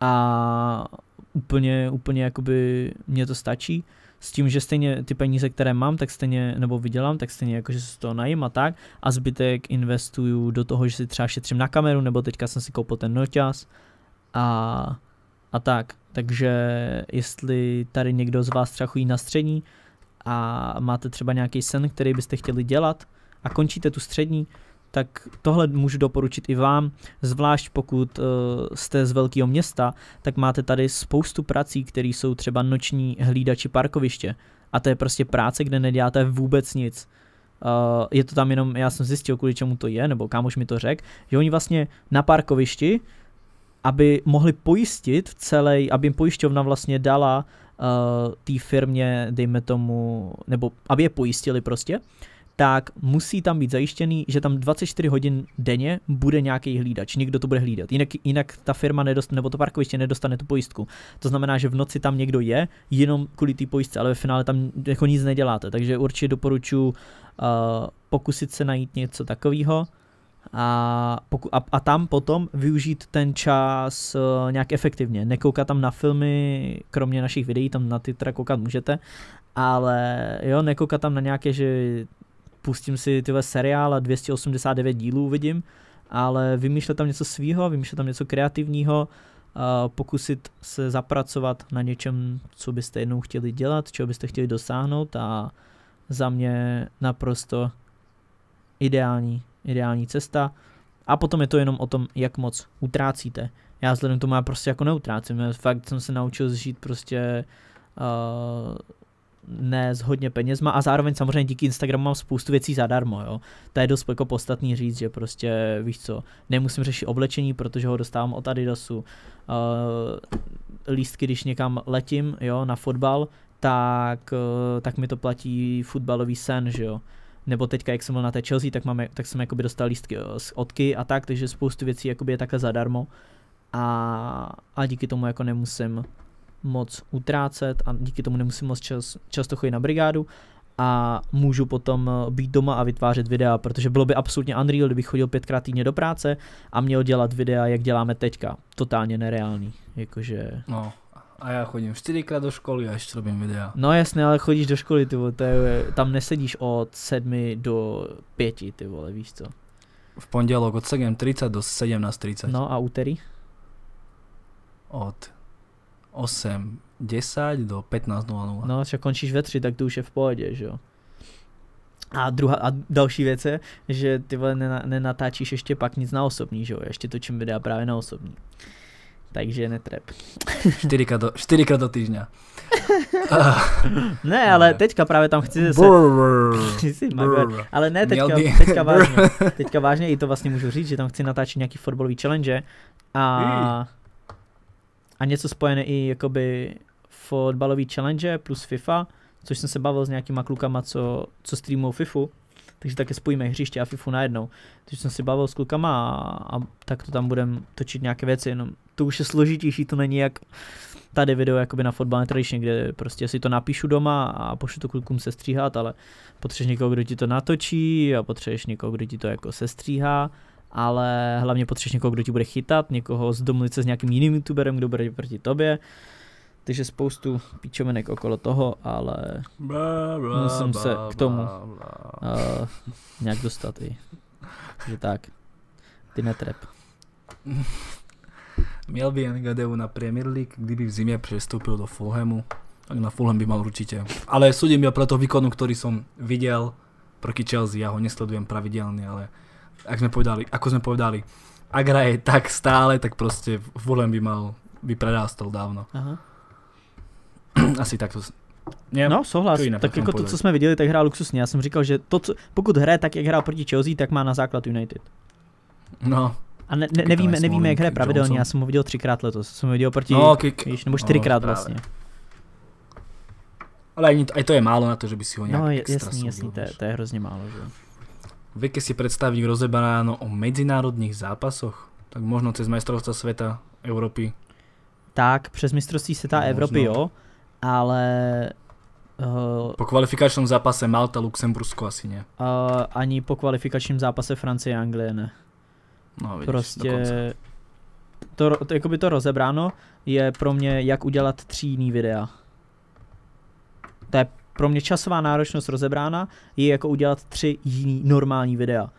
a úplně, úplně jakoby mě to stačí s tím, že stejně ty peníze, které mám, tak stejně, nebo vydělám, tak stejně jako, že se to najím a tak a zbytek investuju do toho, že si třeba šetřím na kameru, nebo teďka jsem si koupil ten noťas a, a tak. Takže jestli tady někdo z vás třeba na střední a máte třeba nějaký sen, který byste chtěli dělat a končíte tu střední, tak tohle můžu doporučit i vám, zvlášť pokud uh, jste z velkého města, tak máte tady spoustu prací, které jsou třeba noční hlídači parkoviště. A to je prostě práce, kde neděláte vůbec nic. Uh, je to tam jenom, já jsem zjistil, kvůli čemu to je, nebo kámoš mi to řekl, že oni vlastně na parkovišti, aby mohli pojistit celý, aby jim pojišťovna vlastně dala uh, té firmě, dejme tomu, nebo aby je pojistili prostě, tak musí tam být zajištěný, že tam 24 hodin denně bude nějaký hlídač, někdo to bude hlídat. Jinak, jinak ta firma nedostane, nebo to parkoviště nedostane tu pojistku. To znamená, že v noci tam někdo je, jenom kvůli té pojistce, ale ve finále tam jako nic neděláte. Takže určitě doporučuji uh, pokusit se najít něco takového a, poku- a, a tam potom využít ten čas uh, nějak efektivně. Nekoukat tam na filmy, kromě našich videí, tam na ty teda koukat můžete, ale jo, nekoukat tam na nějaké, že pustím si tyhle seriál a 289 dílů vidím, ale vymýšlet tam něco svýho, vymýšlet tam něco kreativního, pokusit se zapracovat na něčem, co byste jednou chtěli dělat, čeho byste chtěli dosáhnout a za mě naprosto ideální, ideální cesta. A potom je to jenom o tom, jak moc utrácíte. Já vzhledem tomu já prostě jako neutrácím, já fakt jsem se naučil žít prostě uh, ne s hodně penězma a zároveň samozřejmě díky Instagramu mám spoustu věcí zadarmo, jo. To je dost jako podstatný říct, že prostě víš co, nemusím řešit oblečení, protože ho dostávám od Adidasu. Uh, lístky, když někam letím, jo, na fotbal, tak, uh, tak mi to platí fotbalový sen, že jo nebo teďka, jak jsem byl na té Chelsea, tak, máme, tak jsem jakoby dostal lístky z odky a tak, takže spoustu věcí jakoby je takhle zadarmo a, a díky tomu jako nemusím moc utrácet a díky tomu nemusím moc čas, často chodit na brigádu a můžu potom být doma a vytvářet videa, protože bylo by absolutně unreal, kdybych chodil pětkrát týdně do práce a měl dělat videa, jak děláme teďka. Totálně nereálný, jakože... No, a já chodím čtyřikrát do školy a ještě robím videa. No jasně, ale chodíš do školy, ty vole, tam nesedíš od sedmi do pěti, ty vole, víš co. V pondělok od 7.30 do 17.30. No a úterý? Od 8, 10 do 15.00. No, však končíš ve 3, tak to už je v pohodě, že jo. A, druhá, a další věc je, že ty vole nenatáčíš ještě pak nic na osobní, že jo, ještě točím videa právě na osobní takže netrep. Čtyřikrát do, čtyřikrát do týdňa. ne, ale teďka právě tam chci zase... [laughs] ale ne, teďka, teďka vážně. Teďka vážně i to vlastně můžu říct, že tam chci natáčet nějaký fotbalový challenge a, a něco spojené i jakoby fotbalový challenge plus FIFA, což jsem se bavil s nějakýma klukama, co, co streamují FIFU takže také spojíme hřiště a FIFU najednou. Takže jsem si bavil s klukama a, a tak to tam budeme točit nějaké věci, jenom to už je složitější, to není jak tady video jakoby na fotbal netradičně, kde prostě si to napíšu doma a pošlu to klukům sestříhat, ale potřebuješ někoho, kdo ti to natočí a potřebuješ někoho, kdo ti to jako sestříhá, ale hlavně potřebuješ někoho, kdo ti bude chytat, někoho zdomluvit se s nějakým jiným youtuberem, kdo bude proti tobě, takže spoustu píčomenek okolo toho, ale musím se k tomu uh, nějak dostat i. Takže tak, ty netrep. Měl by NGDU na Premier League, kdyby v zimě přestoupil do Fulhamu, tak na Fulham by mal určitě. Ale súdim ja pre toho výkonu, ktorý som videl proti Chelsea, ja ho nesledujem pravidelne, ale ak sme povedali, ako sme povedali, ak hraje tak stále, tak prostě Fulham by mal, by prerástol dávno. Aha. [clears throat] Asi tak to... Je, no, souhlas. To tak jako to, co jsme viděli, tak hrál luxusně. Já jsem říkal, že to, co, pokud hraje tak, jak hrál proti Chelsea, tak má na základ United. No. A ne, ne, nevíme, nevíme, jak hraje pravidelně, já jsem ho viděl třikrát letos. Jsem ho viděl proti, no, kick. Víš, nebo čtyřikrát no, vlastně. Ale aj to je málo na to, že by si ho nějak No jasný, jasný, to je, to je hrozně málo, že Viete si predstaviť rozeberáno o medzinárodných zápasoch? Tak možno cez majstrovstva sveta, Európy, tak přes mistrovství světa no, Evropy jo, ale... Uh, po kvalifikačním zápase Malta, Luxembursko asi ne. Uh, ani po kvalifikačním zápase Francie a Anglie ne. No, vidíš, prostě to, to, jako by to rozebráno je pro mě, jak udělat tři jiný videa. To je pro mě časová náročnost rozebrána, je jako udělat tři jiný normální videa.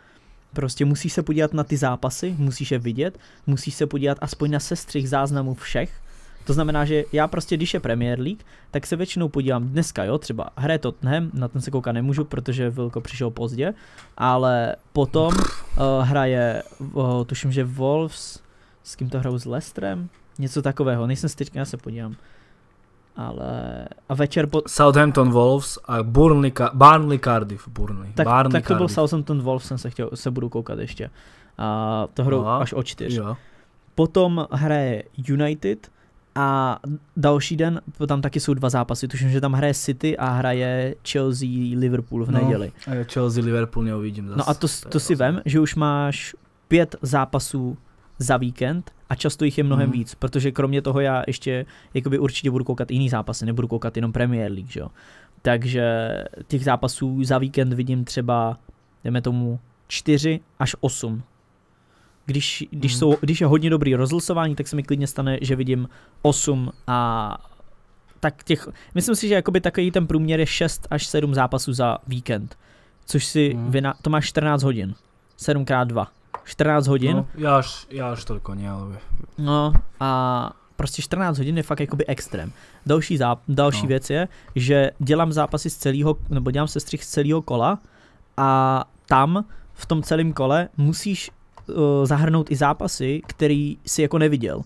Prostě musíš se podívat na ty zápasy, musíš je vidět, musíš se podívat aspoň na sestřih záznamů všech, to znamená, že já prostě, když je Premier League, tak se většinou podívám dneska, jo, třeba hraje Tottenham, na ten se koukat nemůžu, protože Vilko přišel pozdě, ale potom uh, hraje, uh, tuším, že Wolves, s kým to hrajou s Leicesterem, něco takového, nejsem si já se podívám. Ale a večer po... Southampton Wolves a Burnley, Burnley Cardiff. Burnley. Tak, Burnley, tak to byl Southampton Wolves, jsem se chtěl, se budu koukat ještě. A to hrou Aha, až o čtyř. Jo. Potom hraje United, a další den tam taky jsou dva zápasy, tuším, že tam hraje City a hraje Chelsea Liverpool v no, neděli. No, a Chelsea Liverpool neuvidím zase. No a to, to, to si vem, že už máš pět zápasů za víkend a často jich je mnohem mm. víc, protože kromě toho já ještě jakoby určitě budu koukat jiný zápasy, nebudu koukat jenom Premier League, že jo. Takže těch zápasů za víkend vidím třeba, jdeme tomu, 4 až 8 když, když, hmm. jsou, když je hodně dobrý rozlosování, tak se mi klidně stane, že vidím 8 a tak těch, myslím si, že jakoby takový ten průměr je 6 až 7 zápasů za víkend, což si, hmm. vyna, to máš 14 hodin, 7 x 2 14 hodin. No, já až, já až toliko ne, ale... No a prostě 14 hodin je fakt jakoby extrém. Další, záp- další no. věc je, že dělám zápasy z celého, nebo dělám sestřih z celého kola a tam v tom celém kole musíš uh, zahrnout i zápasy, který si jako neviděl.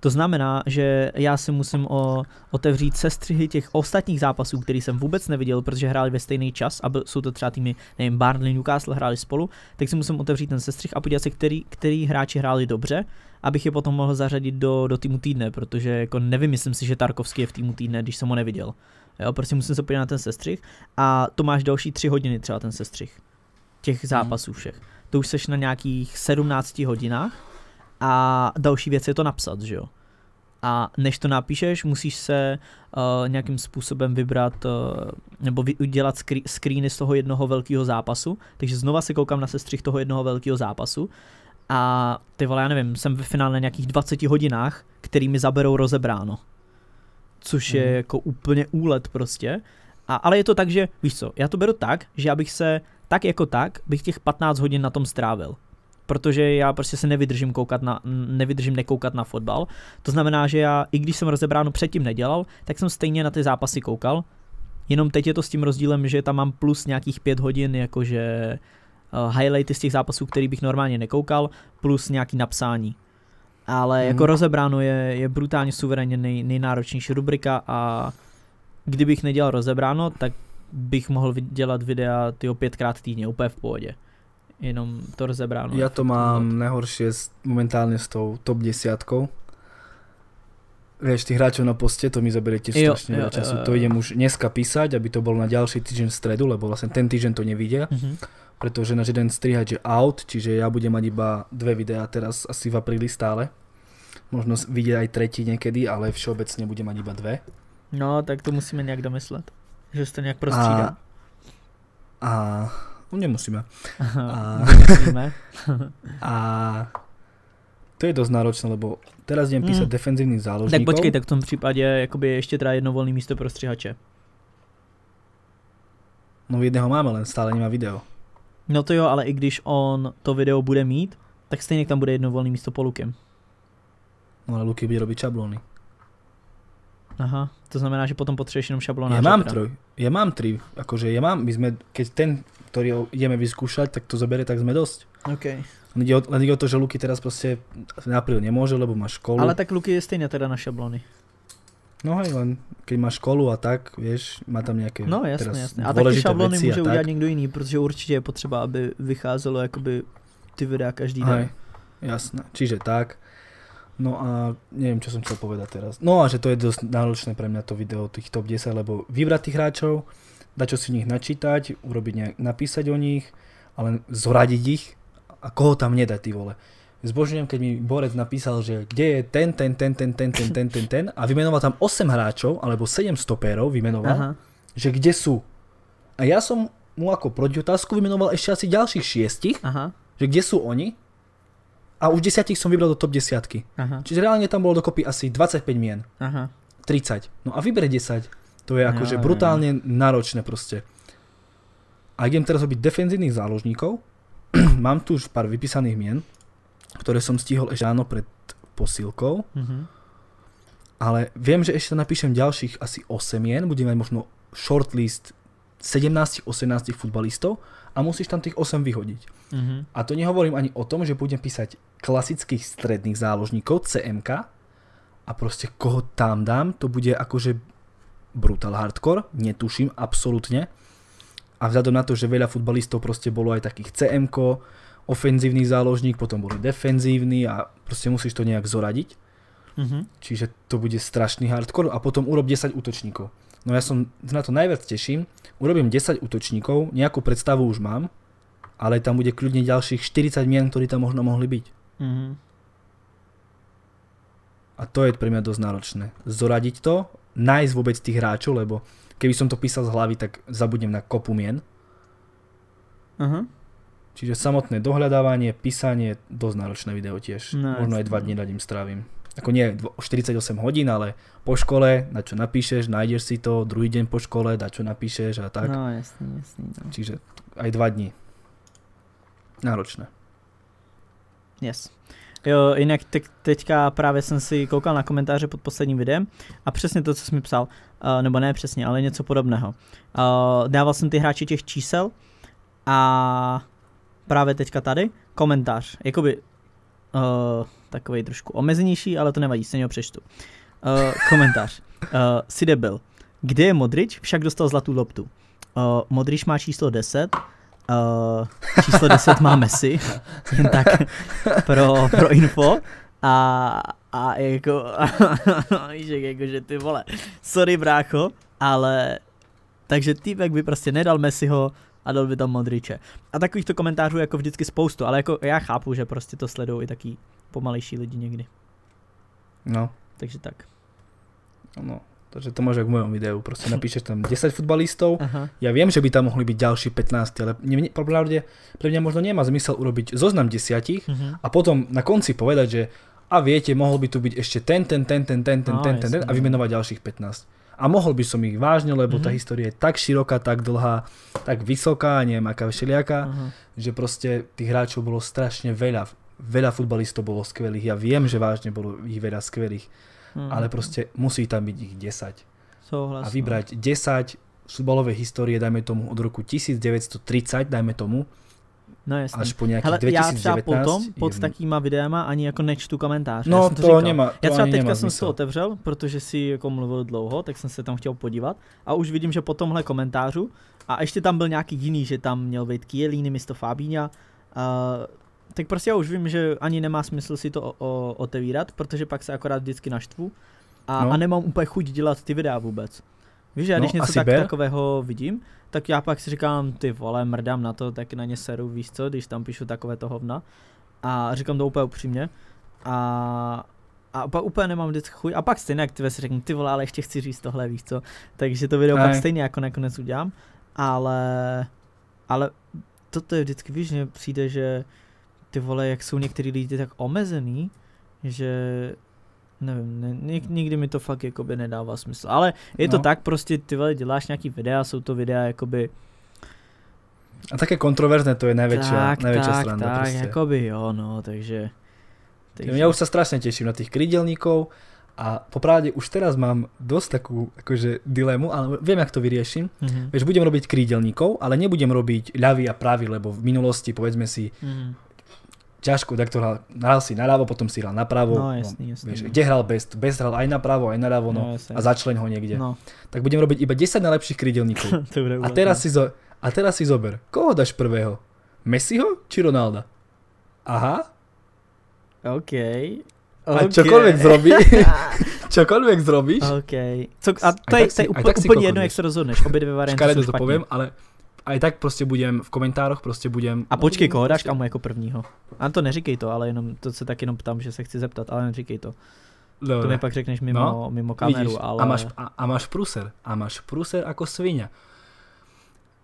To znamená, že já si musím o, otevřít sestřihy těch ostatních zápasů, který jsem vůbec neviděl, protože hráli ve stejný čas a byl, jsou to třeba týmy, nevím, Barnley, Newcastle hráli spolu, tak si musím otevřít ten sestřih a podívat se, který, který hráči hráli dobře, abych je potom mohl zařadit do, do týmu týdne, protože jako nevymyslím si, že Tarkovský je v týmu týdne, když jsem ho neviděl. Jo, prostě musím se podívat na ten sestřih a to máš další tři hodiny třeba ten sestřih těch mhm. zápasů všech. To už seš na nějakých 17 hodinách a další věc je to napsat, že jo. A než to napíšeš, musíš se uh, nějakým způsobem vybrat uh, nebo vy, udělat skrí, screeny z toho jednoho velkého zápasu. Takže znova se koukám na sestřih toho jednoho velkého zápasu. A ty vole, já nevím, jsem ve finále na nějakých 20 hodinách, který mi zaberou rozebráno. Což mm. je mhm. jako úplně úlet prostě. A, ale je to tak, že víš co, já to beru tak, že abych se tak jako tak, bych těch 15 hodin na tom strávil protože já prostě se nevydržím koukat na, nevydržím nekoukat na fotbal. To znamená, že já, i když jsem rozebráno předtím nedělal, tak jsem stejně na ty zápasy koukal. Jenom teď je to s tím rozdílem, že tam mám plus nějakých pět hodin, jakože uh, highlighty z těch zápasů, který bych normálně nekoukal, plus nějaký napsání. Ale hmm. jako rozebráno je, je brutálně suverénně nej, nejnáročnější rubrika a kdybych nedělal rozebráno, tak bych mohl dělat videa tyho pětkrát týdně úplně v pohodě jenom to rozebráno. Ja to mám najhoršie momentálne s tou top desiatkou. Vieš, tých hráčov na poste, to mi zaberie tiež strašne veľa času. Jo, jo, jo. To idem už dneska písať, aby to bolo na ďalší týždeň v stredu, lebo vlastne ten týždeň to nevidia. Mm-hmm. Pretože náš jeden strihač je out, čiže ja budem mať iba dve videá teraz asi v apríli stále. Možno vidieť aj tretí niekedy, ale všeobecne budem mať iba dve. No, tak to musíme nějak domyslet. Že se to nějak prostřídá. A, a No nemusíme. A, [laughs] a to je dosť náročné, lebo teraz idem písať mm. defenzívnych záložníkov. Tak počkej, tak v tom případě jakoby ještě teda jedno volné místo pro střihače. No jedného máme, len stále nemá video. No to jo, ale i když on to video bude mít, tak stejně tam bude jedno volné místo po Lukem. No ale Luky bude robiť šablóny. Aha, to znamená, že potom potřebuješ jenom šablonář. Ja mám troj, ja mám tri, akože ja mám, my sme, keď ten ktorý ideme vyskúšať, tak to zoberie, tak sme dosť. Okay. Len ide, o, len ide o to, že Luky teraz proste na apríl nemôže, lebo má školu. Ale tak Luky je stejne teda na šablony. No hej, len keď má školu a tak, vieš, má tam nějaké No jasně, jasně. A tak ty šablony může udělat někdo jiný, protože určitě je potřeba, aby vycházelo jakoby ty videa každý den. Hej, jasné. Čiže tak. No a neviem, čo som chcel povedať teraz. No a že to je dosť náročné pre mňa to video tých top 10, lebo vybrať tých hráčov, dať čo si v nich načítať, urobiť nejak, napísať o nich, ale zoradiť ich a koho tam nedať, ty vole. Zbožňujem, keď mi Borec napísal, že kde je ten, ten, ten, ten, ten, ten, ten, ten, ten a vymenoval tam 8 hráčov, alebo 7 stopérov vymenoval, Aha. že kde sú. A ja som mu ako protiotázku vymenoval ešte asi ďalších šiestich, Aha. že kde sú oni a už desiatich som vybral do top desiatky. Aha. Čiže reálne tam bolo dokopy asi 25 mien. Aha. 30. No a vyber 10. To je akože no, brutálne náročné proste. A idem teraz robiť defenzívnych záložníkov. [clears throat] Mám tu už pár vypísaných mien, ktoré som stihol ešte ráno pred posílkou. Mm-hmm. Ale viem, že ešte napíšem ďalších asi 8 mien. Budem mať možno shortlist 17-18 futbalistov a musíš tam tých 8 vyhodiť. Mm-hmm. A to nehovorím ani o tom, že budem písať klasických stredných záložníkov, CMK, a proste koho tam dám, to bude akože brutal hardcore, netuším absolútne. A vzhľadom na to, že veľa futbalistov proste bolo aj takých cm ofenzívny záložník, potom boli defenzívny a proste musíš to nejak zoradiť. Mm-hmm. Čiže to bude strašný hardcore a potom urob 10 útočníkov. No ja som na to najviac teším. Urobím 10 útočníkov, nejakú predstavu už mám, ale tam bude kľudne ďalších 40 mien, ktorí tam možno mohli byť. Mm-hmm. A to je pre mňa dosť náročné. Zoradiť to nájsť vôbec tých hráčov, lebo keby som to písal z hlavy, tak zabudnem na kopu mien. Uh-huh. Čiže samotné dohľadávanie, písanie, dosť náročné video tiež. No, Možno aj dva dní nad ním strávim. ako nie 48 hodín, ale po škole, na čo napíšeš, nájdeš si to, druhý deň po škole, na čo napíšeš a tak. No jasný, jasný. No. Čiže aj dva dní. Náročné. Yes. Jo, jinak te- teďka právě jsem si koukal na komentáře pod posledním videem a přesně to, co jsi mi psal, uh, nebo ne přesně, ale něco podobného. Uh, dával jsem ty hráči těch čísel a právě teďka tady komentář, jakoby uh, takový trošku omezenější, ale to nevadí, stejně ho přečtu. Uh, komentář. Uh, si debil. Kde je Modrič? Však dostal zlatou loptu. Uh, Modrič má číslo 10, Uh, číslo 10 má Messi, [laughs] jen tak pro, pro info. A, a jako, [laughs] víš, jako, že ty vole, sorry brácho, ale takže týpek by prostě nedal Messiho a dal by tam Modriče. A takovýchto komentářů jako vždycky spoustu, ale jako já chápu, že prostě to sledují i taky pomalejší lidi někdy. No. Takže tak. No, Takže to máš v mojom videu. Proste napíšeš tam 10 futbalistov. Aha. Ja viem, že by tam mohli byť ďalší 15, ale ne, pravde, pre mňa možno nemá zmysel urobiť zoznam desiatich uh-huh. a potom na konci povedať, že a viete, mohol by tu byť ešte ten, ten, ten, ten, ten, ten, no, ten, ten, ten a vymenovať ďalších 15. A mohol by som ich vážne, lebo uh-huh. tá história je tak široká, tak dlhá, tak vysoká, neviem aká všelijaká, uh-huh. že proste tých hráčov bolo strašne veľa. Veľa futbalistov bolo skvelých. Ja viem, že vážne bolo ich veľa skvelých hmm. ale proste musí tam byť ich 10. Souhlasím. A vybrať 10 futbalovej histórie, dajme tomu od roku 1930, dajme tomu, No jasný. Až po nějakých Hele, 2019. já třeba potom pod takýma videama ani jako nečtu komentáře. No to, to nemá, to Já třeba teďka jsem to otevřel, protože si jako mluvil dlouho, tak jsem se tam chtěl podívat a už vidím, že po tomhle komentářu a ještě tam byl nějaký jiný, že tam měl být Kielíny místo Fabíňa, uh, tak prostě já už vím, že ani nemá smysl si to o, o, otevírat, protože pak se akorát vždycky naštvu a, no. a nemám úplně chuť dělat ty videa vůbec. Víš, že já když no, něco tak, takového vidím, tak já pak si říkám, ty vole, mrdám na to, tak na ně seru, víš co, když tam píšu takové to hovna. A říkám to úplně upřímně. A, a pak úplně nemám vždycky chuť. A pak stejně, jak ty si řeknu, ty vole, ale ještě chci říct tohle, víš co. Takže to video Aj. pak stejně jako nakonec udělám. Ale, ale toto je vždycky, víš, že přijde, že ty vole, jak jsou některý lidi tak omezený, že nevím, ne, nikdy mi to fakt jakoby nedává smysl. Ale je to no. tak, prostě ty vole, děláš nějaký videa, jsou to videa jakoby a také kontroverzné to je největší, tak, největší tak, strana. Tak, prostě. jakoby jo, no, takže... takže... Ja už sa strašne teším na tých krydelníkov a popravde už teraz mám dosť takú akože dilemu, ale viem, jak to vyrieším. Mm-hmm. Vieš, budem robiť krídelníkov, ale nebudem robiť ľavý a pravý, lebo v minulosti, povedzme si, mm-hmm ťažko, tak to hral, hral si naľavo, potom si hral napravo. No, jasný, jasný. Vieš, kde hral Best? Best hral aj napravo, aj naľavo, no, no a začleň ho niekde. No. Tak budem robiť iba 10 najlepších krydelníkov. [laughs] a, teraz si zo, a teraz si zober, koho dáš prvého? Messiho či Ronalda? Aha. OK. okay. A čokoľvek zrobí, [laughs] čokoľvek zrobíš. OK. Co, a to je, to je úplne, úplne jedno, jak sa rozhodneš. Obě dvě varianty sú to poviem, ale aj tak prostě budem v komentároch prostě budem... A počkej, koho dáš kamu jako prvního? A to neříkej to, ale jenom to se tak jenom ptám, že se chci zeptat, ale neříkej to. Dobre. To mi pak řekneš mimo, no, mimo kameru, vidíš, ale... A máš, a, a máš pruser. A máš pruser ako svinia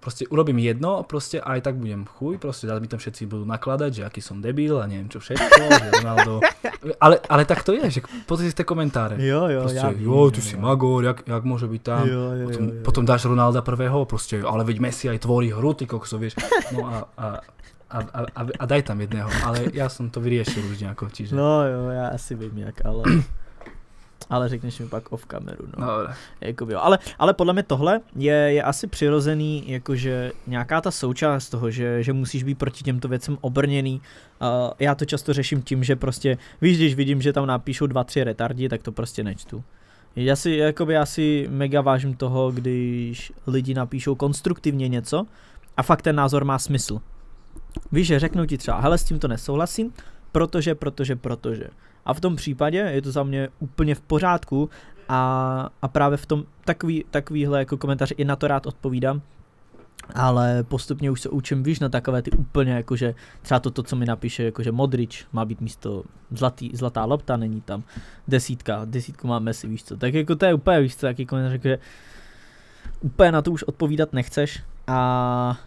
proste urobím jedno a proste aj tak budem chuj, proste mi tam všetci budú nakladať, že aký som debil a neviem čo všetko, že Ronaldo. Ale, ale tak to je, že pozri si tie komentáre. Jo, jo, proste, ja jo, ty si magor, jak, jak môže byť tam. Jo, jo, potom, jo, jo. potom dáš Ronalda prvého, proste, ale veď Messi aj tvorí hru, ty kokso, vieš. No a, a, a, a, a, a daj tam jedného, ale ja som to vyriešil už nejako, čiže... No jo, ja asi vím jak, ale... ale řekneš mi pak off kameru, no. no Jakoby, jo. Ale, ale podle mě tohle je, je asi přirozený, jakože nějaká ta součást toho, že, že musíš být proti těmto věcem obrněný. Uh, já to často řeším tím, že prostě, víš, když vidím, že tam napíšou dva, tři retardi, tak to prostě nečtu. Já si, jakoby, já si mega vážím toho, když lidi napíšou konstruktivně něco a fakt ten názor má smysl. Víš, že řeknu ti třeba, hele, s tím to nesouhlasím, protože, protože, protože. A v tom případě je to za mě úplně v pořádku a, a právě v tom takový, takovýhle jako komentář i na to rád odpovídám, ale postupně už se učím, víš, na takové ty úplně jakože třeba to, to co mi napíše, jakože Modrič má být místo zlatý, zlatá lopta, není tam desítka, desítku má Messi, víš co, tak jako to je úplně, víš co, jaký komentář, že úplně na to už odpovídat nechceš. A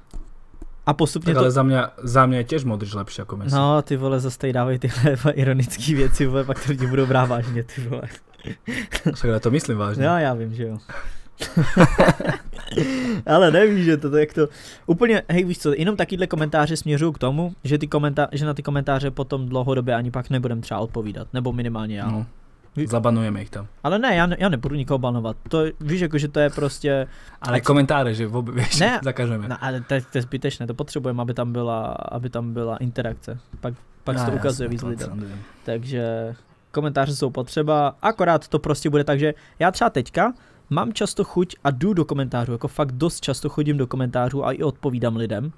A postupně tak ale za mě, za mě je těž modrý lepší jako Messi. No, ty vole, zase tady dávají tyhle [laughs] ironické věci, vole, pak to lidi budou brát vážně, ty vole. Však já to myslím vážně. No, já vím, že jo. [laughs] Ale nevíš, že to, to jak to, úplně, hej víš co, jenom takýhle komentáře směřují k tomu, že, ty komentá- že na ty komentáře potom dlouhodobě ani pak nebudem třeba odpovídat, nebo minimálně já. No. Zabanujeme ich tam. Ale ne, já, ne, já nebudu nikoho banovat. To víš, jako, že to je prostě... Ale komentáře, že vůbec, víš, ne, [laughs] zakažeme. No, ale to, to je zbytečné, to potřebujeme, aby tam byla, aby tam byla interakce. Pak, pak no, se to ukazuje víc lidem. Takže komentáře jsou potřeba, akorát to prostě bude tak, že já třeba teďka mám často chuť a jdu do komentářů, jako fakt dost často chodím do komentářů a i odpovídám lidem.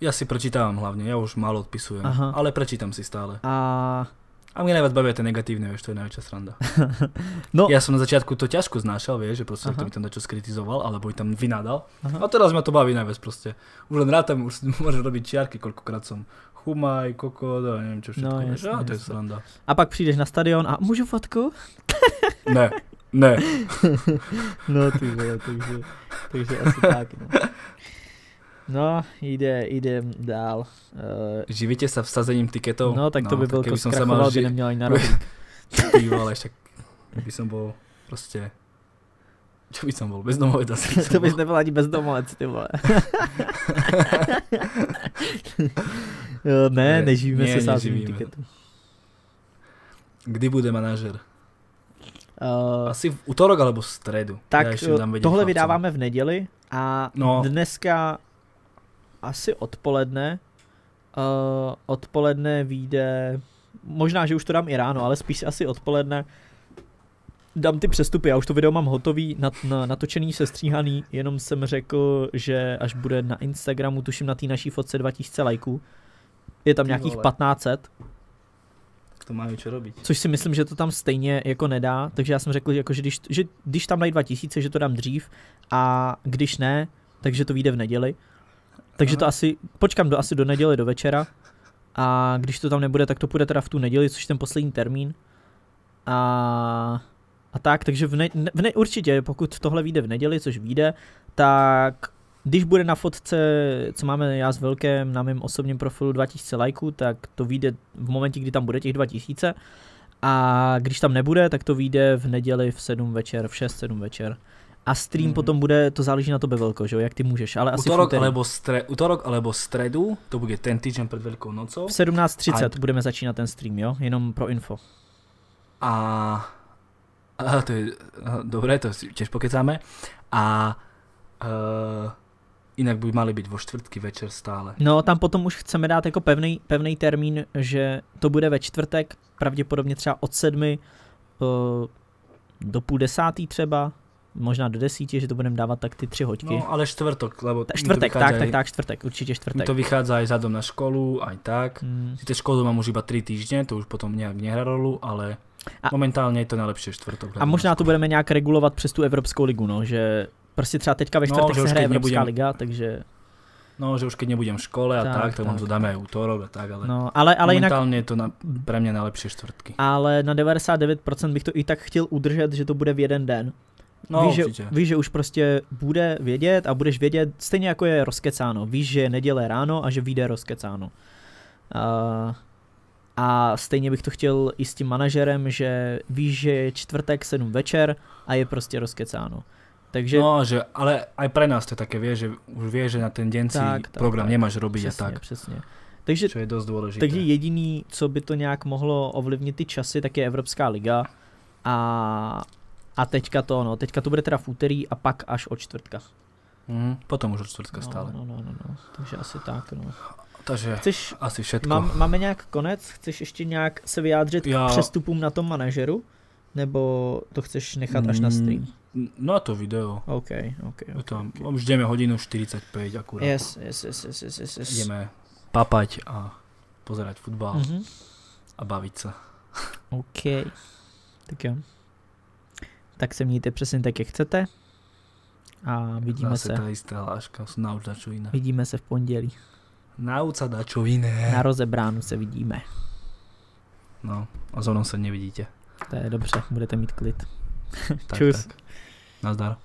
Já si pročítám hlavně, já už málo odpisujem, Aha. ale prečítam si stále. A a mě najviac bavia tie negatívne, vieš, to je najväčšia sranda. [laughs] no. Ja som na začiatku to ťažko znášal, vieš, že proste kto mi tam dačo skritizoval, alebo tam vynadal. Aha. A teraz ma to baví najviac proste. Už len rátam, už [laughs] môžem robiť čiarky, koľkokrát som chumaj, koko, a neviem čo všetko. No, jasne, a to je sranda. A pak přijdeš na stadion a můžu fotku? [laughs] ne, ne. no ty vole, takže, takže asi tak, no. No, ide, idem dál. Uh, Živíte sa vsazením tiketov? No, tak to no, by byl som sa mal ži... by neměl ani na rohlík. [laughs] Ty vole, však by som bol prostě čo by som bol? Bezdomovec asi. [laughs] to bys nebyl ani bezdomovec, ty vole. [laughs] jo, ne, ne, neživíme ne, se sázením tiketu. Kdy bude manažer? Uh, Asi v útorok alebo v středu. Tak tohle vydáváme v neděli a no. dneska asi odpoledne. Uh, odpoledne vyjde, možná, že už to dám i ráno, ale spíš asi odpoledne dám ty přestupy, já už to video mám hotový, nat, na, natočený, sestříhaný, jenom jsem řekl, že až bude na Instagramu, tuším na té naší fotce 2000 lajků, je tam nějakých 1500. To má co robit. Což si myslím, že to tam stejně jako nedá, takže já jsem řekl, jako, že, když, že když tam dají 2000, že to dám dřív a když ne, takže to vyjde v neděli. Takže to asi, počkám do asi do neděle do večera a když to tam nebude, tak to půjde teda v tu neděli, což je ten poslední termín. A, a tak, takže v ne, v ne, určitě, pokud tohle vyjde v neděli, což vyjde, tak když bude na fotce, co máme já s velkém na mém osobním profilu 2000 lajků, tak to vyjde v momentě, kdy tam bude těch 2000. A když tam nebude, tak to vyjde v neděli v 7 večer, v 6-7 večer. A stream mm. potom bude, to záleží na tebe velko, že jo, jak ty můžeš, ale asi utorok alebo, stre, utorok alebo středu, to bude ten týden před Velkou nocou. V 17.30 a... budeme začínat ten stream, jo, jenom pro info. A, a to je, dobré, to si těž pokecáme. A uh, jinak by mali být vo čtvrtky večer stále. No, tam potom už chceme dát jako pevný, pevný termín, že to bude ve čtvrtek, pravděpodobně třeba od sedmi uh, do půl desátý třeba, možná do desíti, že to budeme dávat tak ty tři hoďky. No, ale čtvrtok, lebo Ta, čtvrtek, tak, tak, tak, čtvrtek, určitě čtvrtek. to vychádza aj zadom na školu, aj tak. Hmm. Sice školu mám už iba tři týždně, to už potom nějak nehrá rolu, ale a, momentálně je to nejlepší čtvrtok. A možná to budeme nějak regulovat přes tu Evropskou ligu, no, že prostě třeba teďka ve no, čtvrtek no, se hraje Evropská nebudem... liga, takže... No, že už keď nebudem v škole a tak, tak, tak, tak. vám to dáme aj útorok a tak, ale, no, ale, ale momentálně jinak, je to na, pre mě nejlepší čtvrtky. Ale na 99% bych to i tak chtěl udržet, že to bude v jeden den. No, víš, že, víš, že už prostě bude vědět a budeš vědět, stejně jako je rozkecáno. Víš, že je neděle ráno a že vyjde rozkecáno. Uh, a stejně bych to chtěl i s tím manažerem, že víš, že je čtvrtek 7 večer a je prostě rozkecáno. Takže... No, že, ale aj pre nás to je také, vieš, že už vieš, že na ten den si tak, tak, program tak, nemáš robiť přesně, a tak. Přesně. Takže, čo je dost důležité. Takže jediný, co by to nějak mohlo ovlivnit ty časy, tak je Evropská liga a a teďka to, no, teďka to bude teda v úterý a pak až od čtvrtka. Mm, potom už od čtvrtka no, stále. No, no, no, no, takže asi tak, no. Takže Chceš, asi všetko. Mám, máme nějak konec? Chceš ještě nějak se vyjádřit Já... k přestupům na tom manažeru? Nebo to chceš nechat až na stream? No to video. OK, OK, OK. Tam, okay. Už jdeme hodinu 45 akurát. Yes, yes, yes, yes, yes, yes, yes. Jdeme papať a pozerať futbal mm-hmm. a bavit se. OK. Tak jo tak se mějte přesně tak, jak chcete. A vidíme Zase se. ta istá hláška, nauč dačo jiné. Vidíme se v pondělí. Nauč sa dačo jiné. Na rozebránu se vidíme. No, a zónou se nevidíte. To je dobře, budete mít klid. tak, [laughs] Čus. Tak. Nazdar.